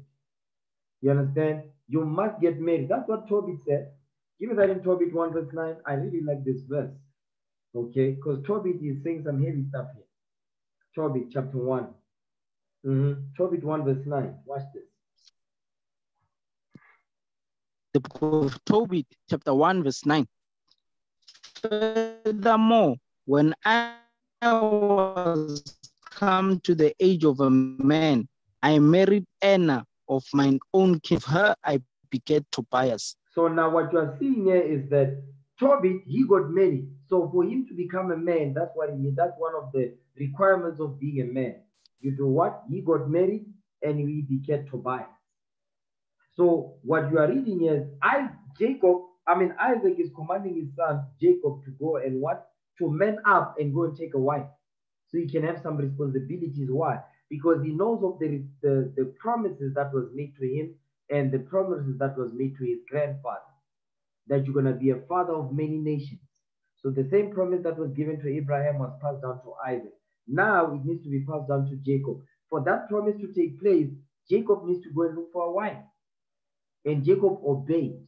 You understand? You must get married. That's what Tobit said. Give me that in Tobit 1 verse 9. I really like this verse. Okay, because Tobit is saying some heavy stuff here. Tobit chapter 1. Mhm. Tobit 1 verse 9. Watch this. The book of Tobit, chapter 1, verse 9. Furthermore, when I was come to the age of a man, I married Anna of mine own kin. Of her I begat Tobias. So now what you are seeing here is that Tobit, he got married. So for him to become a man, that's what he means. That's one of the requirements of being a man. You do what? He got married and he became Tobias. So what you are reading is I Jacob, I mean Isaac is commanding his son Jacob to go and what? To man up and go and take a wife. So he can have some responsibilities. Why? Because he knows of the, the, the promises that was made to him and the promises that was made to his grandfather. That you're gonna be a father of many nations. So the same promise that was given to Abraham was passed down to Isaac. Now it needs to be passed down to Jacob. For that promise to take place, Jacob needs to go and look for a wife. And Jacob obeyed.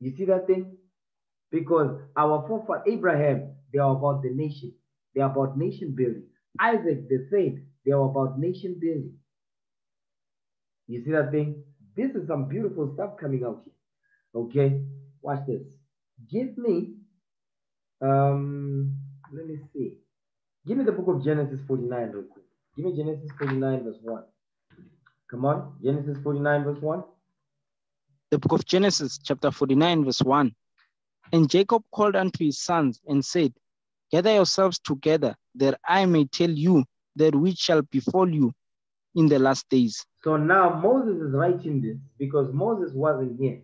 You see that thing? Because our forefather Abraham, they are about the nation. They are about nation building. Isaac, the same. They are about nation building. You see that thing? This is some beautiful stuff coming out here. Okay, watch this. Give me, um, let me see. Give me the book of Genesis 49 real quick. Give me Genesis 49 verse 1. Come on, Genesis 49 verse 1. The book of Genesis, chapter 49, verse 1. And Jacob called unto his sons and said, Gather yourselves together, that I may tell you that which shall befall you in the last days. So now Moses is writing this because Moses wasn't here.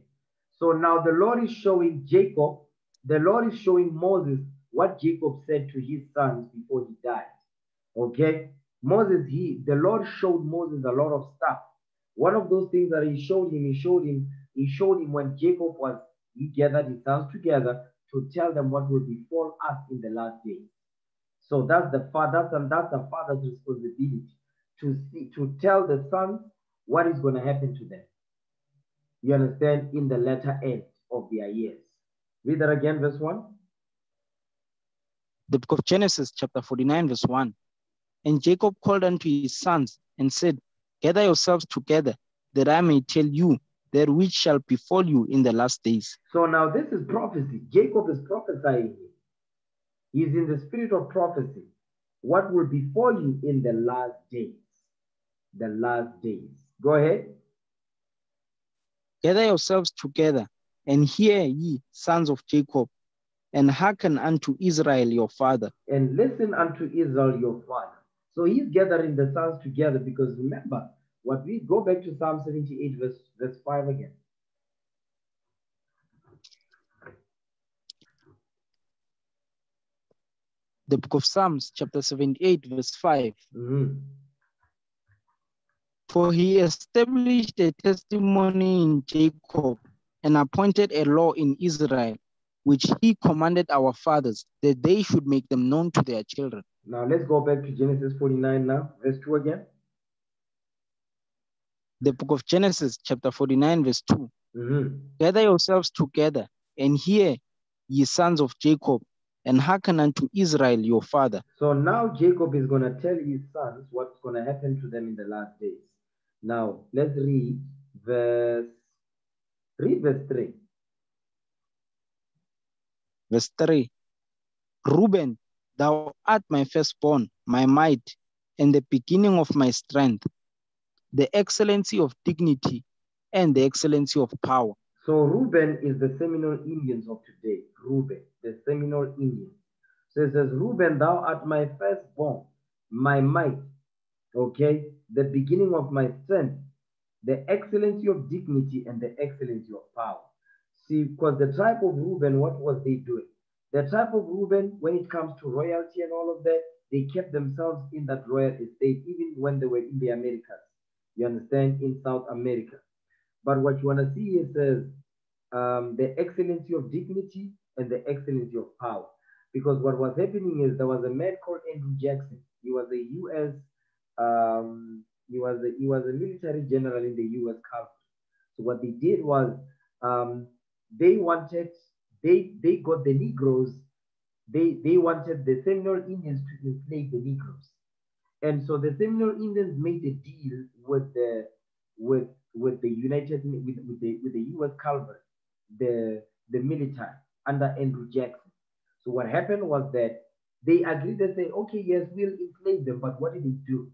So now the Lord is showing Jacob, the Lord is showing Moses what Jacob said to his sons before he died. Okay? Moses, he the Lord showed Moses a lot of stuff. One of those things that he showed him, he showed him, he showed him when Jacob was he gathered his sons together to tell them what will befall us in the last days. So that's the father's and that's the father's responsibility to see to tell the sons what is going to happen to them. You understand? In the latter end of their years. Read that again, verse 1. The book of Genesis, chapter 49, verse 1. And Jacob called unto his sons and said, Gather yourselves together, that I may tell you that which shall befall you in the last days. So now this is prophecy. Jacob is prophesying. He's in the spirit of prophecy. What will befall you in the last days? The last days. Go ahead. Gather yourselves together, and hear ye, sons of Jacob, and hearken unto Israel your father. And listen unto Israel your father. So he's gathering the sons together because remember, what we go back to Psalm 78, verse, verse 5 again. The book of Psalms, chapter 78, verse 5. Mhm. For he established a testimony in Jacob and appointed a law in Israel, which he commanded our fathers that they should make them known to their children. Now let's go back to Genesis 49 now, verse 2 again. The book of Genesis, chapter 49, verse 2. Mhm. Gather yourselves together and hear, ye sons of Jacob, and hearken unto Israel your father. So now Jacob is going to tell his sons what's going to happen to them in the last days. Now let's read verse, read verse 3. Verse 3 Reuben, thou art my firstborn, my might, and the beginning of my strength, the excellency of dignity and the excellency of power. So Reuben is the Seminole Indians of today. Reuben, the Seminole Indians. So it says, Reuben, thou art my firstborn, my might, okay, the beginning of my strength, the excellency of dignity and the excellency of power. See, because the tribe of Reuben, what was they doing? The tribe of Reuben, when it comes to royalty and all of that, they kept themselves in that royal estate, even when they were in the Americas. You understand? In South America. But what you want to see is says um, the excellency of dignity and the excellency of power. Because what was happening is there was a man called Andrew Jackson. He was a U.S. Um, he was a, he was a military general in the U.S. cavalry. So what they did was um, they wanted they they got the Negroes. They they wanted the Seminole Indians to enslave the Negroes, and so the Seminole Indians made a deal with the with with the United with, with the with the U.S. cavalry, the the military under Andrew Jackson. So what happened was that they agreed and say, okay, yes, we'll enslave them, but what did they do?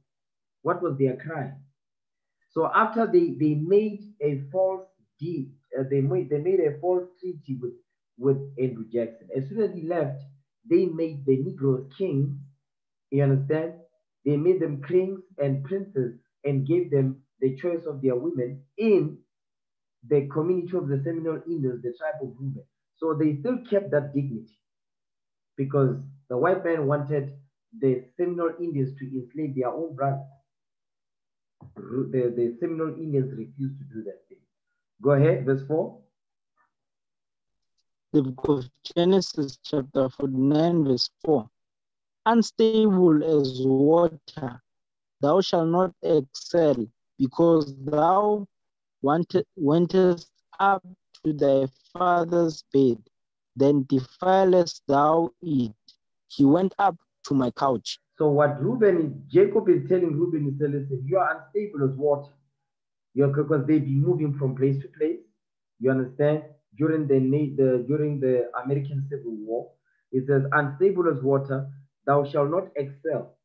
What was their crime? So after they they made a false deed, uh, they made they made a false treaty with with Andrew Jackson. As soon as he left, they made the Negroes kings. You understand? They made them kings and princes and gave them the choice of their women in the community of the Seminole Indians, the tribe of Reuben. So they still kept that dignity because the white man wanted the Seminole Indians to enslave their own brothers. The, the Seminole Indians refused to do that thing. Go ahead, verse 4. The book of Genesis, chapter 49, verse 4. Unstable as water, thou shalt not excel, because thou wentest up to thy father's bed, then defilest thou it. He went up to my couch. So what Reuben is, Jacob is telling Reuben is, listen, you are unstable as water. You're because they be moving from place to place. You understand? During the, the during the American Civil War, it says, unstable as water, thou shalt not excel,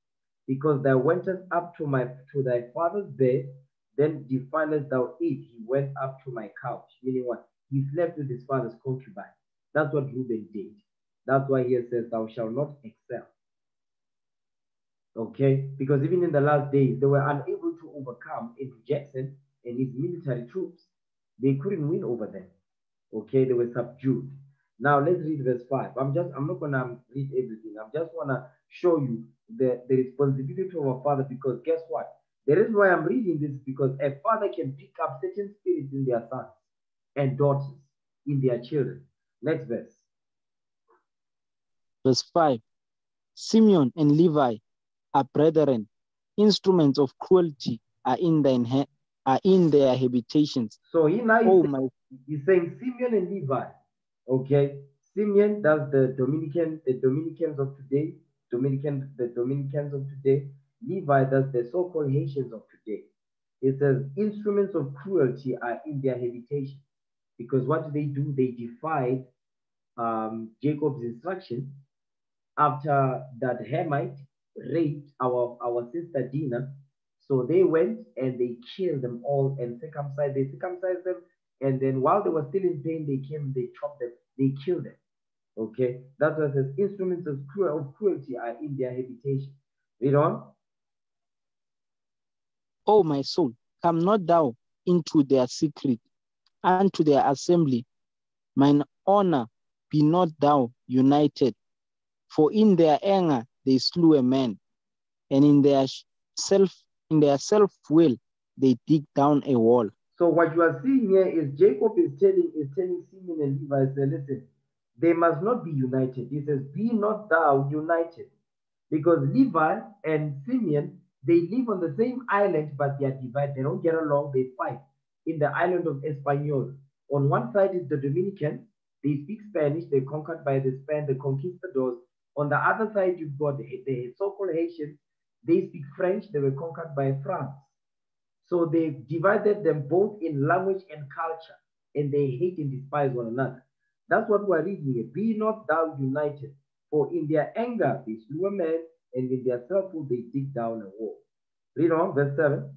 because thou wentest up to my to thy father's bed, then defilest thou it. He went up to my couch. Meaning what? He slept with his father's concubine. That's what Reuben did. That's why he says, Thou shalt not excel. Okay? Because even in the last days, they were unable to overcome Andrew Jackson and his military troops. They couldn't win over them. Okay, they were subdued. Now let's read verse 5. I'm just I'm not gonna read everything. I just wanna show you the, the responsibility of a father because guess what? The reason why I'm reading this is because a father can pick up certain spirits in their sons and daughters, in their children. Next verse. Verse 5 Simeon and Levi are brethren, instruments of cruelty are in their, are in their habitations. So he now Oh he's, my he's saying Simeon and Levi. Okay. Simeon, that's the Dominican, the Dominicans of today, Dominican, the Dominicans of today. Levi, that's the so-called Haitians of today. It says instruments of cruelty are in their habitation. Because what do they do? They defied um, Jacob's instruction after that Hamite raped our, our sister Dinah. So they went and they killed them all and circumcised. They circumcised them. And then while they were still in pain, they came, they chopped them, they killed them. Okay, that's what it says. Instruments of, cruel, of cruelty are in their habitation. Read on. Oh, my soul, come not thou into their secret, and to their assembly. Mine honor be not thou united. For in their anger they slew a man, and in their self in their self will they dig down a wall. So what you are seeing here is Jacob is telling is telling Simeon and Levi, say, listen, they must not be united. He says, Be not thou united. Because Levi and Simeon, they live on the same island, but they are divided. They don't get along, they fight in the island of Espanol. On one side is the Dominican, they speak Spanish, they're conquered by the Span, the conquistadors. On the other side, you've got the, the so-called Haitians, they speak French, they were conquered by France. So they divided them both in language and culture, and they hate and despise one another. That's what we're reading here. Be not thou united, for in their anger they slew a man, and in their self-will they dig down a wall. Read on, verse 7.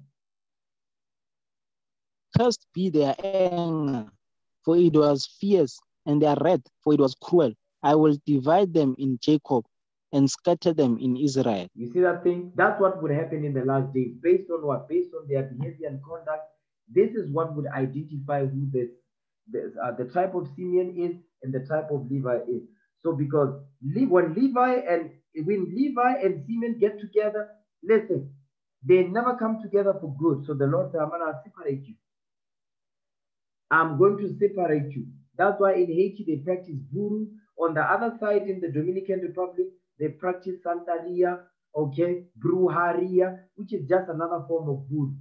Cursed be their anger, for it was fierce, and their wrath, for it was cruel. I will divide them in Jacob and scatter them in Israel. You see that thing? That's what would happen in the last days. Based on what? Based on their behavior and conduct. This is what would identify who the, uh, the type of Simeon is and the type of Levi is. So because when Levi and when Levi and Simeon get together, listen, they never come together for good. So the Lord said, I'm gonna separate you. I'm going to separate you. That's why in Haiti they practice voodoo. On the other side, in the Dominican Republic, they practice Santeria, okay, Brujeria, which is just another form of voodoo.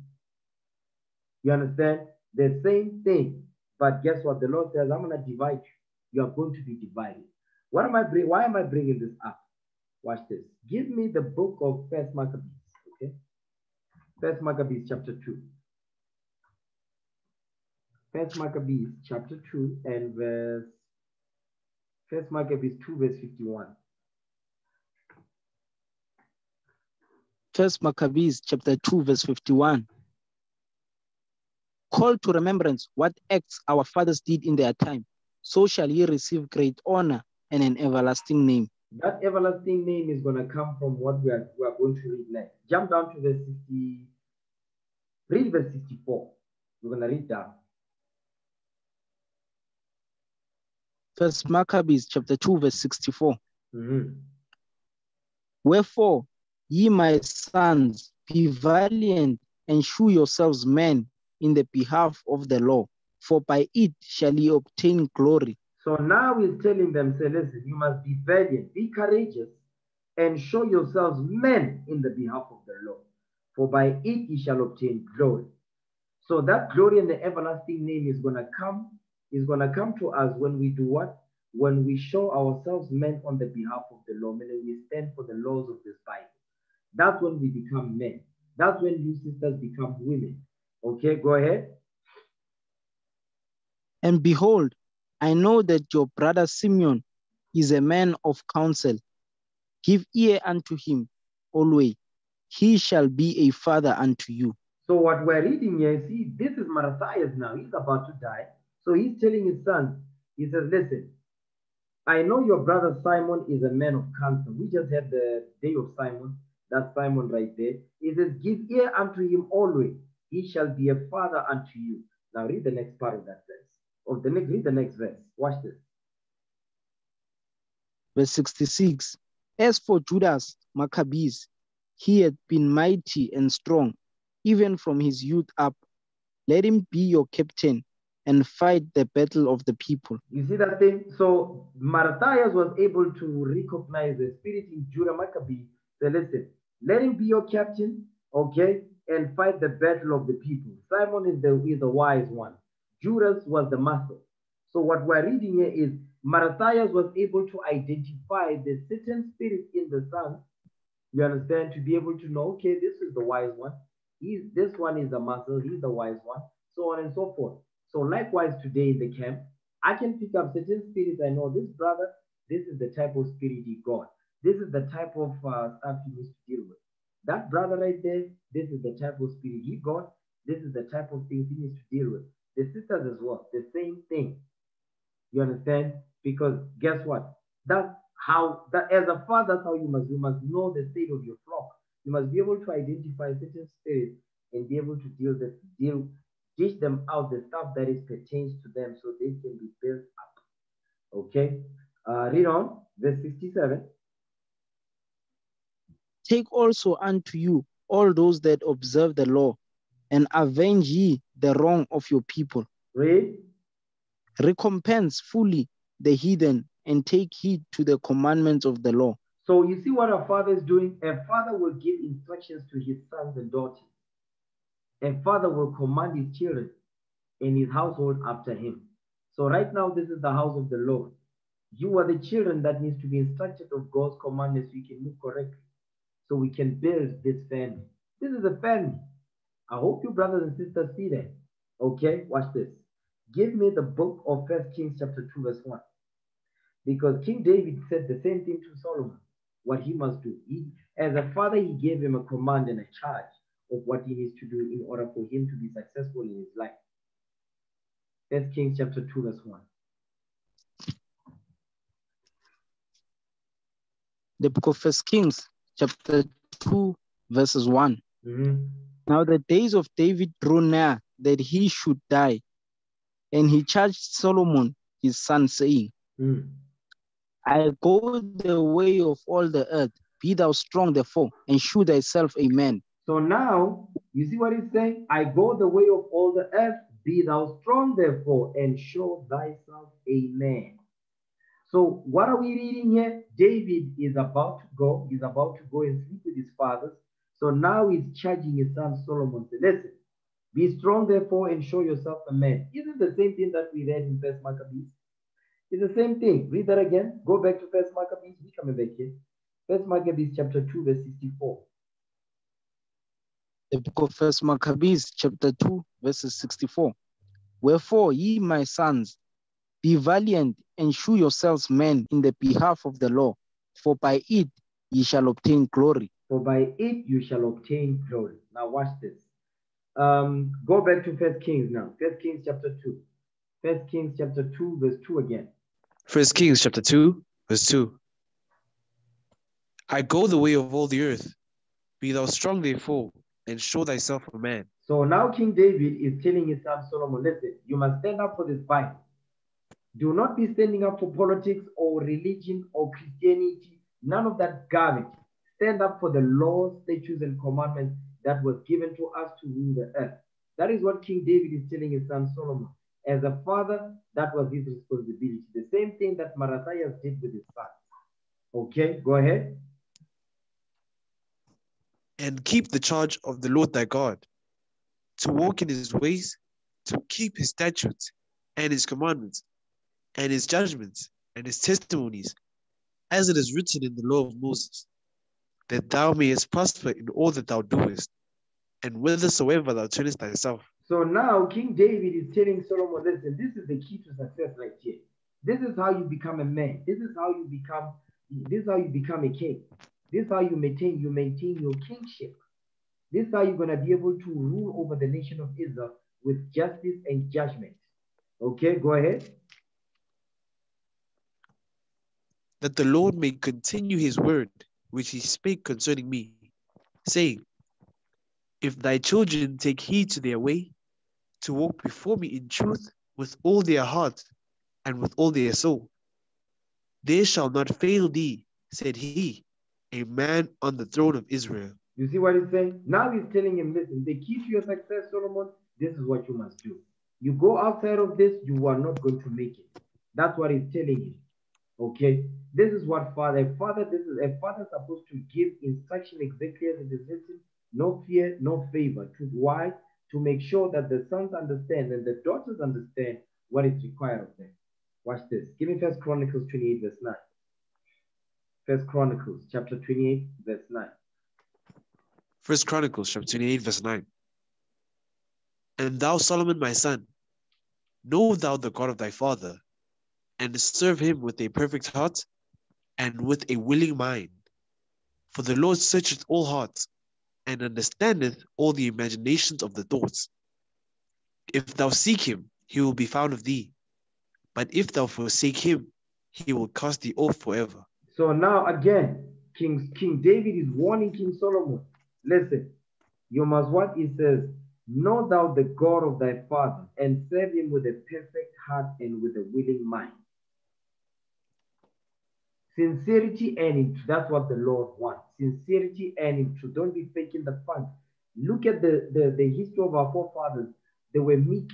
You understand? The same thing. But guess what? The Lord says, I'm going to divide you. You are going to be divided. What am I bring, Why am I bringing this up? Watch this. Give me the book of First Maccabees, okay? First Maccabees chapter 2. First Maccabees chapter 2 and verse First Maccabees 2 verse 51. First Maccabees chapter 2, verse 51. Call to remembrance what acts our fathers did in their time, so shall ye receive great honor and an everlasting name. That everlasting name is going to come from what we are, we are going to read next. Jump down to verse 60. Read verse 64. We're going to read down. First Maccabees chapter 2, verse 64. Mhm. Wherefore, ye my sons, be valiant and shew yourselves men in the behalf of the law, for by it shall ye obtain glory. So now he's telling them, say, listen, you must be valiant, be courageous, and show yourselves men in the behalf of the law. For by it ye shall obtain glory. So that glory and the everlasting name is gonna come, is gonna come to us when we do what? When we show ourselves men on the behalf of the law, meaning we stand for the laws of this Bible. That's when we become men. That's when you sisters become women. Okay, go ahead. And behold, I know that your brother Simeon is a man of counsel. Give ear unto him always. He shall be a father unto you. So what we're reading here, see, this is Matthias now. He's about to die. So he's telling his son, he says, listen, I know your brother Simon is a man of counsel. We just had the day of Simon. That Simon right there. He says, give ear unto him always. He shall be a father unto you. Now read the next part of that verse. Or the next, read the next verse. Watch this. Verse 66. As for Judas Maccabeus, he had been mighty and strong, even from his youth up. Let him be your captain and fight the battle of the people. You see that thing? So Matthias was able to recognize the spirit in Judah Maccabee. Say, listen, let him be your captain, okay, and fight the battle of the people. Simon is the is the wise one. Judas was the master. So what we're reading here is Matthias was able to identify the certain spirit in the son. You understand? To be able to know, okay, this is the wise one. He's this one is the master. He's the wise one. So on and so forth. So likewise today in the camp, I can pick up certain spirits. I know this brother, this is the type of spirit he got. This is the type of uh, stuff he needs to deal with. That brother right there, this is the type of spirit he got. This is the type of things he needs to deal with. The sisters as well, the same thing. You understand? Because guess what? That's how that as a father, that's how you must you must know the state of your flock. You must be able to identify certain spirits and be able to deal the deal dish them out the stuff that is pertains to them so they can be built up. Okay. Uh, read on, verse 67. Take also unto you all those that observe the law, and avenge ye the wrong of your people. Read. Recompense fully the heathen, and take heed to the commandments of the law. So you see what a father is doing? A father will give instructions to his sons and daughters. A father will command his children and his household after him. So right now, this is the house of the Lord. You are the children that needs to be instructed of God's commandments so you can move correctly. So we can build this family. This is a family. I hope you brothers and sisters see that. Okay, watch this. Give me the book of First Kings chapter 2, verse 1. Because King David said the same thing to Solomon, what he must do. He, as a father, he gave him a command and a charge of what he needs to do in order for him to be successful in his life. First Kings chapter 2, verse 1. The book of First Kings, chapter 2, verses 1. Mhm. Now the days of David drew near that he should die. And he charged Solomon his son, saying, Mm. I go the way of all the earth. Be thou strong, therefore, and shew thyself a man. So now, you see what he's saying? I go the way of all the earth. Be thou strong, therefore, and show thyself a man. So, what are we reading here? David is about to go. He's about to go and sleep with his fathers. So now he's charging his son Solomon. Say, listen, be strong, therefore, and show yourself a man. Isn't the same thing that we read in First Maccabees? It's the same thing. Read that again. Go back to First Maccabees. We coming back here. First Maccabees chapter 2, verse 64. The book of First Maccabees, chapter 2, verses 64. Wherefore, ye my sons, be valiant and shew yourselves men in the behalf of the law, for by it ye shall obtain glory. for by it you shall obtain glory. Now watch this. Um, go back to First Kings now. First Kings chapter 2. First Kings chapter 2, verse 2 again. First Kings chapter 2, verse 2. I go the way of all the earth. Be thou strong therefore, and show thyself a man. So now King David is telling his son Solomon, listen, you must stand up for this Bible. Do not be standing up for politics or religion or Christianity, none of that garbage. Stand up for the laws, statutes, and commandments that was given to us to rule the earth. That is what King David is telling his son Solomon. As a father, that was his responsibility. The same thing that Mattathias did with his son. Okay, go ahead. And keep the charge of the Lord thy God, to walk in his ways, to keep his statutes and his commandments, and his judgments and his testimonies, as it is written in the law of Moses, that thou mayest prosper in all that thou doest, and whithersoever thou turnest thyself. So now King David is telling Solomon, listen, this is the key to success right here. This is how you become a man. This is how you become, this is how you become a king. This is how you maintain, you maintain your kingship. This is how you're going to be able to rule over the nation of Israel with justice and judgment. Okay, go ahead. That the Lord may continue his word, which he spake concerning me, saying, If thy children take heed to their way, to walk before me in truth with all their heart and with all their soul, they shall not fail thee, said he, a man on the throne of Israel. You see what he's saying? Now he's telling him, listen, the key to your success, Solomon, this is what you must do. You go outside of this, you are not going to make it. That's what he's telling him. Okay, this is what father. Father, this is a father supposed to give instruction exactly as it is written. No fear, no favor. To why? To make sure that the sons understand and the daughters understand what is required of them. Watch this. Give me First Chronicles 28, verse 9. First Chronicles chapter 28, verse 9. First Chronicles chapter 28, verse 9. And thou, Solomon, my son, know thou the God of thy father, and serve him with a perfect heart and with a willing mind. For the Lord searcheth all hearts, and understandeth all the imaginations of the thoughts. If thou seek him, he will be found of thee. But if thou forsake him, he will cast thee off forever. So now again, King, King David is warning King Solomon. Listen, you must what he says, know thou the God of thy father, and serve him with a perfect heart and with a willing mind. Sincerity and in truth. That's what the Lord wants. Sincerity and in truth. Don't be faking the fun. Look at the, the, the history of our forefathers. They were meek.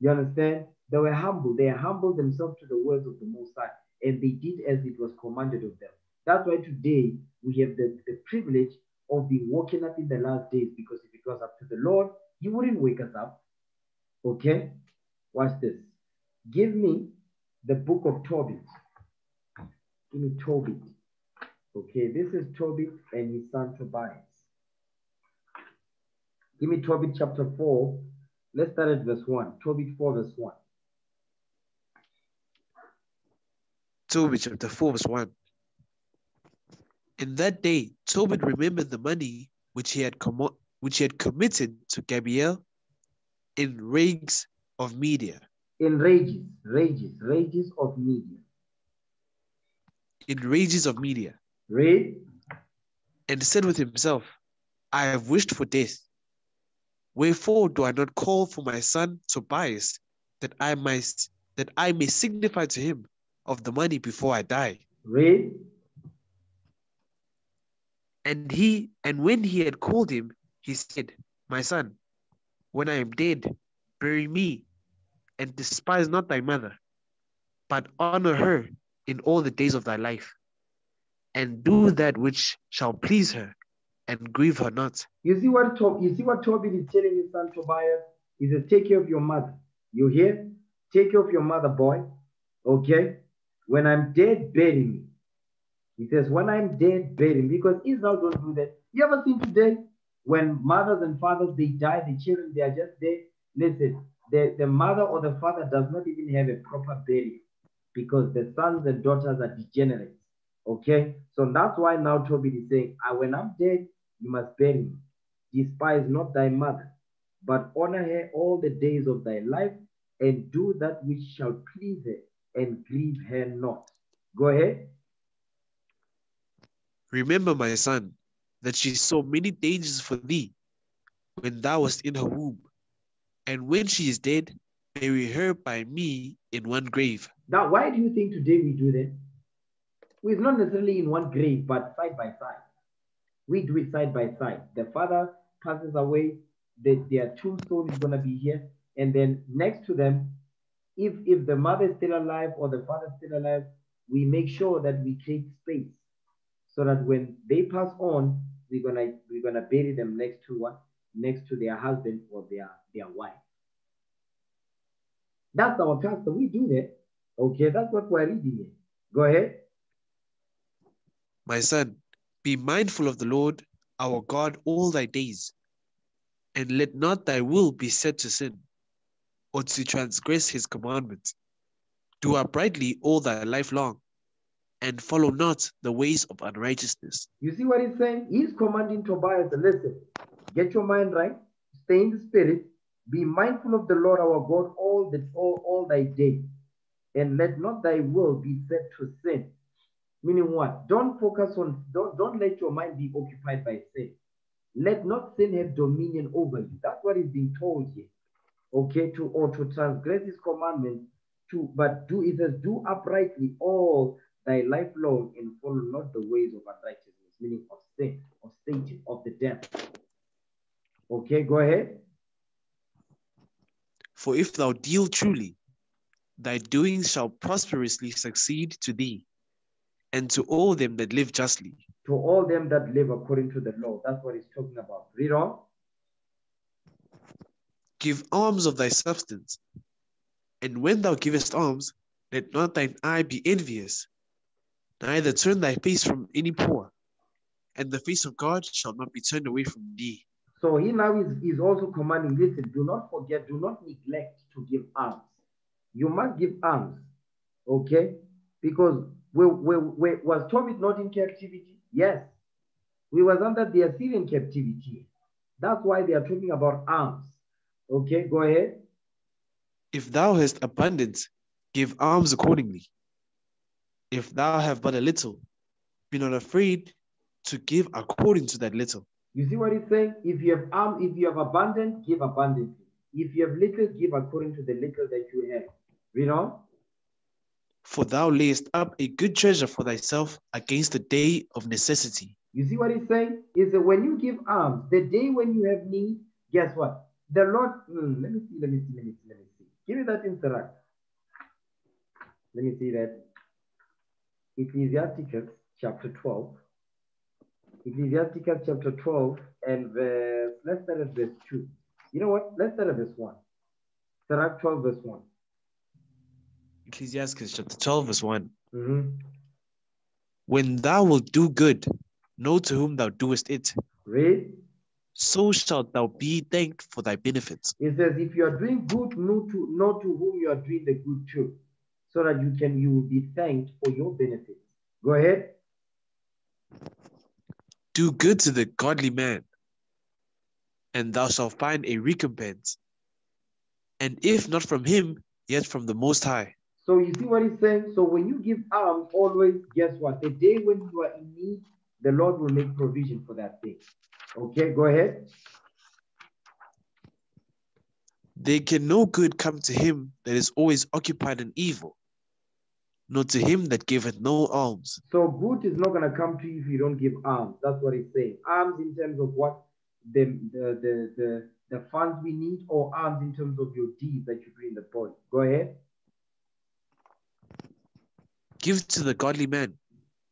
You understand? They were humble. They humbled themselves to the words of the Most High, and they did as it was commanded of them. That's why today we have the, the privilege of being woken up in the last days because if it was up to the Lord, He wouldn't wake us up. Okay? Watch this. Give me the book of Tobit. Give me Tobit. Okay, this is Tobit and his son Tobias. Give me Tobit chapter 4. Let's start at verse 1. Tobit 4, verse 1. Tobit chapter 4, verse 1. In that day, Tobit remembered the money which he had commo- which he had committed to Gabriel in Rages of Media. In Rages, Rages, Rages of Media. In Rages of Media, Read. and said with himself, I have wished for death. Wherefore do I not call for my son Tobias, that I might that I may signify to him of the money before I die? Read. And he and when he had called him, he said, My son, when I am dead, bury me, and despise not thy mother, but honor her in all the days of thy life, and do that which shall please her, and grieve her not. You see what you see what Tobit is telling his son Tobias? He says, take care of your mother. You hear? Take care of your mother, boy. Okay? When I'm dead, bury me. He says, when I'm dead, bury me. Because Israel don't do that. You ever seen today when mothers and fathers they die, the children they are just dead? Listen, the, the mother or the father does not even have a proper burial because the sons and daughters are degenerates. Okay? So that's why now Tobit is saying, "Ah, when I'm dead, you must bury me. Despise not thy mother, but honor her all the days of thy life and do that which shall please her, and grieve her not. Go ahead. Remember, my son, that she saw many dangers for thee when thou wast in her womb. And when she is dead, bury her by me in one grave. Now, why do you think today we do that? It's not necessarily in one grave, but side by side. We do it side by side. The father passes away, the, their tombstone is going to be here. And then next to them, if, if the mother is still alive or the father is still alive, we make sure that we create space so that when they pass on, we're gonna we're gonna bury them next to what? Next to their husband or their their wife. That's our custom. We do that. Okay, that's what we're reading here. Go ahead. My son, be mindful of the Lord our God all thy days, and let not thy will be set to sin, or to transgress his commandments. Do uprightly all thy life long, and follow not the ways of unrighteousness. You see what he's saying? He's commanding Tobias, to listen, get your mind right, stay in the spirit, be mindful of the Lord our God all the all, all thy days, and let not thy will be set to sin. Meaning what? Don't focus on, don't, don't let your mind be occupied by sin. Let not sin have dominion over you. That's what is being told here. Okay, to or to transgress his commandments, to but do it says, do uprightly all thy life long and follow not the ways of unrighteousness, meaning of sin, of Satan, of the devil. Okay, go ahead. For if thou deal truly, thy doings shall prosperously succeed to thee, and to all them that live justly. To all them that live according to the law. That's what he's talking about. Read on. Give alms of thy substance, and when thou givest alms, let not thine eye be envious, neither turn thy face from any poor, and the face of God shall not be turned away from thee. So he now is, is also commanding, listen, do not forget, do not neglect to give alms. You must give alms, okay? Because we, we, we, was Tobit not in captivity? Yes. We was under the Assyrian captivity. That's why they are talking about alms. Okay, go ahead. If thou hast abundance, give alms accordingly. If thou have but a little, be not afraid to give according to that little. You see what he's saying? If you have arm, if you have abundance, give abundantly. If you have little, give according to the little that you have. Read on. For thou layest up a good treasure for thyself against the day of necessity. You see what he's saying? Is that when you give alms, the day when you have need, guess what? The Lord, hmm, let me see, let me see, let me see, let me see. Give me that interact. Let me see that. Ecclesiasticus chapter 12. Ecclesiasticus chapter 12 and verse, let's start at verse 2. You know what? Let's start at verse 1. Sirach 12 verse 1. Ecclesiastes chapter 12, verse one Mhm. When thou wilt do good, know to whom thou doest it, Read. So shalt thou be thanked for thy benefits. It says, if you are doing good, know to, know to whom you are doing the good to, so that you can you will be thanked for your benefits. Go ahead. Do good to the godly man, and thou shalt find a recompense. And if not from him, yet from the Most High. So you see what he's saying? So when you give alms, always guess what? The day when you are in need, the Lord will make provision for that thing. Okay, go ahead. There can no good come to him that is always occupied in evil, nor to him that giveth no alms. So good is not going to come to you if you don't give alms. That's what he's saying. Alms in terms of what the the the the, the funds we need, or alms in terms of your deeds that you do in the body. Go ahead. Give to the godly man,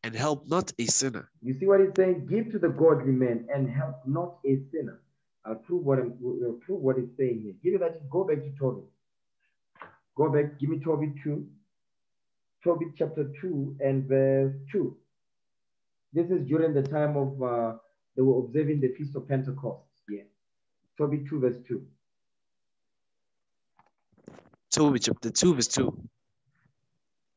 and help not a sinner. You see what he's saying? Give to the godly man and help not a sinner. I'll prove what I'm I'll prove what he's saying here. Give me that. Go back to Tobit. Go back. Give me Tobit 2. Tobit chapter 2 and verse 2. This is during the time of uh, they were observing the Feast of Pentecost. Yeah. Tobit 2, verse 2. Tobit chapter 2, verse 2.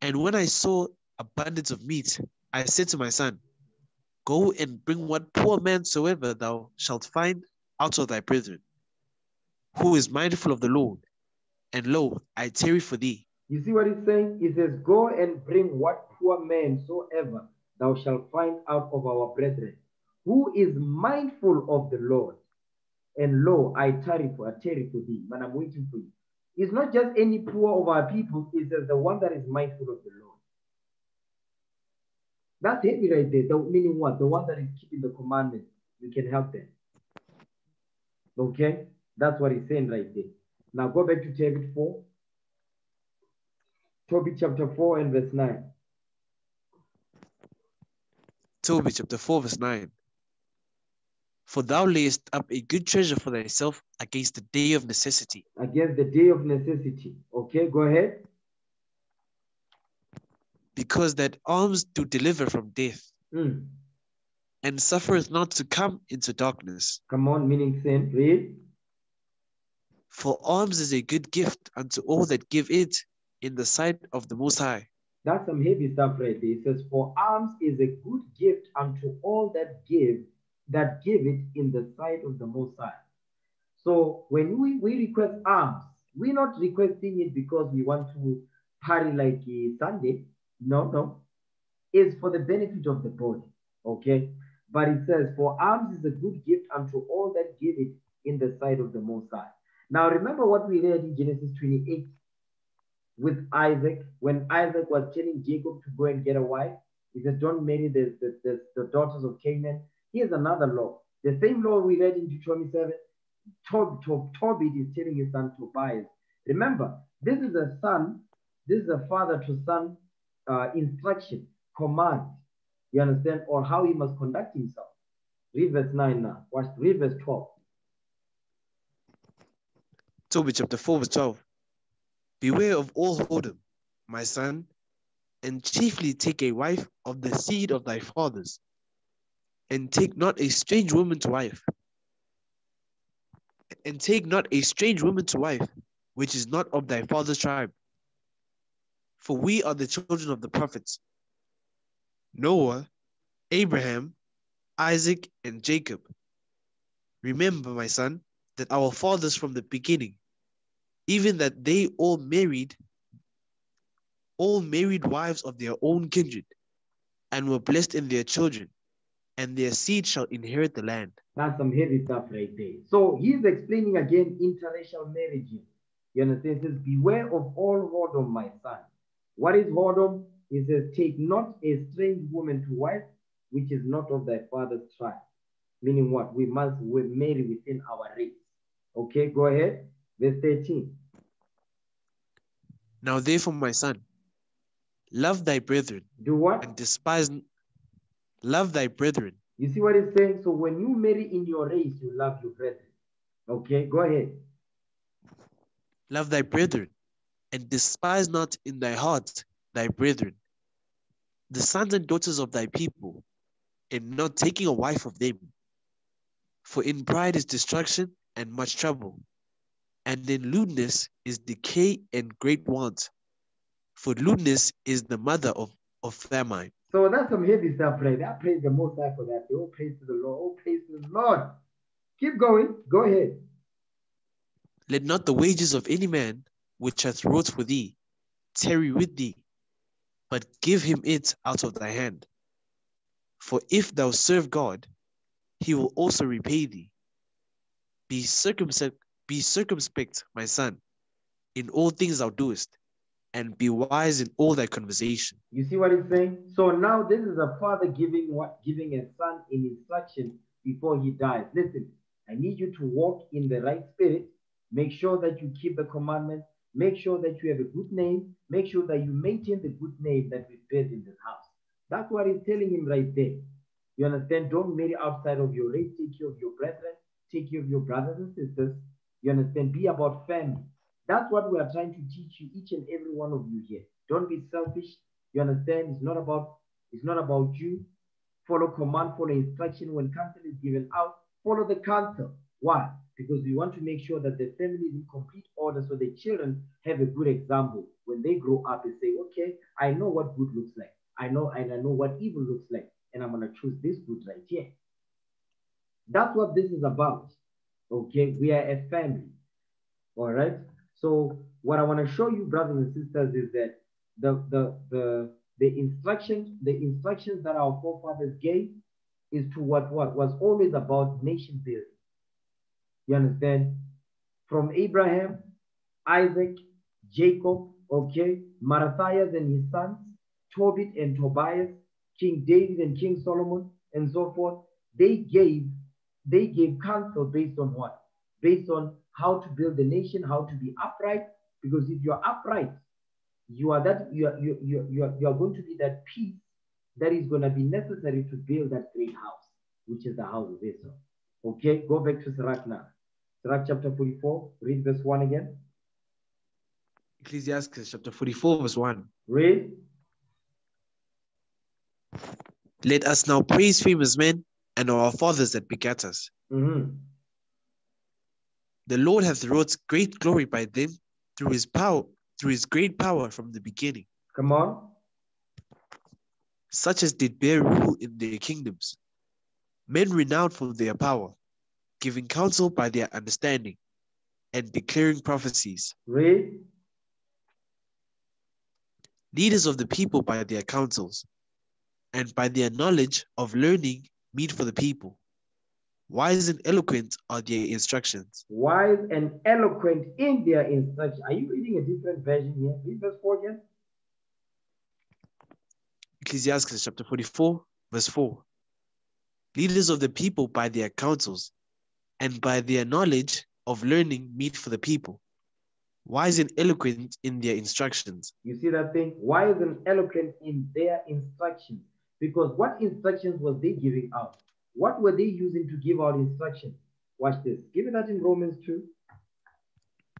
And when I saw abundance of meat, I said to my son, Go and bring what poor man soever thou shalt find out of thy brethren, who is mindful of the Lord, and lo, I tarry for thee. You see what he's saying? He says, Go and bring what poor man soever thou shalt find out of our brethren, who is mindful of the Lord. And lo, I tarry for, I tarry for thee, but I'm waiting for you. It's not just any poor of our people, it is the one that is mindful of the Lord. That's heavy right there. The, meaning what? The one that is keeping the commandment, You can help them. Okay? That's what he's saying right there. Now go back to Tobit 4. Tobit chapter 4 and verse 9. Tobit chapter 4, verse 9. For thou layest up a good treasure for thyself against the day of necessity. Against the day of necessity. Okay, go ahead. Because that alms do deliver from death, Mm. and suffereth not to come into darkness. Come on, meaning sin. Read. For alms is a good gift unto all that give it in the sight of the Most High. That's some heavy stuff right there. It says, For alms is a good gift unto all that give, that give it in the sight of the Most High. So when we, we request alms, we're not requesting it because we want to party like Sunday. No, no. It's for the benefit of the body. Okay. But it says, For alms is a good gift unto all that give it in the sight of the Most High. Now remember what we read in Genesis 28 with Isaac, when Isaac was telling Jacob to go and get a wife, he said, Don't marry the, the, the, the daughters of Canaan. Here's another law. The same law we read in Deuteronomy 7. Tob, Tob, Tobit is telling his son Tobias. Remember, this is a son, this is a father to son uh, instruction, command. You understand? Or how he must conduct himself. Read verse 9 now. Watch, read verse 12. Tobit chapter 4, verse 12. Beware of all whoredom, my son, and chiefly take a wife of the seed of thy fathers, and take not a strange woman to wife. And take not a strange woman to wife, which is not of thy father's tribe. For we are the children of the prophets Noah, Abraham, Isaac, and Jacob. Remember, my son, that our fathers from the beginning, even that they all married, all married wives of their own kindred, and were blessed in their children, and their seed shall inherit the land. That's some heavy stuff right there. So he's explaining again interracial marriages. You understand? He says, Beware of all whoredom, my son. What is whoredom? He says, Take not a strange woman to wife, which is not of thy father's tribe. Meaning what? We must we marry within our race. Okay, go ahead. Verse 13. Now therefore, my son, love thy brethren Do what? and despise love thy brethren You see what he's saying? So when you marry in your race, you love your brethren. Okay, go ahead. love thy brethren, and despise not in thy heart thy brethren, the sons and daughters of thy people, and not taking a wife of them. For in pride is destruction and much trouble, and in lewdness is decay and great want. For lewdness is the mother of, of famine. So that's some heavy stuff right. I praise the Most High for that. All praise to the Lord. All praise to the Lord. Keep going. Go ahead. Let not the wages of any man which hath wrought for thee tarry with thee, but give him it out of thy hand. For if thou serve God, he will also repay thee. Be circumspect, be circumspect, my son, in all things thou doest, and be wise in all thy conversation. You see what he's saying? So now this is a father giving what giving a son in instruction before he dies. Listen, I need you to walk in the right spirit. Make sure that you keep the commandments. Make sure that you have a good name. Make sure that you maintain the good name that we built in this house. That's what he's telling him right there. You understand? Don't marry outside of your race. Take care of your brethren. Take care of your brothers and sisters. You understand? Be about family. That's what we are trying to teach you, each and every one of you here. Don't be selfish. You understand? It's not about it's not about you. Follow command, follow instruction. When counsel is given out, follow the counsel. Why? Because we want to make sure that the family is in complete order so the children have a good example. When they grow up and say, okay, I know what good looks like. I know and I know what evil looks like. And I'm gonna choose this good right here. That's what this is about. Okay, we are a family. All right. So what I want to show you, brothers and sisters, is that the the the the instructions, the instructions that our forefathers gave is to what what was always about nation building. You understand? From Abraham, Isaac, Jacob, okay, Mattathias and his sons, Tobit and Tobias, King David and King Solomon, and so forth. They gave they gave counsel based on what? Based on how to build the nation, how to be upright. Because if you're upright, you are that you are you you you are, you are going to be that piece that is going to be necessary to build that great house, which is the house of Israel. Okay, go back to Sirach now. Sirach chapter 44, read verse 1 again. Ecclesiasticus chapter 44, verse 1. Read. Let us now praise famous men and our fathers that begat us. Mhm. The Lord hath wrought great glory by them through his power, through his great power from the beginning, Come on. such as did bear rule in their kingdoms. Men renowned for their power, giving counsel by their understanding, and declaring prophecies. Read. Leaders of the people by their counsels, and by their knowledge of learning meet for the people. Wise and eloquent are their instructions. Wise and eloquent in their instruction. Are you reading a different version here? Read verse 4 again. Ecclesiasticus chapter 44, verse 4. Leaders of the people by their counsels and by their knowledge of learning meet for the people. Wise and eloquent in their instructions. You see that thing? Wise and eloquent in their instructions. Because what instructions was they giving out? What were they using to give out instructions? Watch this. Give me that in Romans 2.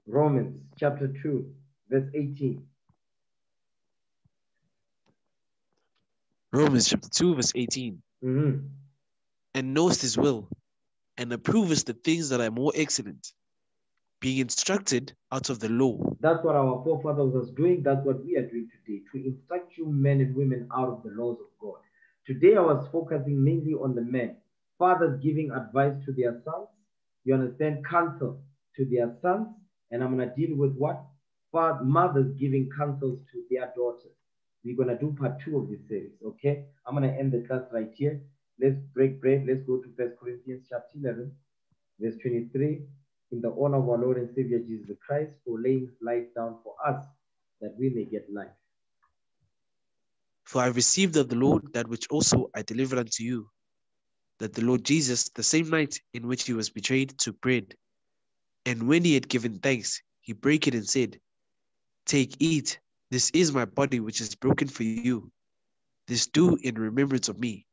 Romans chapter 2, verse 18. Romans chapter 2, verse 18. Mhm. And knows his will, and approvest the things that are more excellent, being instructed out of the law. That's what our forefathers was doing. That's what we are doing today to instruct you men and women out of the laws of God. Today I was focusing mainly on the men. Fathers giving advice to their sons. You understand? Counsel to their sons. And I'm going to deal with what? Father, mothers giving counsels to their daughters. We're going to do part two of this series. Okay. I'm going to end the class right here. Let's break bread. Let's go to First Corinthians chapter 11, verse 23 in the honor of our Lord and Savior Jesus Christ for laying his life down for us that we may get life. For I received of the Lord that which also I delivered unto you, that the Lord Jesus, the same night in which he was betrayed, took bread. And when he had given thanks, he brake it and said, Take, eat, this is my body which is broken for you. This do in remembrance of me.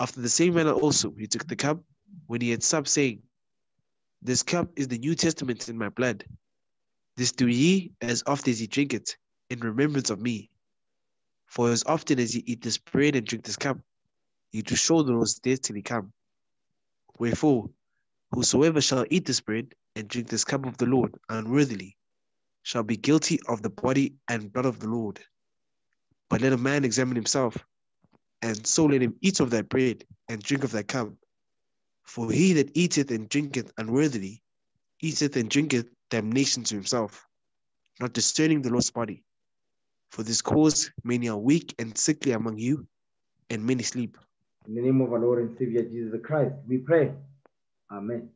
After the same manner also he took the cup when he had supped, saying, This cup is the New Testament in my blood. This do ye as oft as ye drink it, in remembrance of me. For as often as ye eat this bread and drink this cup, ye do show the Lord's death till he come. Wherefore, whosoever shall eat this bread and drink this cup of the Lord unworthily shall be guilty of the body and blood of the Lord. But let a man examine himself, and so let him eat of that bread and drink of that cup. For he that eateth and drinketh unworthily eateth and drinketh damnation to himself, not discerning the Lord's body. For this cause many are weak and sickly among you, and many sleep. In the name of our Lord and Savior Jesus Christ, we pray. Amen.